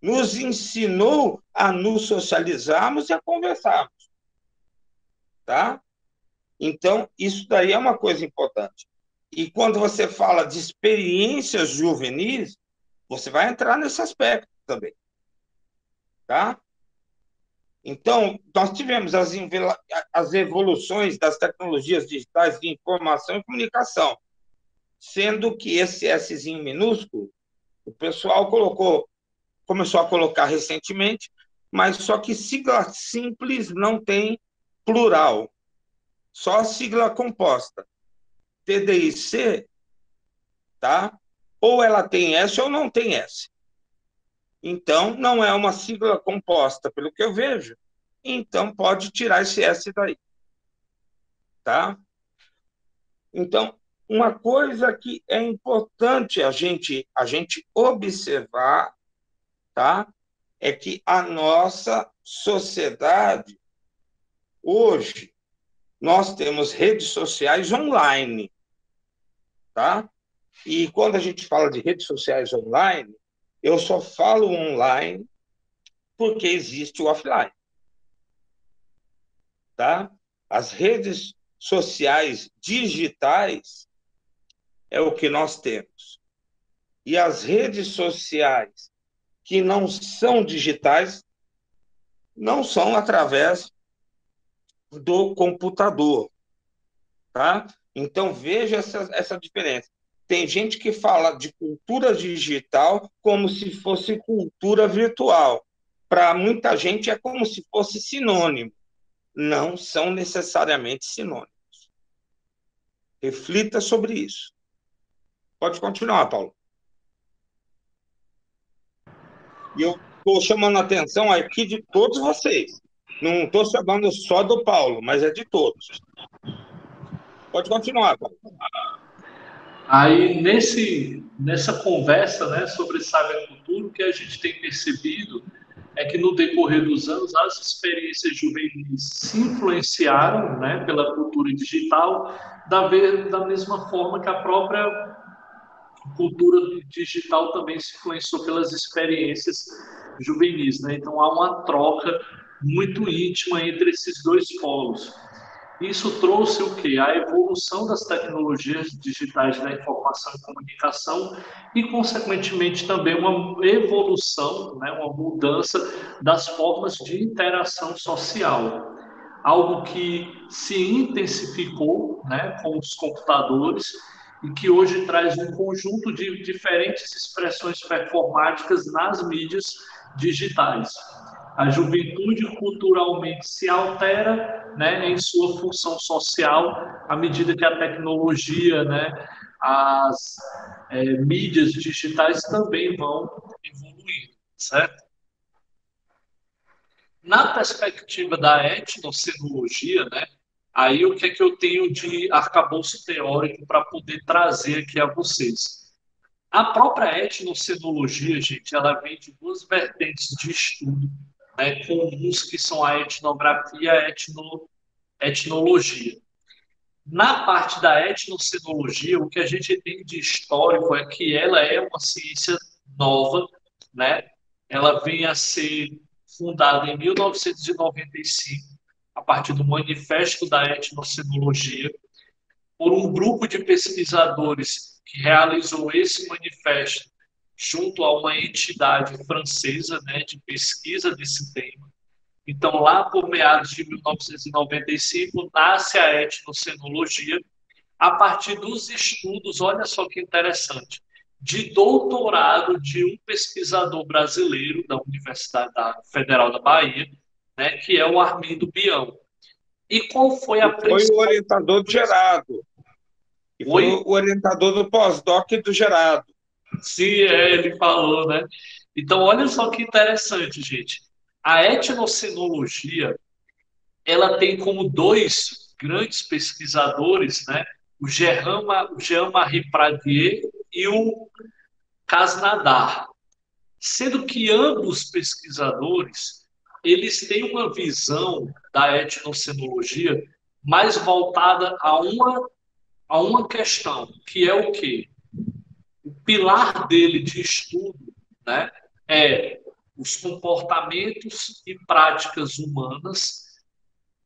Nos ensinou a nos socializarmos e a conversarmos. Tá? Então, isso daí é uma coisa importante. E quando você fala de experiências juvenis, você vai entrar nesse aspecto também. Tá? Então, nós tivemos as, as evoluções das tecnologias digitais de informação e comunicação, sendo que esse Szinho minúsculo, o pessoal colocou, começou a colocar recentemente, mas só que sigla simples não tem plural, só sigla composta. TDIC, tá? Ou ela tem S ou não tem S. Então, não é uma sigla composta, pelo que eu vejo. Então, pode tirar esse S daí. Tá? Então, uma coisa que é importante a gente, a gente observar, tá? É que a nossa sociedade, hoje, nós temos redes sociais online, tá? E quando a gente fala de redes sociais online, eu só falo online porque existe o offline. Tá? As redes sociais digitais é o que nós temos. E as redes sociais que não são digitais não são através do computador, tá? Então veja essa, essa diferença. Tem gente que fala de cultura digital como se fosse cultura virtual. Para muita gente é como se fosse sinônimo. Não são necessariamente sinônimos. Reflita sobre isso. Pode continuar, Paulo. E eu estou chamando a atenção aqui de todos vocês. Não estou chamando só do Paulo, mas é de todos. Pode continuar, Paulo. Aí, nesse, nessa conversa né, sobre cybercultura, o que a gente tem percebido é que no decorrer dos anos as experiências juvenis se influenciaram né, pela cultura digital, da, da mesma forma que a própria cultura digital também se influenciou pelas experiências juvenis. Né? Então há uma troca muito íntima entre esses dois polos. Isso trouxe o que? A evolução das tecnologias digitais da informação e comunicação e, consequentemente, também uma evolução, né, uma mudança das formas de interação social. Algo que se intensificou né, com os computadores e que hoje traz um conjunto de diferentes expressões performáticas nas mídias digitais. A juventude culturalmente se altera né, em sua função social à medida que a tecnologia, né, as é, mídias digitais também vão evoluir, certo? Na perspectiva da etnocenologia, né, aí o que é que eu tenho de arcabouço teórico para poder trazer aqui a vocês? A própria etnocenologia, gente, ela vem de duas vertentes de estudo né, comuns que são a etnografia e a etno, etnologia. Na parte da etnocenologia, o que a gente tem de histórico é que ela é uma ciência nova, né? Ela vem a ser fundada em 1995, a partir do Manifesto da Etnocenologia, por um grupo de pesquisadores que realizou esse manifesto junto a uma entidade francesa né, de pesquisa desse tema. Então, lá por meados de 1995, nasce a etnocenologia, a partir dos estudos, olha só que interessante, de doutorado de um pesquisador brasileiro da Universidade Federal da Bahia, né, que é o Armindo Bião. E qual foi a Foi o orientador do Gerado. Foi Oi? o orientador do pós-doc do Gerado. Sim, é, ele falou, né? Então, olha só que interessante, gente. A etnocenologia, ela tem como dois grandes pesquisadores, né? O Jean-Marie Pradier e o Casnadar. Sendo que ambos pesquisadores, eles têm uma visão da etnocenologia mais voltada a uma, a uma questão, que é o quê? O pilar dele de estudo né, é os comportamentos e práticas humanas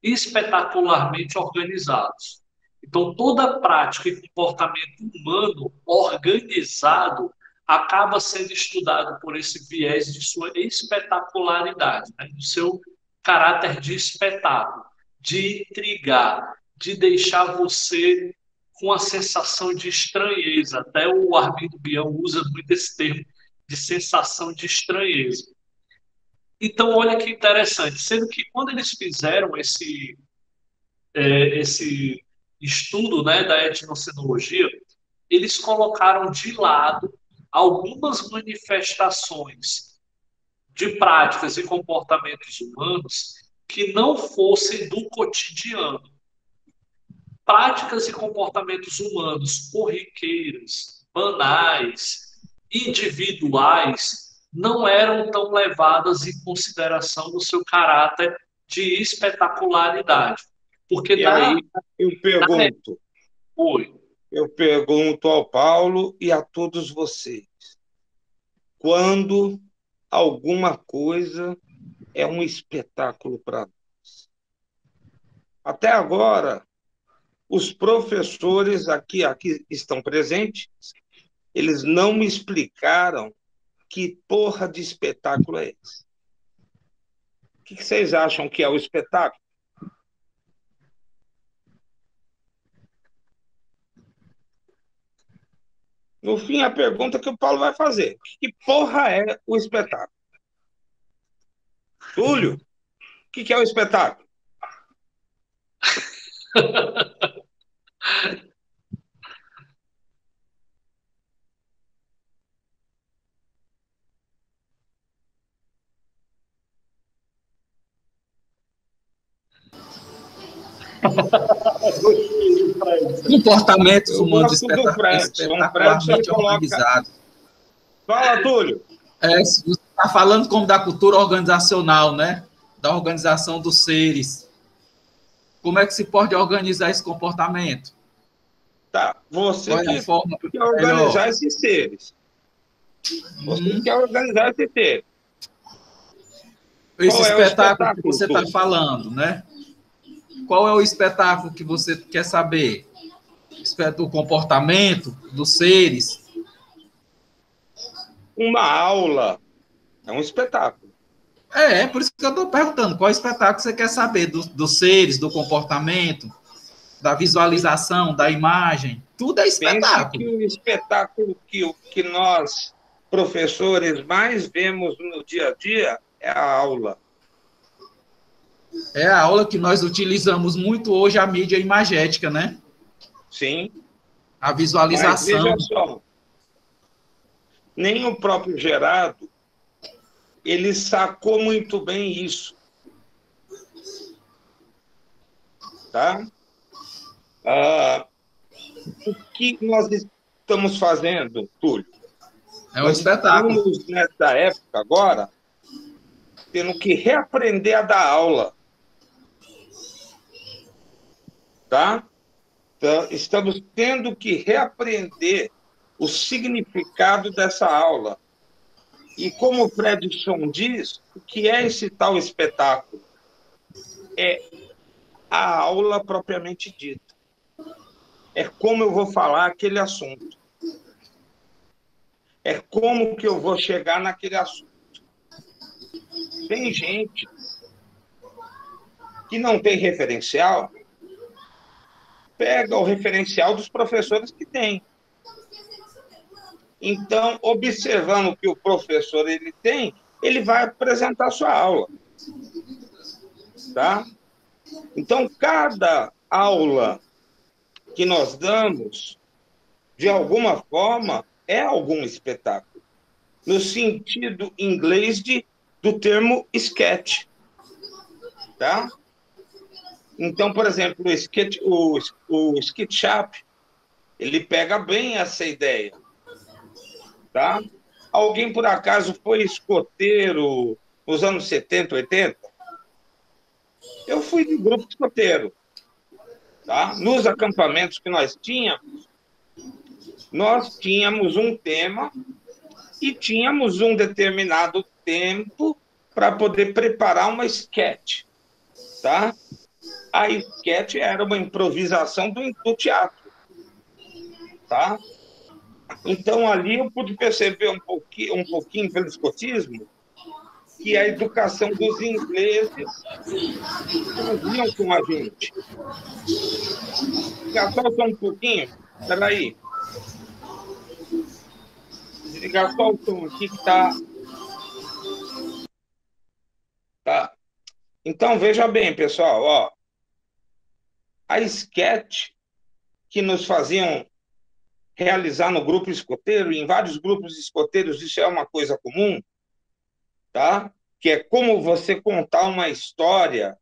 espetacularmente organizados. Então, toda prática e comportamento humano organizado acaba sendo estudado por esse viés de sua espetacularidade, né? do seu caráter de espetáculo, de intrigar, de deixar você com a sensação de estranheza. Até o Armindo Bião usa muito esse termo de sensação de estranheza. Então, olha que interessante, sendo que quando eles fizeram esse, é, esse estudo né, da etnocenologia, eles colocaram de lado algumas manifestações de práticas e comportamentos humanos que não fossem do cotidiano práticas e comportamentos humanos corriqueiros, banais, individuais, não eram tão levadas em consideração no seu caráter de espetacularidade. Porque e daí. Eu pergunto. Oi. Eu pergunto ao Paulo e a todos vocês: quando alguma coisa é um espetáculo para nós? Até agora, os professores aqui, aqui estão presentes, eles não me explicaram que porra de espetáculo é esse. O que vocês acham que é o espetáculo? No fim, a pergunta que o Paulo vai fazer: que porra é o espetáculo? Túlio, o que é o espetáculo? Comportamentos humanos espetacularmente organizados. Fala, Túlio. É, você está falando como da cultura organizacional, né? Da organização dos seres. Como é que se pode organizar esse comportamento? Tá, você Qual que, forma que quer organizar melhor? esses seres. Você hum. quer organizar esses seres. Esse espetáculo, é espetáculo, que você está falando, né? Qual é o espetáculo que você quer saber? O comportamento dos seres? Uma aula é um espetáculo. É, é por isso que eu estou perguntando qual espetáculo você quer saber do, dos seres, do comportamento, da visualização, da imagem. Tudo é espetáculo. Pense que o espetáculo que, que nós, professores, mais vemos no dia a dia é a aula. É a aula que nós utilizamos muito hoje, a mídia imagética, né? Sim. A visualização. Mas veja só, nem o próprio Gerardo, ele sacou muito bem isso. Tá? Ah, o que nós estamos fazendo, Túlio? É um nós espetáculo. Estamos, nessa época agora, tendo que reaprender a dar aula. Tá? Então, estamos tendo que reaprender o significado dessa aula. E como o Fredson diz, o que é esse tal espetáculo? É a aula propriamente dita. É como eu vou falar aquele assunto. É como que eu vou chegar naquele assunto. Tem gente que não tem referencial, pega o referencial dos professores que tem. Então, observando o que o professor ele tem, ele vai apresentar sua aula. Tá? Então, cada aula que nós damos, de alguma forma, é algum espetáculo. No sentido inglês de, do termo sketch. Tá? Então, por exemplo, o sketch, o, o SketchUp, ele pega bem essa ideia tá? Alguém, por acaso, foi escoteiro nos anos 70, 80? Eu fui de grupo escoteiro. Tá? Nos acampamentos que nós tínhamos, nós tínhamos um tema e tínhamos um determinado tempo para poder preparar uma sketch. Tá? A sketch era uma improvisação do, do teatro. Tá? Então, ali eu pude perceber um pouquinho, um pouquinho pelo escotismo que a educação dos ingleses faziam com a gente. Gastar só um pouquinho. Espera aí. Desligar só o som aqui que está... Tá. Então, veja bem, pessoal, ó. A sketch que nos faziam realizar no grupo escoteiro, em vários grupos escoteiros isso é uma coisa comum, tá? Que é como você contar uma história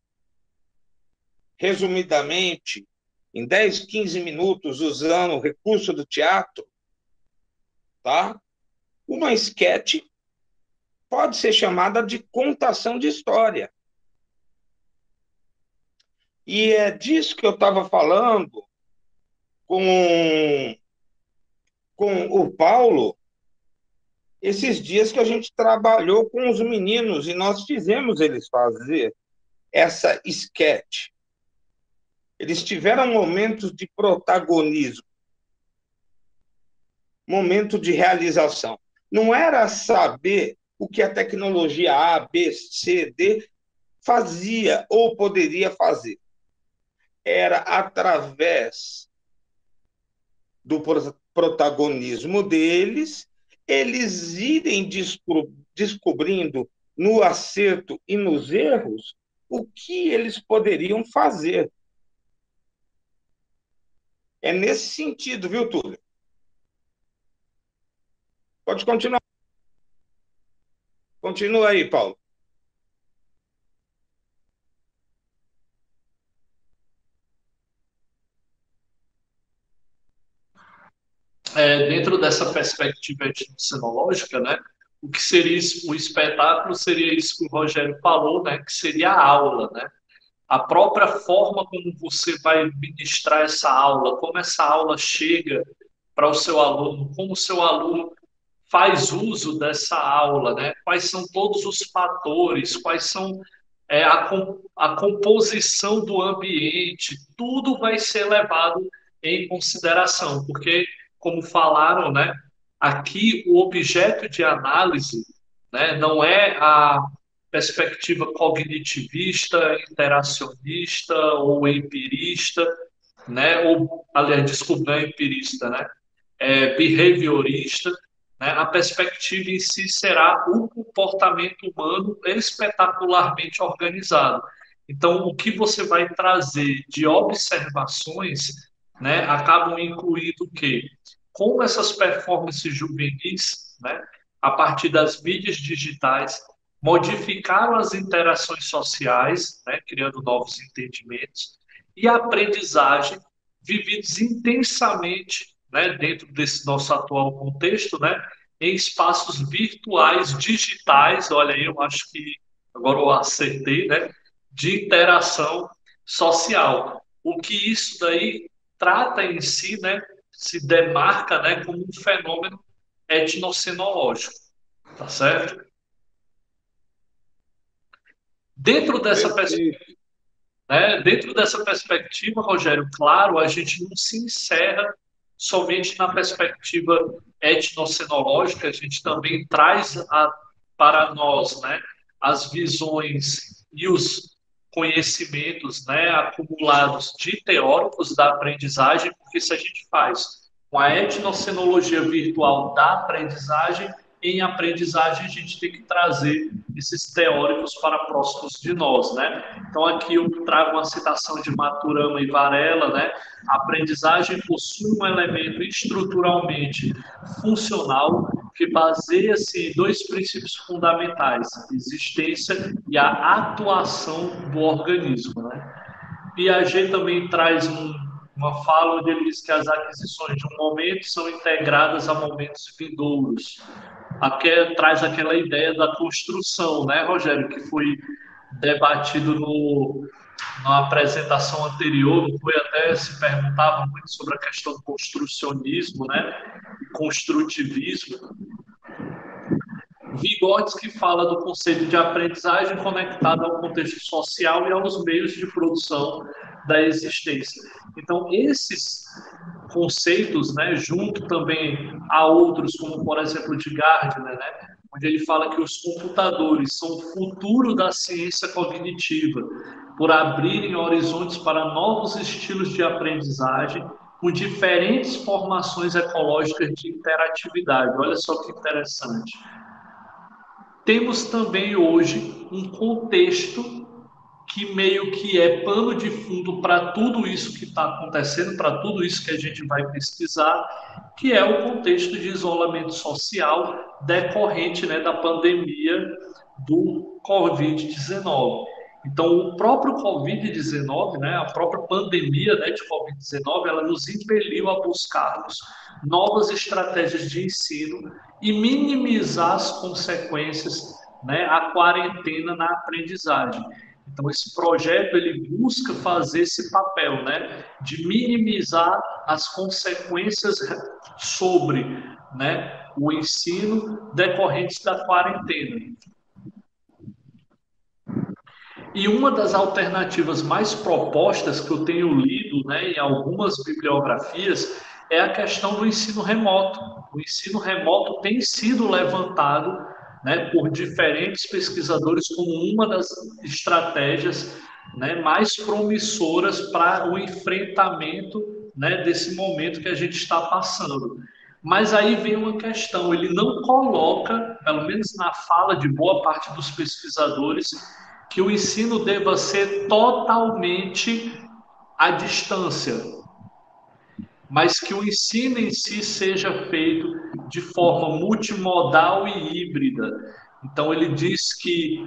resumidamente em 10, 15 minutos usando o recurso do teatro, tá? Uma esquete pode ser chamada de contação de história. E é disso que eu estava falando com com o Paulo esses dias que a gente trabalhou com os meninos e nós fizemos eles fazer essa sketch. Eles tiveram momentos de protagonismo, momento de realização. Não era saber o que a tecnologia A, B, C, D fazia ou poderia fazer. Era através do protagonismo deles, eles irem desco descobrindo no acerto e nos erros o que eles poderiam fazer. É nesse sentido, viu, Túlio? Pode continuar. Continua aí, Paulo. É, dentro dessa perspectiva etnocenológica, né, o que seria o espetáculo seria isso que o Rogério falou, né, que seria a aula, né? A própria forma como você vai ministrar essa aula, como essa aula chega para o seu aluno, como o seu aluno faz uso dessa aula, né? Quais são todos os fatores, quais são é, a, a composição do ambiente, tudo vai ser levado em consideração, porque, como falaram, né, aqui o objeto de análise né, não é a perspectiva cognitivista, interacionista ou empirista, né, ou, aliás, desculpa, não é empirista, né, é behaviorista, né, a perspectiva em si será o comportamento humano espetacularmente organizado. Então, o que você vai trazer de observações né, acabam incluindo o quê? Como essas performances juvenis, né, a partir das mídias digitais, modificaram as interações sociais, né, criando novos entendimentos, e a aprendizagem vividos intensamente né, dentro desse nosso atual contexto, né, em espaços virtuais, digitais, olha aí, eu acho que agora eu acertei, né, de interação social. O que isso daí trata em si, né, se demarca, né, como um fenômeno etnocenológico, tá certo? Dentro dessa perspectiva, né, dentro dessa perspectiva, Rogério, claro, a gente não se encerra somente na perspectiva etnocenológica, a gente também traz a, para nós né, as visões e os conhecimentos né, acumulados de teóricos da aprendizagem, porque se a gente faz uma etnocenologia virtual da aprendizagem, em aprendizagem a gente tem que trazer esses teóricos para próximos de nós, né? Então aqui eu trago uma citação de Maturama e Varela, né? A aprendizagem possui um elemento estruturalmente funcional que baseia-se em dois princípios fundamentais: existência e a atuação do organismo, né? Piaget também traz um, uma fala onde ele diz que as aquisições de um momento são integradas a momentos vindouros aqui, traz aquela ideia da construção, né, Rogério, que foi debatido no, na apresentação anterior, foi até se perguntava muito sobre a questão do construcionismo, né, construtivismo. Vygotsky fala do conceito de aprendizagem conectado ao contexto social e aos meios de produção da existência. Então, esses conceitos, né, junto também a outros, como por exemplo de Gardner, né, onde ele fala que os computadores são o futuro da ciência cognitiva, por abrirem horizontes para novos estilos de aprendizagem com diferentes formações ecológicas de interatividade. Olha só que interessante. Temos também hoje um contexto que meio que é pano de fundo para tudo isso que está acontecendo, para tudo isso que a gente vai pesquisar, que é o contexto de isolamento social decorrente né, da pandemia do Covid-19. Então, o próprio Covid-19, né, a própria pandemia né, de Covid-19, ela nos impeliu a buscarmos novas estratégias de ensino e minimizar as consequências, né, a quarentena na aprendizagem. Então, esse projeto ele busca fazer esse papel, né, de minimizar as consequências sobre, né, o ensino decorrentes da quarentena. E uma das alternativas mais propostas que eu tenho lido, né, em algumas bibliografias, é a questão do ensino remoto. O ensino remoto tem sido levantado né, por diferentes pesquisadores como uma das estratégias né, mais promissoras para o enfrentamento né, desse momento que a gente está passando. Mas aí vem uma questão: ele não coloca, pelo menos na fala de boa parte dos pesquisadores, que o ensino deva ser totalmente à distância, mas que o ensino em si seja feito de forma multimodal e híbrida. Então, ele diz que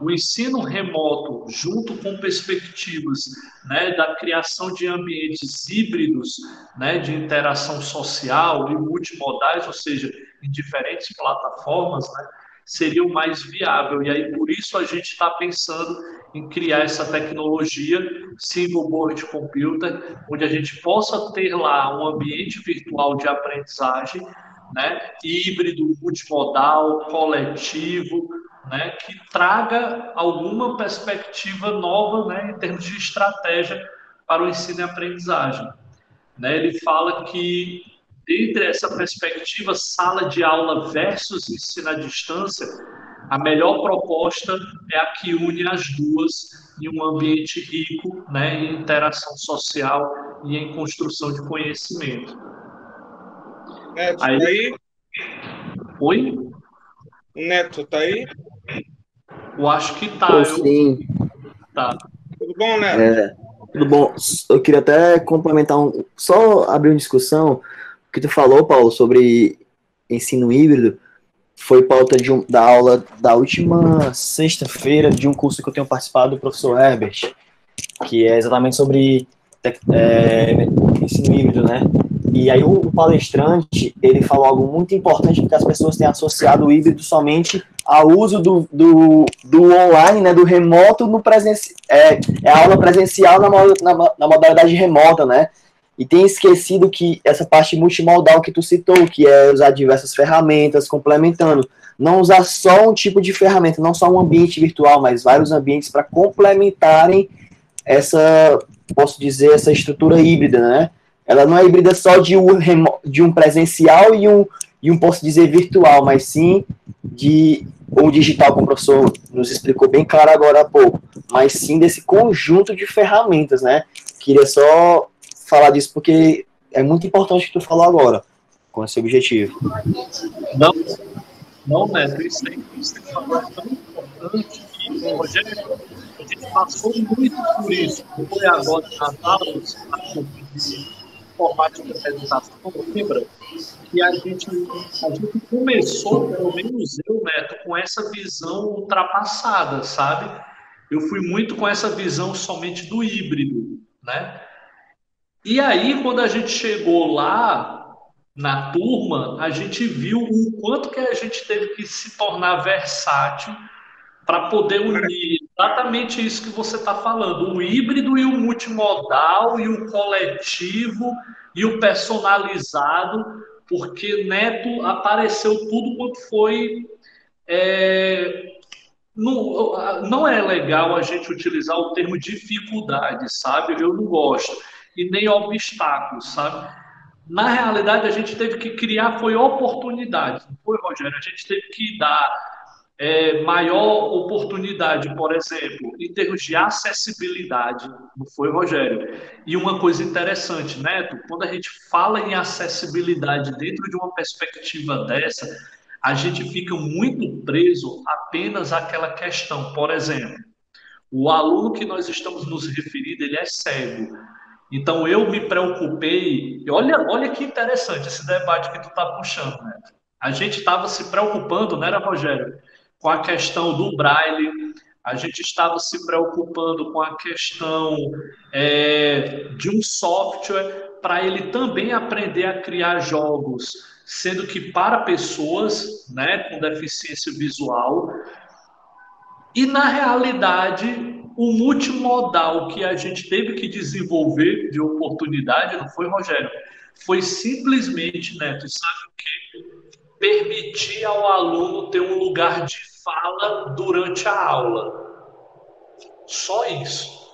o ensino remoto, junto com perspectivas né, da criação de ambientes híbridos, né, de interação social e multimodais, ou seja, em diferentes plataformas, né, seria o mais viável. E aí, por isso, a gente está pensando em criar essa tecnologia, Single Board Computer, onde a gente possa ter lá um ambiente virtual de aprendizagem, né, híbrido, multimodal, coletivo, né, que traga alguma perspectiva nova né, em termos de estratégia para o ensino e aprendizagem. Né, ele fala que, dentre essa perspectiva, sala de aula versus ensino à distância, a melhor proposta é a que une as duas em um ambiente rico né, em interação social e em construção de conhecimento. Neto, aí... Tá aí? Oi? Neto, tá aí? Eu acho que tá. eu... Sim. Tá. Tudo bom, Neto? É, tudo bom. Eu queria até complementar um. Só abrir uma discussão. Que tu falou, Paulo, sobre ensino híbrido foi pauta de um, da aula da última sexta-feira de um curso que eu tenho participado do professor Herbert, que é exatamente sobre é, ensino híbrido, né? E aí o, palestrante, ele falou algo muito importante que as pessoas têm associado o híbrido somente ao uso do, do, do online, né, do remoto no presença, é, é aula presencial na, na, na modalidade remota, né? E tem esquecido que essa parte multimodal que tu citou, que é usar diversas ferramentas, complementando. Não usar só um tipo de ferramenta, não só um ambiente virtual, mas vários ambientes para complementarem essa, posso dizer, essa estrutura híbrida, né? Ela não é híbrida só de um, de um presencial e um, e um, posso dizer, virtual, mas sim de um digital, como o professor nos explicou bem claro agora há pouco, mas sim desse conjunto de ferramentas, né? Queria só falar disso porque é muito importante o que tu falou agora, com esse objetivo. Não, não, Neto, isso aí que você falou é tão importante que, Rogério, a gente passou muito por isso. Foi agora nas aulas, formato de apresentação, lembra? E a gente, a gente começou, pelo menos eu, Neto, com essa visão ultrapassada, sabe? Eu fui muito com essa visão somente do híbrido, né? E aí, quando a gente chegou lá na turma, a gente viu o quanto que a gente teve que se tornar versátil para poder unir exatamente isso que você está falando, o híbrido e o multimodal e o coletivo e o personalizado, porque Neto apareceu tudo quanto foi. É, não, não é legal a gente utilizar o termo dificuldade, sabe? Eu não gosto. E nem obstáculos, sabe? Na realidade, a gente teve que criar foi oportunidade. Não foi, Rogério? A gente teve que dar é, maior oportunidade, por exemplo, em termos de acessibilidade, não foi, Rogério? E uma coisa interessante, Neto, quando a gente fala em acessibilidade dentro de uma perspectiva dessa, a gente fica muito preso apenas àquela questão. Por exemplo, o aluno que nós estamos nos referindo, ele é cego. Então, eu me preocupei, olha, olha que interessante esse debate que tu está puxando, Neto. A gente estava se preocupando, era, Rogério? com a questão do braille, a gente estava se preocupando com a questão é, de um software para ele também aprender a criar jogos, sendo que para pessoas né, com deficiência visual. E na realidade, o multimodal que a gente teve que desenvolver de oportunidade, não foi, Rogério? Foi simplesmente, Neto, sabe o que? Permitir ao aluno ter um lugar de fala durante a aula. Só isso.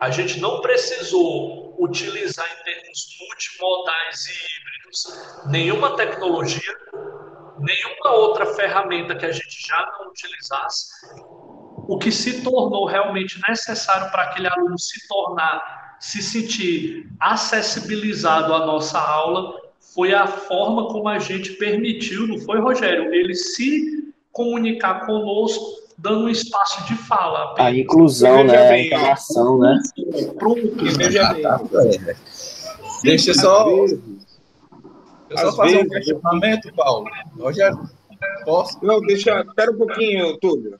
A gente não precisou utilizar em termos multimodais e híbridos nenhuma tecnologia, nenhuma outra ferramenta que a gente já não utilizasse. O que se tornou realmente necessário para aquele aluno se tornar, se sentir acessibilizado à nossa aula foi a forma como a gente permitiu, não foi, Rogério? Ele se comunicar conosco, dando um espaço de fala. A inclusão, né? A interação, né? Pronto, veja bem. Deixa só. Deixa eu só fazer vezes, um questionamento, Paulo. Rogério, posso? Não, deixa. Espera um pouquinho, Túlio.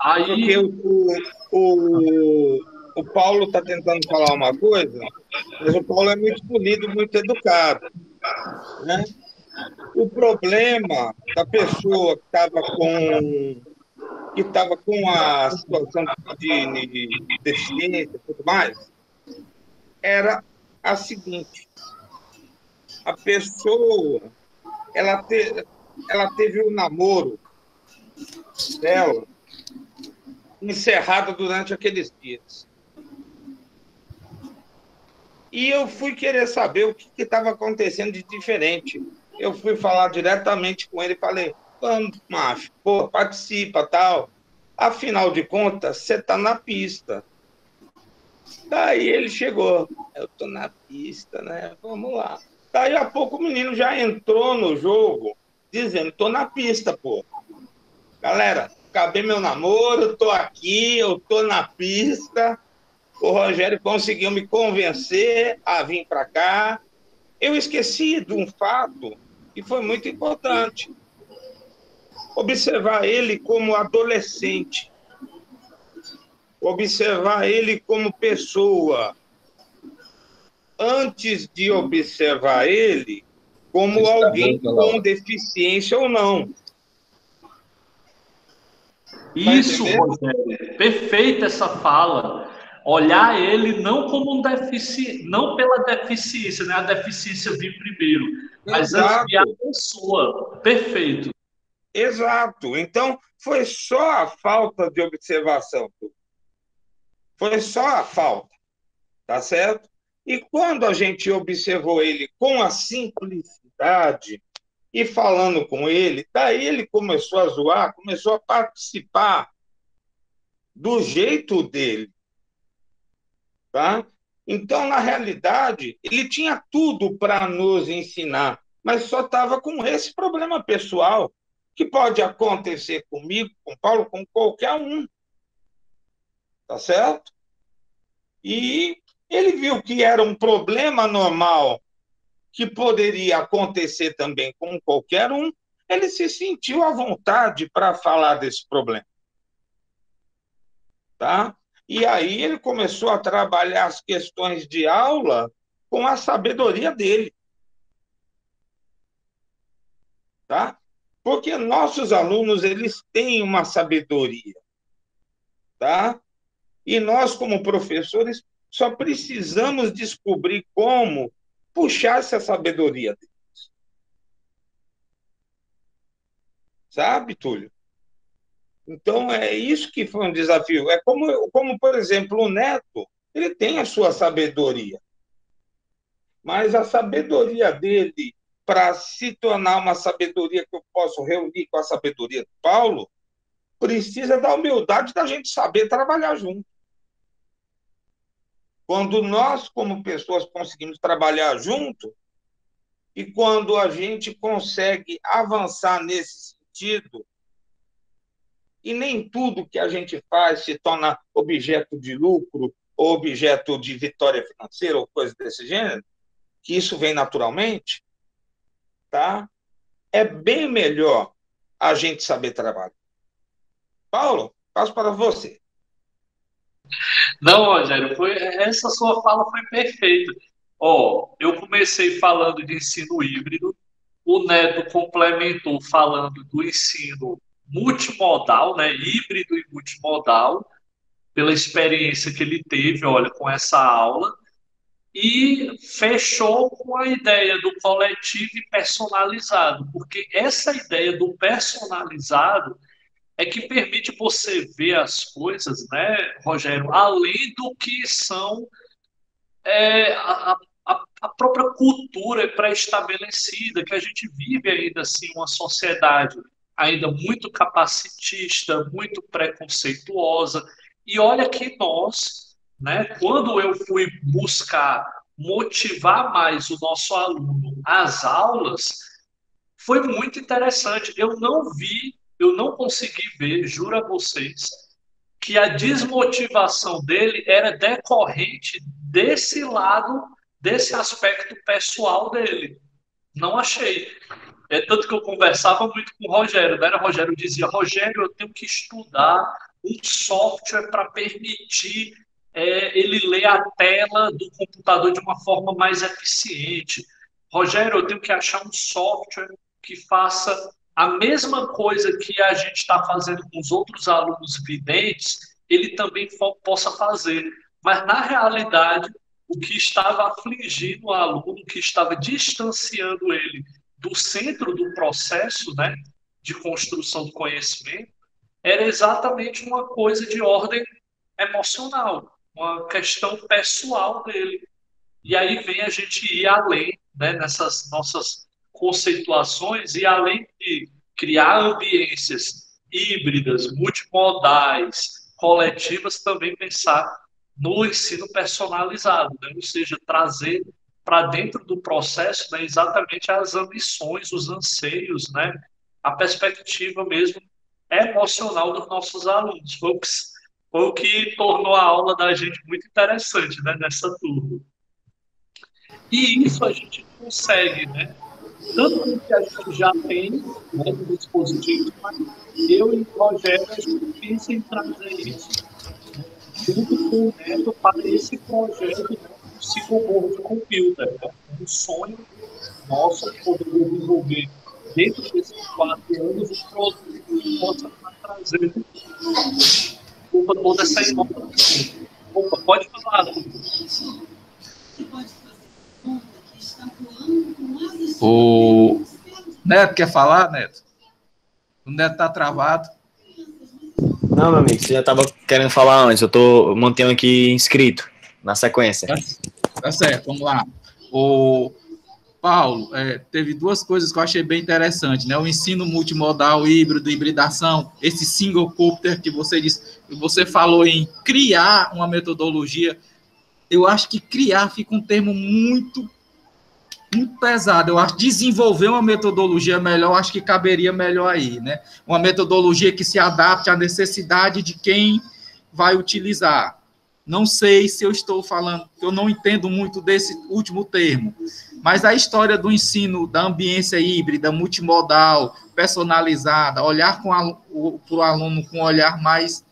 Aí... Porque o, o, o Paulo está tentando falar uma coisa, mas o Paulo é muito polido, muito educado. Né? o problema da pessoa que estava com que estava com a situação de, de deficiência e tudo mais era a seguinte: a pessoa ela, te, ela teve um namoro dela encerrado durante aqueles dias. E eu fui querer saber o que estava acontecendo de diferente. Eu fui falar diretamente com ele e falei: vamos, macho, pô, participa, tal. Afinal de contas, você está na pista. Daí ele chegou. Eu tô na pista, né? Vamos lá. Daí a pouco o menino já entrou no jogo dizendo: tô na pista, pô. Galera, acabei meu namoro, tô aqui, eu tô na pista. O Rogério conseguiu me convencer a vir para cá. Eu esqueci de um fato que foi muito importante. Observar ele como adolescente observar ele como pessoa, antes de observar ele como alguém com deficiência ou não. Isso, Rogério, perfeita essa fala. Olhar ele não como um deficiente, não pela deficiência, né? A deficiência vir primeiro, mas Exato. a pessoa. Perfeito. Exato. Então, foi só a falta de observação. Foi só a falta, tá certo? E quando a gente observou ele com a simplicidade e falando com ele, daí ele começou a zoar, começou a participar do jeito dele, tá? Então, na realidade, ele tinha tudo para nos ensinar, mas só estava com esse problema pessoal que pode acontecer comigo, com Paulo, com qualquer um tá certo? E ele viu que era um problema normal que poderia acontecer também com qualquer um, ele se sentiu à vontade para falar desse problema. Tá? E aí ele começou a trabalhar as questões de aula com a sabedoria dele. Tá? Porque nossos alunos, eles têm uma sabedoria. Tá? E nós, como professores, só precisamos descobrir como puxar essa sabedoria deles. Sabe, Túlio? Então, é isso que foi um desafio. É como, como, por exemplo, o neto, ele tem a sua sabedoria. Mas a sabedoria dele, para se tornar uma sabedoria que eu posso reunir com a sabedoria de Paulo, precisa da humildade da gente saber trabalhar junto. Quando nós, como pessoas, conseguimos trabalhar junto, e quando a gente consegue avançar nesse sentido, e nem tudo que a gente faz se torna objeto de lucro ou objeto de vitória financeira ou coisa desse gênero, que isso vem naturalmente, tá? É bem melhor a gente saber trabalhar. Paulo, passo para você. Não, Rogério, foi, essa sua fala foi perfeita. Ó, eu comecei falando de ensino híbrido, o Neto complementou falando do ensino multimodal, né, híbrido e multimodal, pela experiência que ele teve, olha, com essa aula, e fechou com a ideia do coletivo e personalizado, porque essa ideia do personalizado é que permite você ver as coisas, né, Rogério, além do que são é, a, a, a, própria cultura pré-estabelecida, que a gente vive ainda assim uma sociedade ainda muito capacitista, muito preconceituosa. E olha que nós, né, quando eu fui buscar motivar mais o nosso aluno às aulas, foi muito interessante. Eu não vi eu não consegui ver, juro a vocês, que a desmotivação dele era decorrente desse lado, desse aspecto pessoal dele. Não achei. É tanto que eu conversava muito com o Rogério, né? O Rogério dizia: Rogério, eu tenho que estudar um software para permitir é, ele ler a tela do computador de uma forma mais eficiente. Rogério, eu tenho que achar um software que faça a mesma coisa que a gente está fazendo com os outros alunos videntes, ele também possa fazer. Mas, na realidade, o que estava afligindo o aluno, o que estava distanciando ele do centro do processo né, de construção do conhecimento, era exatamente uma coisa de ordem emocional, uma questão pessoal dele. E aí vem a gente ir além né, nessas nossas conceituações e além de criar ambiências híbridas, multimodais, coletivas, também pensar no ensino personalizado, né? ou seja, trazer para dentro do processo né, exatamente as ambições, os anseios, né, a perspectiva mesmo emocional dos nossos alunos. Foi o que, foi o que tornou a aula da gente muito interessante né, nessa turma. E isso a gente consegue, né? Tanto que a gente já tem né, no dispositivo, mas eu e o Rogério a gente pensa em trazer isso junto com o Neto para esse projeto né, do Ciclo Computer. É um sonho nosso poder desenvolver dentro desses quatro anos um produto que possa estar trazendo toda essa inovação. Opa, pode falar, O Neto quer falar, Neto? O Neto tá travado. Não, meu amigo, você já estava querendo falar antes, eu tô mantendo aqui inscrito na sequência. Tá, tá certo, vamos lá. O Paulo, é, teve duas coisas que eu achei bem interessante, né? O ensino multimodal, híbrido, hibridação, esse single copter que você disse, você falou em criar uma metodologia. Eu acho que criar fica um termo muito muito pesado. Eu acho desenvolver uma metodologia melhor, acho que caberia melhor aí, né? Uma metodologia que se adapte à necessidade de quem vai utilizar. Não sei se eu estou falando, eu não entendo muito desse último termo, mas a história do ensino da ambiência híbrida, multimodal, personalizada, olhar para o aluno com um olhar mais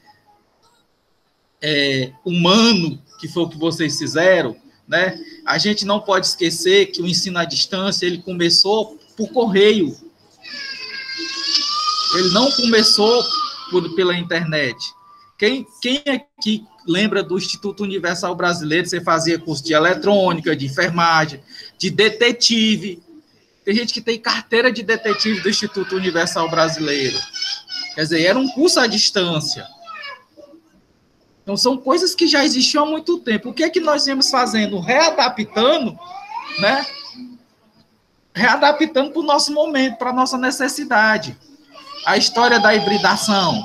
é, humano, que foi o que vocês fizeram, né? A gente não pode esquecer que o ensino à distância ele começou por correio. Ele não começou por, pela internet. Quem, quem aqui lembra do Instituto Universal Brasileiro? Você fazia curso de eletrônica, de enfermagem, de detetive. Tem gente que tem carteira de detetive do Instituto Universal Brasileiro. Quer dizer, era um curso à distância. Então, são coisas que já existiam há muito tempo. O que é que nós viemos fazendo? Readaptando, né? Readaptando para o nosso momento, para a nossa necessidade. A história da hibridação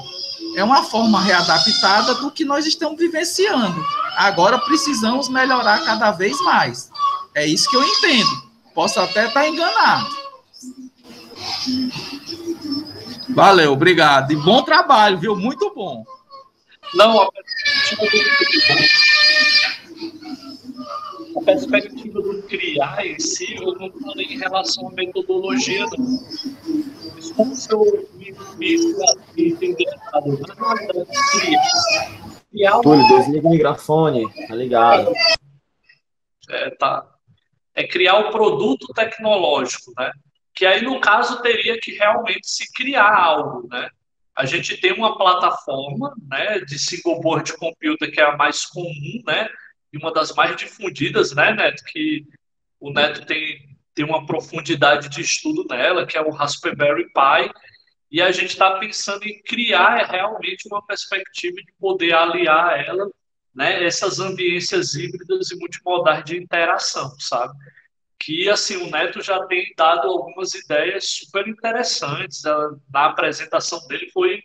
é uma forma readaptada do que nós estamos vivenciando. Agora precisamos melhorar cada vez mais. É isso que eu entendo. Posso até estar enganado. Valeu, obrigado. E bom trabalho, viu? Muito bom. Não, a perspectiva do criar em si, eu não falei em relação à metodologia, não. Mas como se eu me, me entender errado, criar. criar Túlio, desliga o microfone, tá ligado? É, tá. É criar o um produto tecnológico, né? Que aí, no caso, teria que realmente se criar algo, né? A gente tem uma plataforma né, de single board computer que é a mais comum, né, e uma das mais difundidas, né, Neto, que o Neto tem, tem uma profundidade de estudo nela, que é o Raspberry Pi, e a gente está pensando em criar realmente uma perspectiva de poder aliar ela, né, essas ambiências híbridas e multimodais de interação, sabe? Que assim o Neto já tem dado algumas ideias super interessantes. Na apresentação dele foi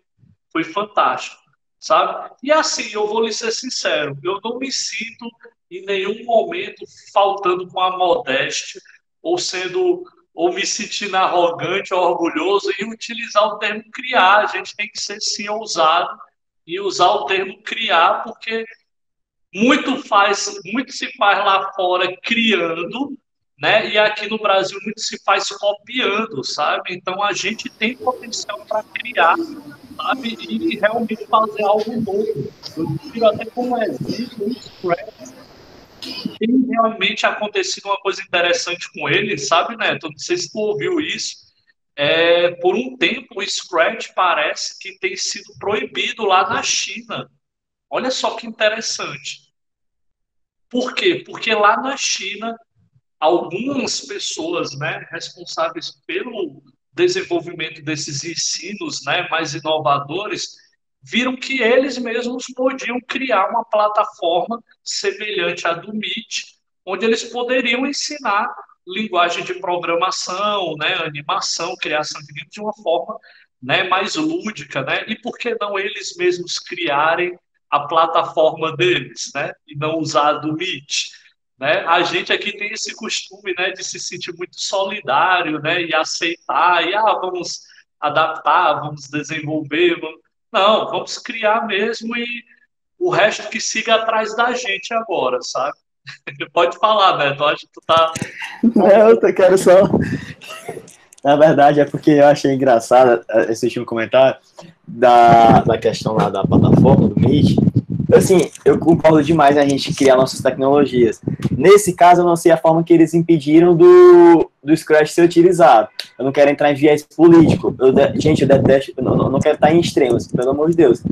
foi fantástico sabe? E assim eu vou lhe ser sincero eu não me sinto em nenhum momento faltando com a modéstia ou sendo ou me sentindo arrogante ou orgulhoso em utilizar o termo criar. A gente tem que ser sim ousado e usar o termo criar porque muito faz muito se faz lá fora criando né? E aqui no Brasil muito se faz copiando, sabe? Então a gente tem potencial para criar, sabe? E realmente fazer algo novo. Eu tiro até como exemplo o Scratch, tem realmente acontecido uma coisa interessante com ele, sabe, Neto? Não sei se tu ouviu isso. É, por um tempo, o Scratch parece que tem sido proibido lá na China. Olha só que interessante. Por quê? Porque lá na China, algumas pessoas né, responsáveis pelo desenvolvimento desses ensinos né, mais inovadores viram que eles mesmos podiam criar uma plataforma semelhante à do Meet, onde eles poderiam ensinar linguagem de programação, né, animação, criação de de uma forma né, mais lúdica, né? E por que não eles mesmos criarem a plataforma deles, né? E não usar a do Meet, né? A gente aqui tem esse costume, né, de se sentir muito solidário, né, e aceitar, e ah, vamos adaptar, vamos desenvolver, vamos... não, vamos criar mesmo e o resto que siga atrás da gente agora, sabe? Pode falar, Beto. Acho que tu tá. Não, eu quero só. Na verdade, é porque eu achei engraçado eh, esse último comentário da, da questão lá da plataforma do Meet. Assim, eu concordo demais a gente criar nossas tecnologias. Nesse caso, eu não sei a forma que eles impediram do, do Scratch ser utilizado. Eu não quero entrar em viés político. Eu de, gente, eu detesto, eu não, não quero estar em extremos, pelo amor de Deus.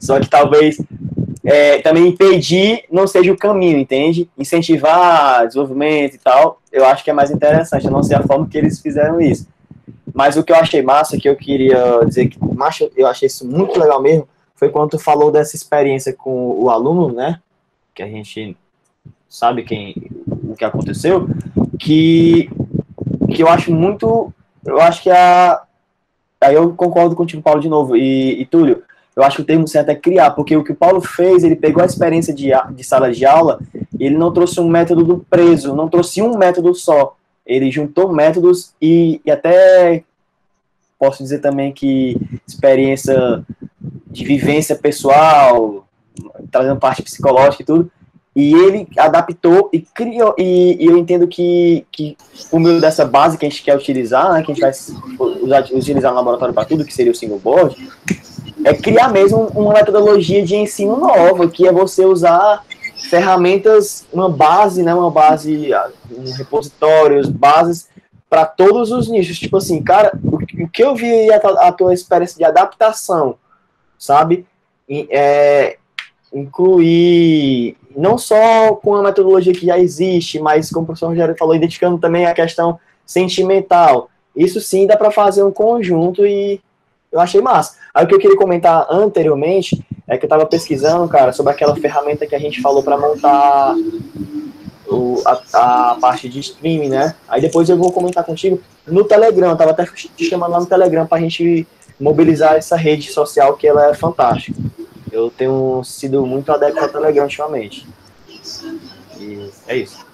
Só que talvez é, também impedir não seja o caminho, entende? Incentivar desenvolvimento e tal, eu acho que é mais interessante, eu não sei a forma que eles fizeram isso. Mas o que eu achei massa, que eu queria dizer que macho, eu achei isso muito legal mesmo, foi quando tu falou dessa experiência com o aluno, né? Que a gente sabe quem o que aconteceu, que que eu acho muito, eu acho que a aí eu concordo contigo, Paulo, de novo, e, e Túlio, eu acho que o termo certo é criar, porque o que o Paulo fez, ele pegou a experiência de, de sala de aula, ele não trouxe um método do preso, não trouxe um método só. Ele juntou métodos e, e até posso dizer também que experiência de vivência pessoal, trazendo parte psicológica e tudo, e ele adaptou e criou, e, e, eu entendo que, que o meio dessa base que a gente quer utilizar, né, que a gente vai usar, utilizar no laboratório para tudo, que seria o single board, é criar mesmo uma metodologia de ensino nova, que é você usar ferramentas, uma base, né, uma base, um repositórios, bases para todos os nichos. Tipo assim, cara, o, que eu vi a, a tua experiência de adaptação, sabe? É, incluir não só com a metodologia que já existe, mas como o professor Rogério falou, identificando também a questão sentimental. Isso sim dá para fazer um conjunto e eu achei massa. Aí o que eu queria comentar anteriormente é que eu estava pesquisando, cara, sobre aquela ferramenta que a gente falou para montar o, a, a, parte de streaming, né? Aí depois eu vou comentar contigo no Telegram, eu tava até te chamando lá no Telegram para a gente mobilizar essa rede social que ela é fantástica. Eu tenho sido muito adepto ao Telegram ultimamente. E é isso.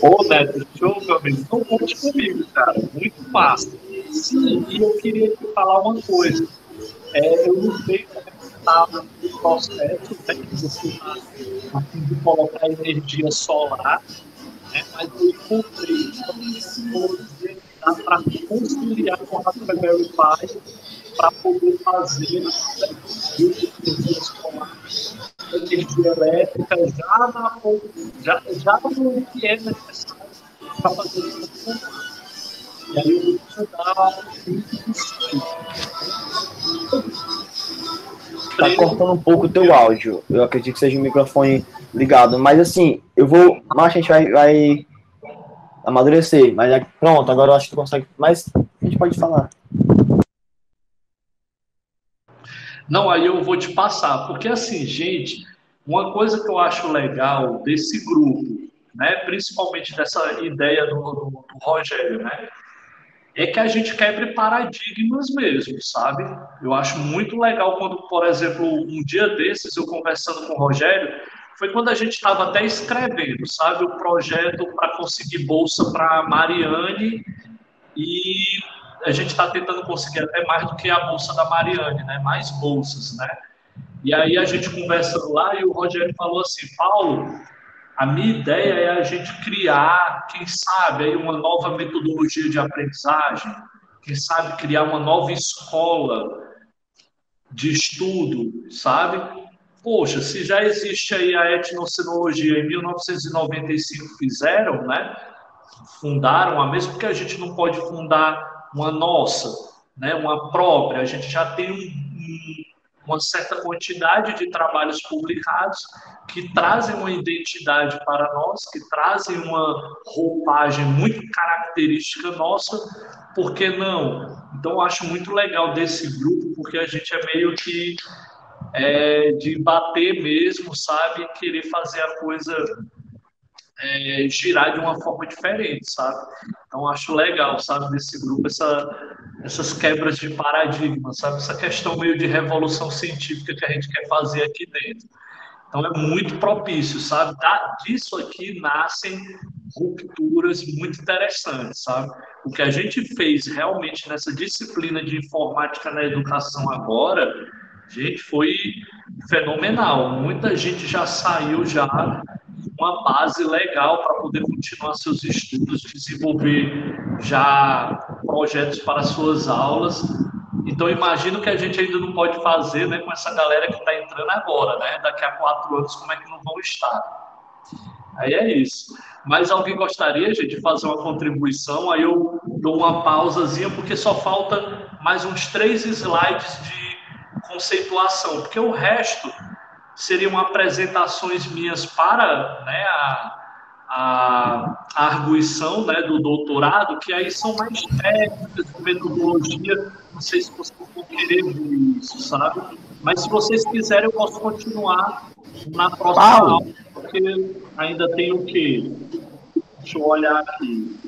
Ô, Neto, show, meu amigo. Então conte comigo, cara. Muito massa. E eu queria te falar uma coisa. É, eu não sei como é estava no processo né, que você está a fim de colocar energia solar, né, mas eu encontrei dá para conciliar com a Raspberry Pi para poder fazer energia elétrica já, na, já, já no que é necessário para fazer isso e aí eu vou dar Tá cortando um pouco o teu áudio. Eu acredito que seja o microfone ligado. Mas assim, eu vou. Mas a gente vai, vai amadurecer. Mas é, pronto, agora eu acho que tu consegue. Mas a gente pode falar. Não, aí eu vou te passar. Porque assim, gente, uma coisa que eu acho legal desse grupo, né, principalmente dessa ideia do, do, do Rogério, né, é que a gente quebre paradigmas mesmo, sabe? Eu acho muito legal quando, por exemplo, um dia desses, eu conversando com o Rogério, foi quando a gente estava até escrevendo, sabe, o projeto para conseguir bolsa para Mariane e a gente está tentando conseguir até mais do que a bolsa da Mariane, né? Mais bolsas, né? E aí a gente conversando lá e o Rogério falou assim, Paulo, a minha ideia é a gente criar, quem sabe, aí uma nova metodologia de aprendizagem, quem sabe criar uma nova escola de estudo, sabe? Poxa, se já existe aí a etnocenologia em 1995 fizeram, né? Fundaram a mesma, porque a gente não pode fundar uma nossa, né? Uma própria. A gente já tem um, uma certa quantidade de trabalhos publicados que trazem uma identidade para nós, que trazem uma roupagem muito característica nossa, por que não? Então, acho muito legal desse grupo, porque a gente é meio que é, de bater mesmo, sabe? Querer fazer a coisa é, girar de uma forma diferente, sabe? Então acho legal, sabe, desse grupo essa, essas quebras de paradigma, sabe? Essa questão meio de revolução científica que a gente quer fazer aqui dentro. Então é muito propício, sabe? Da, disso aqui nascem rupturas muito interessantes, sabe? O que a gente fez realmente nessa disciplina de informática na educação agora Gente, foi fenomenal. Muita gente já saiu já uma base legal para poder continuar seus estudos, desenvolver já projetos para suas aulas. Então, imagino que a gente ainda não pode fazer né, com essa galera que está entrando agora, né? Daqui a quatro anos, como é que não vão estar? Aí é isso. Mas alguém gostaria, gente, de fazer uma contribuição? Aí eu dou uma pausazinha, porque só falta mais uns três slides de conceituação, porque o resto seriam apresentações minhas para né, a, a, a arguição né, do doutorado, que aí são mais técnicas, metodologia, não sei se vocês vão querer ver isso, sabe? Mas se vocês quiserem, eu posso continuar na próxima aula, porque ainda tem o quê? Deixa eu olhar aqui.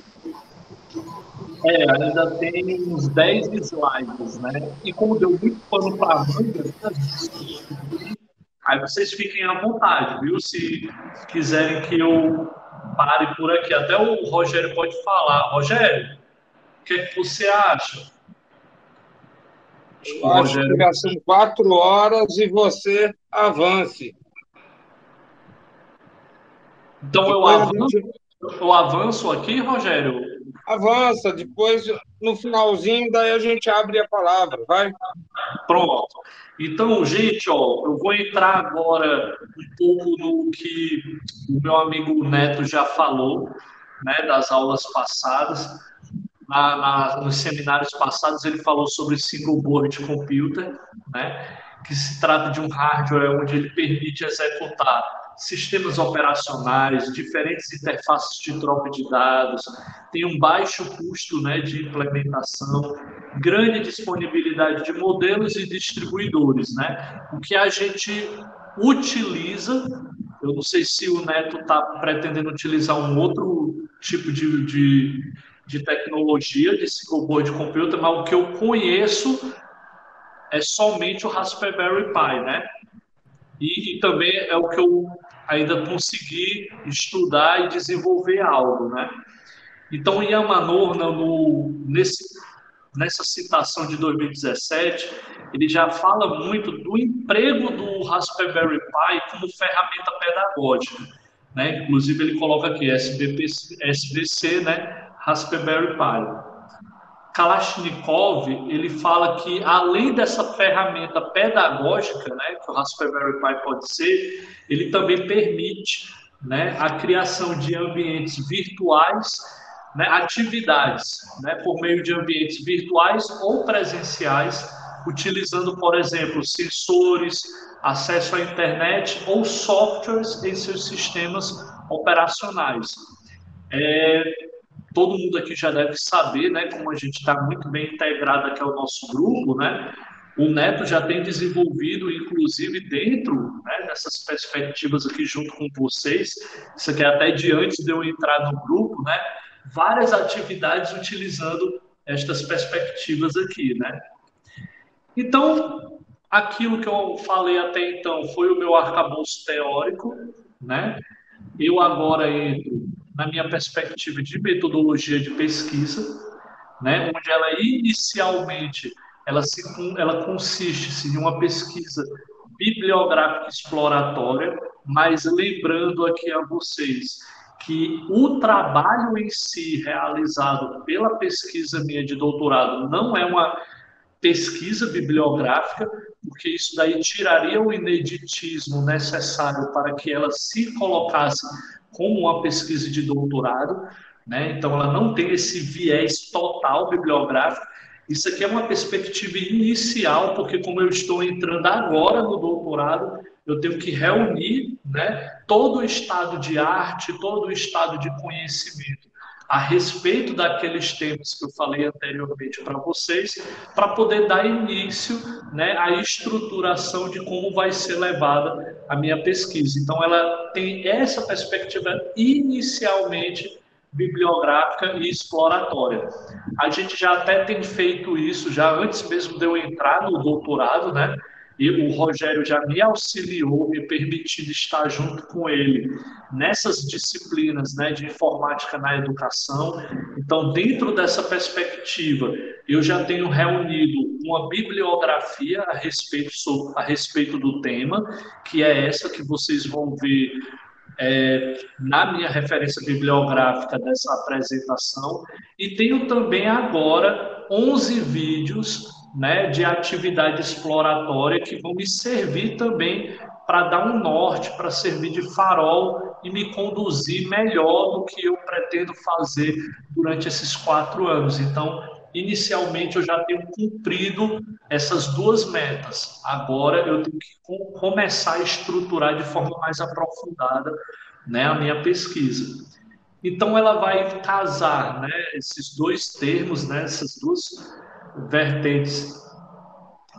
É, ainda tem uns 10 slides, né? E como deu muito pano para manga, aí vocês fiquem à vontade, viu? Se quiserem que eu pare por aqui. Até o Rogério pode falar. Rogério, o que, é que você acha? Eu acho Rogério... que já são quatro horas e você avance. Então eu avanço, eu avanço aqui, Rogério? Avança, depois no finalzinho, daí a gente abre a palavra, vai? Pronto. Então, gente, ó, eu vou entrar agora um pouco no que o meu amigo Neto já falou, né, das aulas passadas. Na, na, nos seminários passados, ele falou sobre single board computer, né, que se trata de um hardware onde ele permite executar sistemas operacionais, diferentes interfaces de troca de dados, tem um baixo custo né, de implementação, grande disponibilidade de modelos e distribuidores. Né? O que a gente utiliza, eu não sei se o Neto está pretendendo utilizar um outro tipo de, de, de tecnologia de single board computer, mas o que eu conheço é somente o Raspberry Pi, né? E, e, também é o que eu ainda consegui estudar e desenvolver algo, né? Então, Yamanor, no, nesse, nessa citação de 2017, ele já fala muito do emprego do Raspberry Pi como ferramenta pedagógica, né? Inclusive, ele coloca aqui SBC, né? Raspberry Pi. Kalashnikov, ele fala que além dessa ferramenta pedagógica, né, que o Raspberry Pi pode ser, ele também permite, né, a criação de ambientes virtuais, né, atividades, né, por meio de ambientes virtuais ou presenciais, utilizando, por exemplo, sensores, acesso à internet ou softwares em seus sistemas operacionais. É, todo mundo aqui já deve saber, né, como a gente está muito bem integrado aqui ao nosso grupo, né, o Neto já tem desenvolvido, inclusive dentro né, dessas perspectivas aqui junto com vocês, isso aqui é até de antes de eu entrar no grupo, né, várias atividades utilizando estas perspectivas aqui, né. Então, aquilo que eu falei até então foi o meu arcabouço teórico, né, eu agora entro na minha perspectiva de metodologia de pesquisa, né, onde ela inicialmente ela, se, ela consiste em uma pesquisa bibliográfica exploratória, mas lembrando aqui a vocês que o trabalho em si realizado pela pesquisa minha de doutorado não é uma pesquisa bibliográfica, porque isso daí tiraria o ineditismo necessário para que ela se colocasse como uma pesquisa de doutorado, né? Então ela não tem esse viés total bibliográfico. Isso aqui é uma perspectiva inicial, porque como eu estou entrando agora no doutorado, eu tenho que reunir, né, todo o estado de arte, todo o estado de conhecimento a respeito daqueles temas que eu falei anteriormente para vocês, para poder dar início né, à estruturação de como vai ser levada a minha pesquisa. Então, ela tem essa perspectiva inicialmente bibliográfica e exploratória. A gente já até tem feito isso, já antes mesmo de eu entrar no doutorado, né? E o Rogério já me auxiliou, me permitindo estar junto com ele nessas disciplinas né, de informática na educação. Então, dentro dessa perspectiva, eu já tenho reunido uma bibliografia a respeito, a respeito do tema, que é essa que vocês vão ver é, na minha referência bibliográfica dessa apresentação. E tenho também agora 11 vídeos né, de atividade exploratória que vão me servir também para dar um norte, para servir de farol e me conduzir melhor do que eu pretendo fazer durante esses quatro anos. Então, inicialmente eu já tenho cumprido essas duas metas. Agora eu tenho que começar a estruturar de forma mais aprofundada né, a minha pesquisa. Então ela vai casar né, esses dois termos, né, essas duas vertentes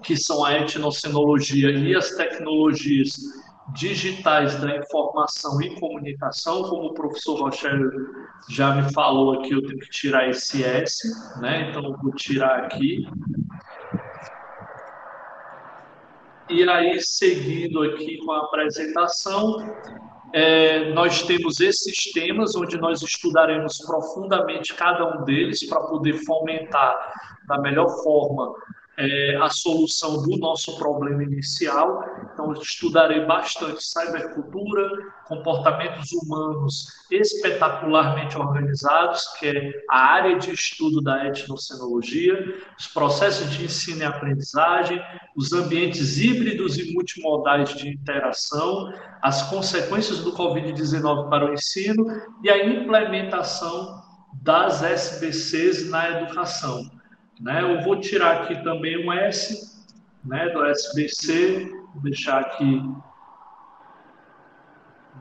que são a etnocenologia e as tecnologias digitais da informação e comunicação, como o professor Rochelle já me falou aqui, eu tenho que tirar esse S, né? Então vou tirar aqui. E aí, seguindo aqui com a apresentação, é, nós temos esses temas onde nós estudaremos profundamente cada um deles para poder fomentar da melhor forma é, a solução do nosso problema inicial. Então, estudarei bastante cybercultura, comportamentos humanos espetacularmente organizados, que é a área de estudo da etnocenologia, os processos de ensino e aprendizagem, os ambientes híbridos e multimodais de interação, as consequências do Covid-19 para o ensino e a implementação das SBCs na educação. Né? Eu vou tirar aqui também um S né, do SBC, vou deixar aqui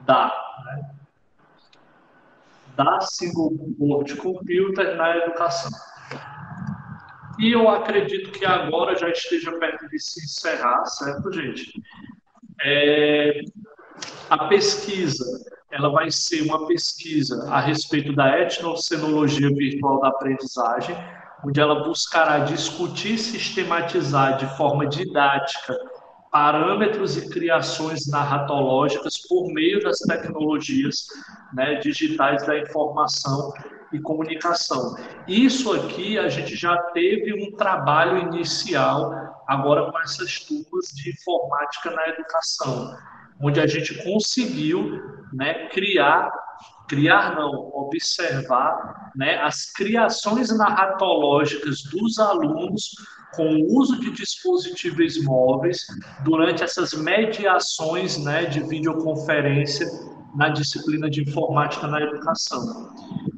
da, né? da Single Board Computer na educação. E eu acredito que agora já esteja perto de se encerrar, certo, gente? É, a pesquisa, ela vai ser uma pesquisa a respeito da etnocenologia virtual da aprendizagem, onde ela buscará discutir e sistematizar de forma didática parâmetros e criações narratológicas por meio das tecnologias né, digitais da informação e comunicação. Isso aqui a gente já teve um trabalho inicial agora com essas turmas de informática na educação, onde a gente conseguiu né, criar criar não, observar né, as criações narratológicas dos alunos com o uso de dispositivos móveis durante essas mediações né, de videoconferência na disciplina de informática na educação,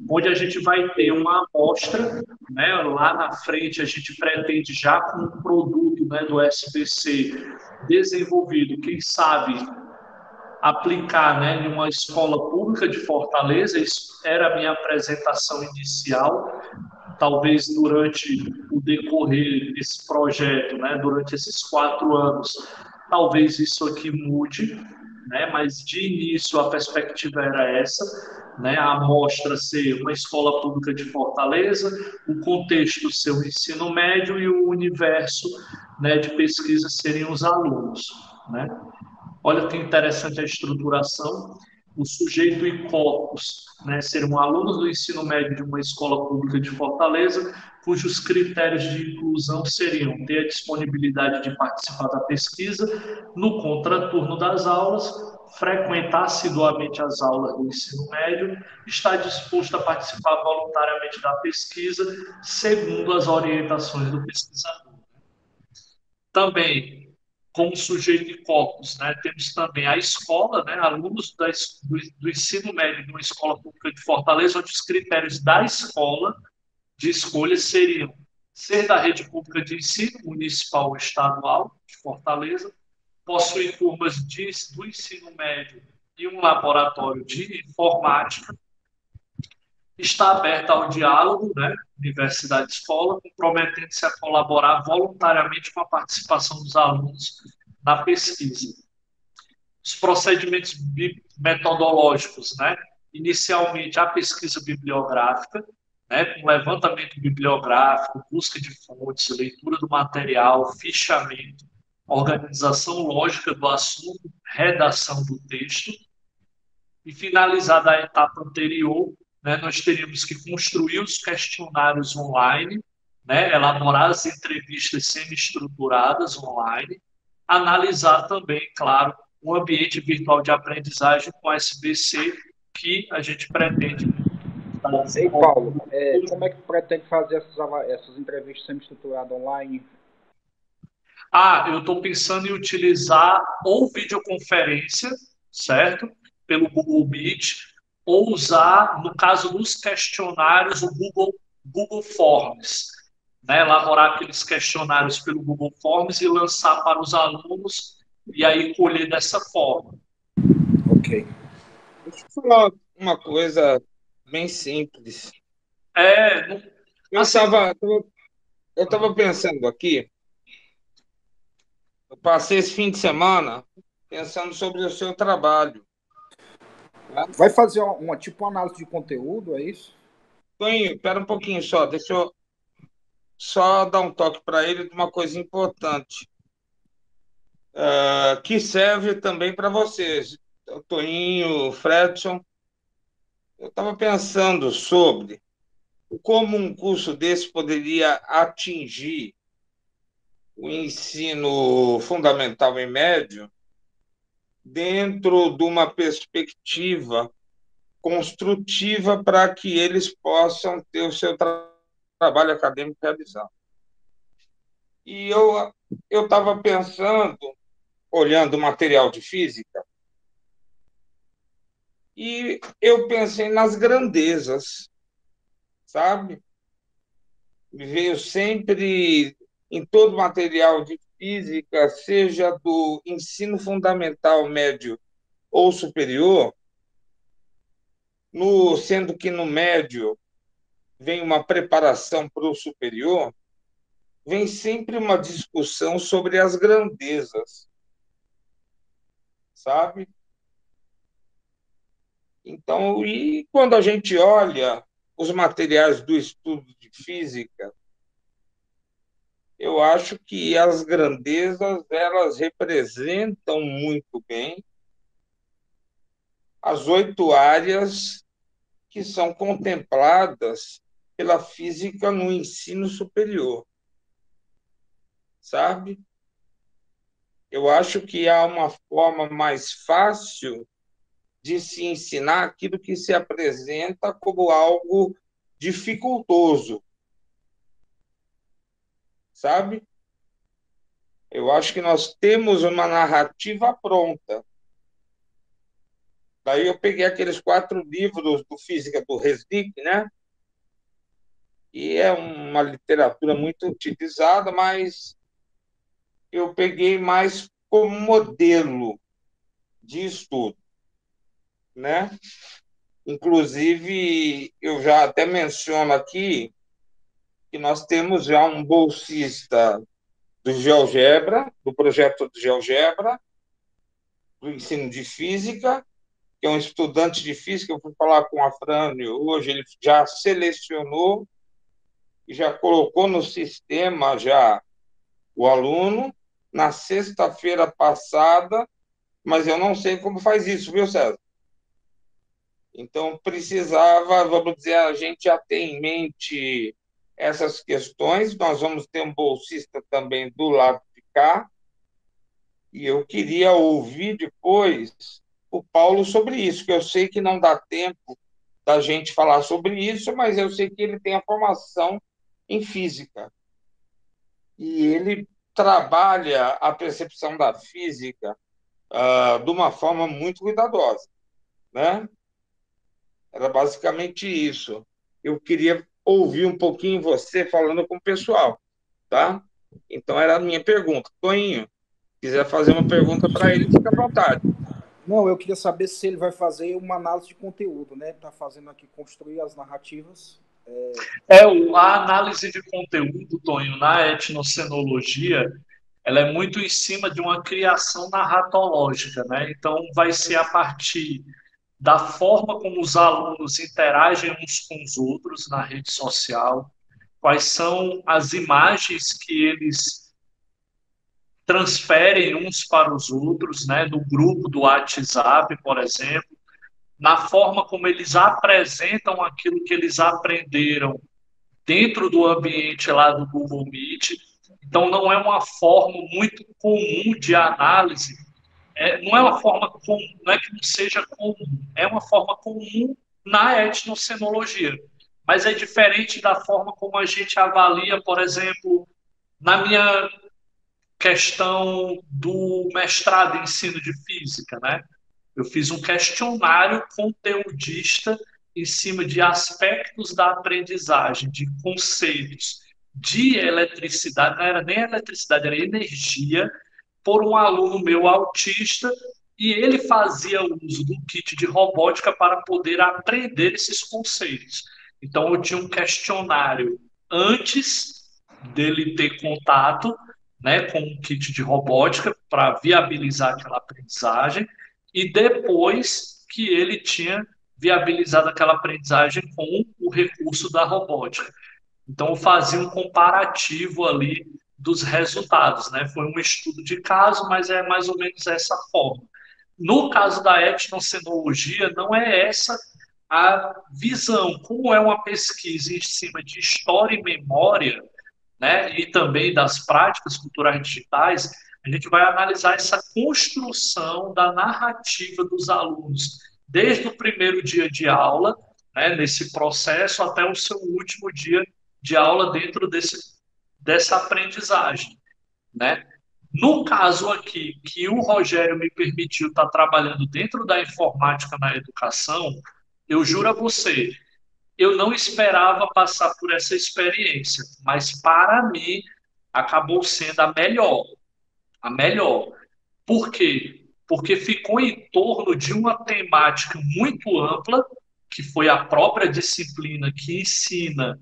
onde a gente vai ter uma amostra, né, lá na frente a gente pretende já com um produto né, do SBC desenvolvido, quem sabe aplicar né, em uma escola pública de Fortaleza. Isso era a minha apresentação inicial. Talvez durante o decorrer desse projeto, né, durante esses quatro anos, talvez isso aqui mude, né, mas de início a perspectiva era essa, né, a amostra ser uma escola pública de Fortaleza, o contexto ser o ensino médio e o universo né, de pesquisa serem os alunos. Né? Olha que interessante a estruturação. O sujeito e corpus né, serão alunos do ensino médio de uma escola pública de Fortaleza, cujos critérios de inclusão seriam ter a disponibilidade de participar da pesquisa no contraturno das aulas, frequentar assiduamente as aulas do ensino médio, estar disposto a participar voluntariamente da pesquisa, segundo as orientações do pesquisador. também, como sujeito de corpus, né, temos também a escola, né, alunos da, do, do ensino médio de uma escola pública de Fortaleza, onde os critérios da escola de escolha seriam ser da rede pública de ensino municipal ou estadual de Fortaleza, possuir turmas de, do ensino médio e um laboratório de informática, está aberta ao diálogo, né, universidade-escola, comprometendo-se a colaborar voluntariamente com a participação dos alunos na pesquisa. Os procedimentos metodológicos, né, inicialmente a pesquisa bibliográfica, né, com levantamento bibliográfico, busca de fontes, leitura do material, fichamento, organização lógica do assunto, redação do texto, e finalizada a etapa anterior, né, nós teríamos que construir os questionários online, né, elaborar as entrevistas semi-estruturadas online, analisar também, claro, o ambiente virtual de aprendizagem com SBC que a gente pretende Ei, Paulo, é, como é que pretende fazer essas, essas entrevistas semi-estruturadas online? Ah, eu estou pensando em utilizar ou videoconferência, certo? Pelo Google Meet, ou usar, no caso dos questionários, o Google, Google Forms. Né? Elaborar aqueles questionários pelo Google Forms e lançar para os alunos e aí colher dessa forma. Ok. Deixa eu falar uma coisa bem simples. É, não... eu estava eu estava pensando aqui, eu passei esse fim de semana pensando sobre o seu trabalho. Vai fazer uma, tipo análise de conteúdo, é isso? Toninho, espera um pouquinho só, deixa eu só dar um toque para ele de uma coisa importante, uh, que serve também para vocês, Toninho, Fredson. Eu estava pensando sobre como um curso desse poderia atingir o ensino fundamental e médio dentro de uma perspectiva construtiva para que eles possam ter o seu tra trabalho acadêmico realizado. E eu eu estava pensando, olhando o material de física, e eu pensei nas grandezas, sabe? Me veio sempre em todo material de física, seja do ensino fundamental, médio ou superior, no, sendo que no médio vem uma preparação para o superior, vem sempre uma discussão sobre as grandezas, sabe? Então, e quando a gente olha os materiais do estudo de física, eu acho que as grandezas elas representam muito bem as oito áreas que são contempladas pela física no ensino superior. Sabe? Eu acho que há uma forma mais fácil de se ensinar aquilo que se apresenta como algo dificultoso sabe? Eu acho que nós temos uma narrativa pronta. Daí eu peguei aqueles quatro livros do Física do Resnick, né? E é uma literatura muito utilizada, mas eu peguei mais como modelo de estudo, né? Inclusive, eu já até menciono aqui que nós temos já um bolsista do GeoGebra, do projeto do GeoGebra, do ensino de física, que é um estudante de física, eu fui falar com a Frânio hoje, ele já selecionou e já colocou no sistema já o aluno na sexta-feira passada, mas eu não sei como faz isso, viu, César? Então, precisava, vamos dizer, a gente já tem em mente essas questões. Nós vamos ter um bolsista também do lado de cá. E eu queria ouvir depois o Paulo sobre isso, que eu sei que não dá tempo da gente falar sobre isso, mas eu sei que ele tem a formação em física. E ele trabalha a percepção da física uh, de uma forma muito cuidadosa, né? Era basicamente isso. Eu queria ouvir um pouquinho você falando com o pessoal, tá? Então era a minha pergunta. Toninho, quiser fazer uma pergunta para ele, fica à vontade. Não, eu queria saber se ele vai fazer uma análise de conteúdo, né? Tá fazendo aqui construir as narrativas. É, é a análise de conteúdo, Tonho, na etnocenologia, ela é muito em cima de uma criação narratológica, né? Então vai ser a partir da forma como os alunos interagem uns com os outros na rede social, quais são as imagens que eles transferem uns para os outros, né, do grupo do WhatsApp, por exemplo, na forma como eles apresentam aquilo que eles aprenderam dentro do ambiente lá do Google Meet. Então, não é uma forma muito comum de análise é, não é uma forma comum, não é que não seja comum, é uma forma comum na etnocenologia, mas é diferente da forma como a gente avalia, por exemplo, na minha questão do mestrado em ensino de física, né? Eu fiz um questionário conteudista em cima de aspectos da aprendizagem, de conceitos de eletricidade, não era nem eletricidade, era energia por um aluno meu autista e ele fazia uso do kit de robótica para poder aprender esses conceitos. Então eu tinha um questionário antes dele ter contato, né, com o kit de robótica para viabilizar aquela aprendizagem e depois que ele tinha viabilizado aquela aprendizagem com o recurso da robótica. Então eu fazia um comparativo ali dos resultados, né? Foi um estudo de caso, mas é mais ou menos essa forma. No caso da etnocenologia, não é essa a visão. Como é uma pesquisa em cima de história e memória, né, e também das práticas culturais digitais, a gente vai analisar essa construção da narrativa dos alunos, desde o primeiro dia de aula, né, nesse processo, até o seu último dia de aula dentro desse dessa aprendizagem, né? No caso aqui, que o Rogério me permitiu estar trabalhando dentro da informática na educação, eu juro a você, eu não esperava passar por essa experiência, mas para mim acabou sendo a melhor. A melhor. Por quê? Porque ficou em torno de uma temática muito ampla, que foi a própria disciplina que ensina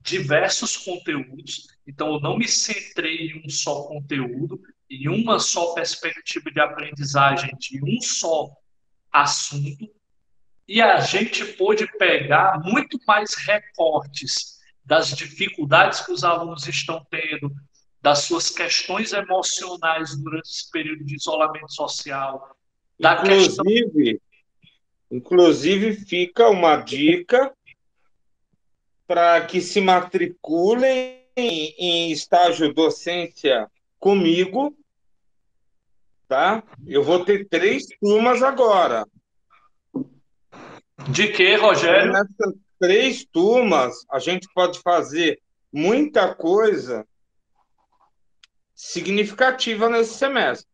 diversos conteúdos, então eu não me centrei em um só conteúdo, em uma só perspectiva de aprendizagem, de um só assunto, e a gente pôde pegar muito mais recortes das dificuldades que os alunos estão tendo, das suas questões emocionais durante esse período de isolamento social. inclusive, questão... inclusive fica uma dica para que se matriculem em estágio docência comigo, tá? Eu vou ter três turmas agora. De que, Rogério? Nessas três turmas, a gente pode fazer muita coisa significativa nesse semestre.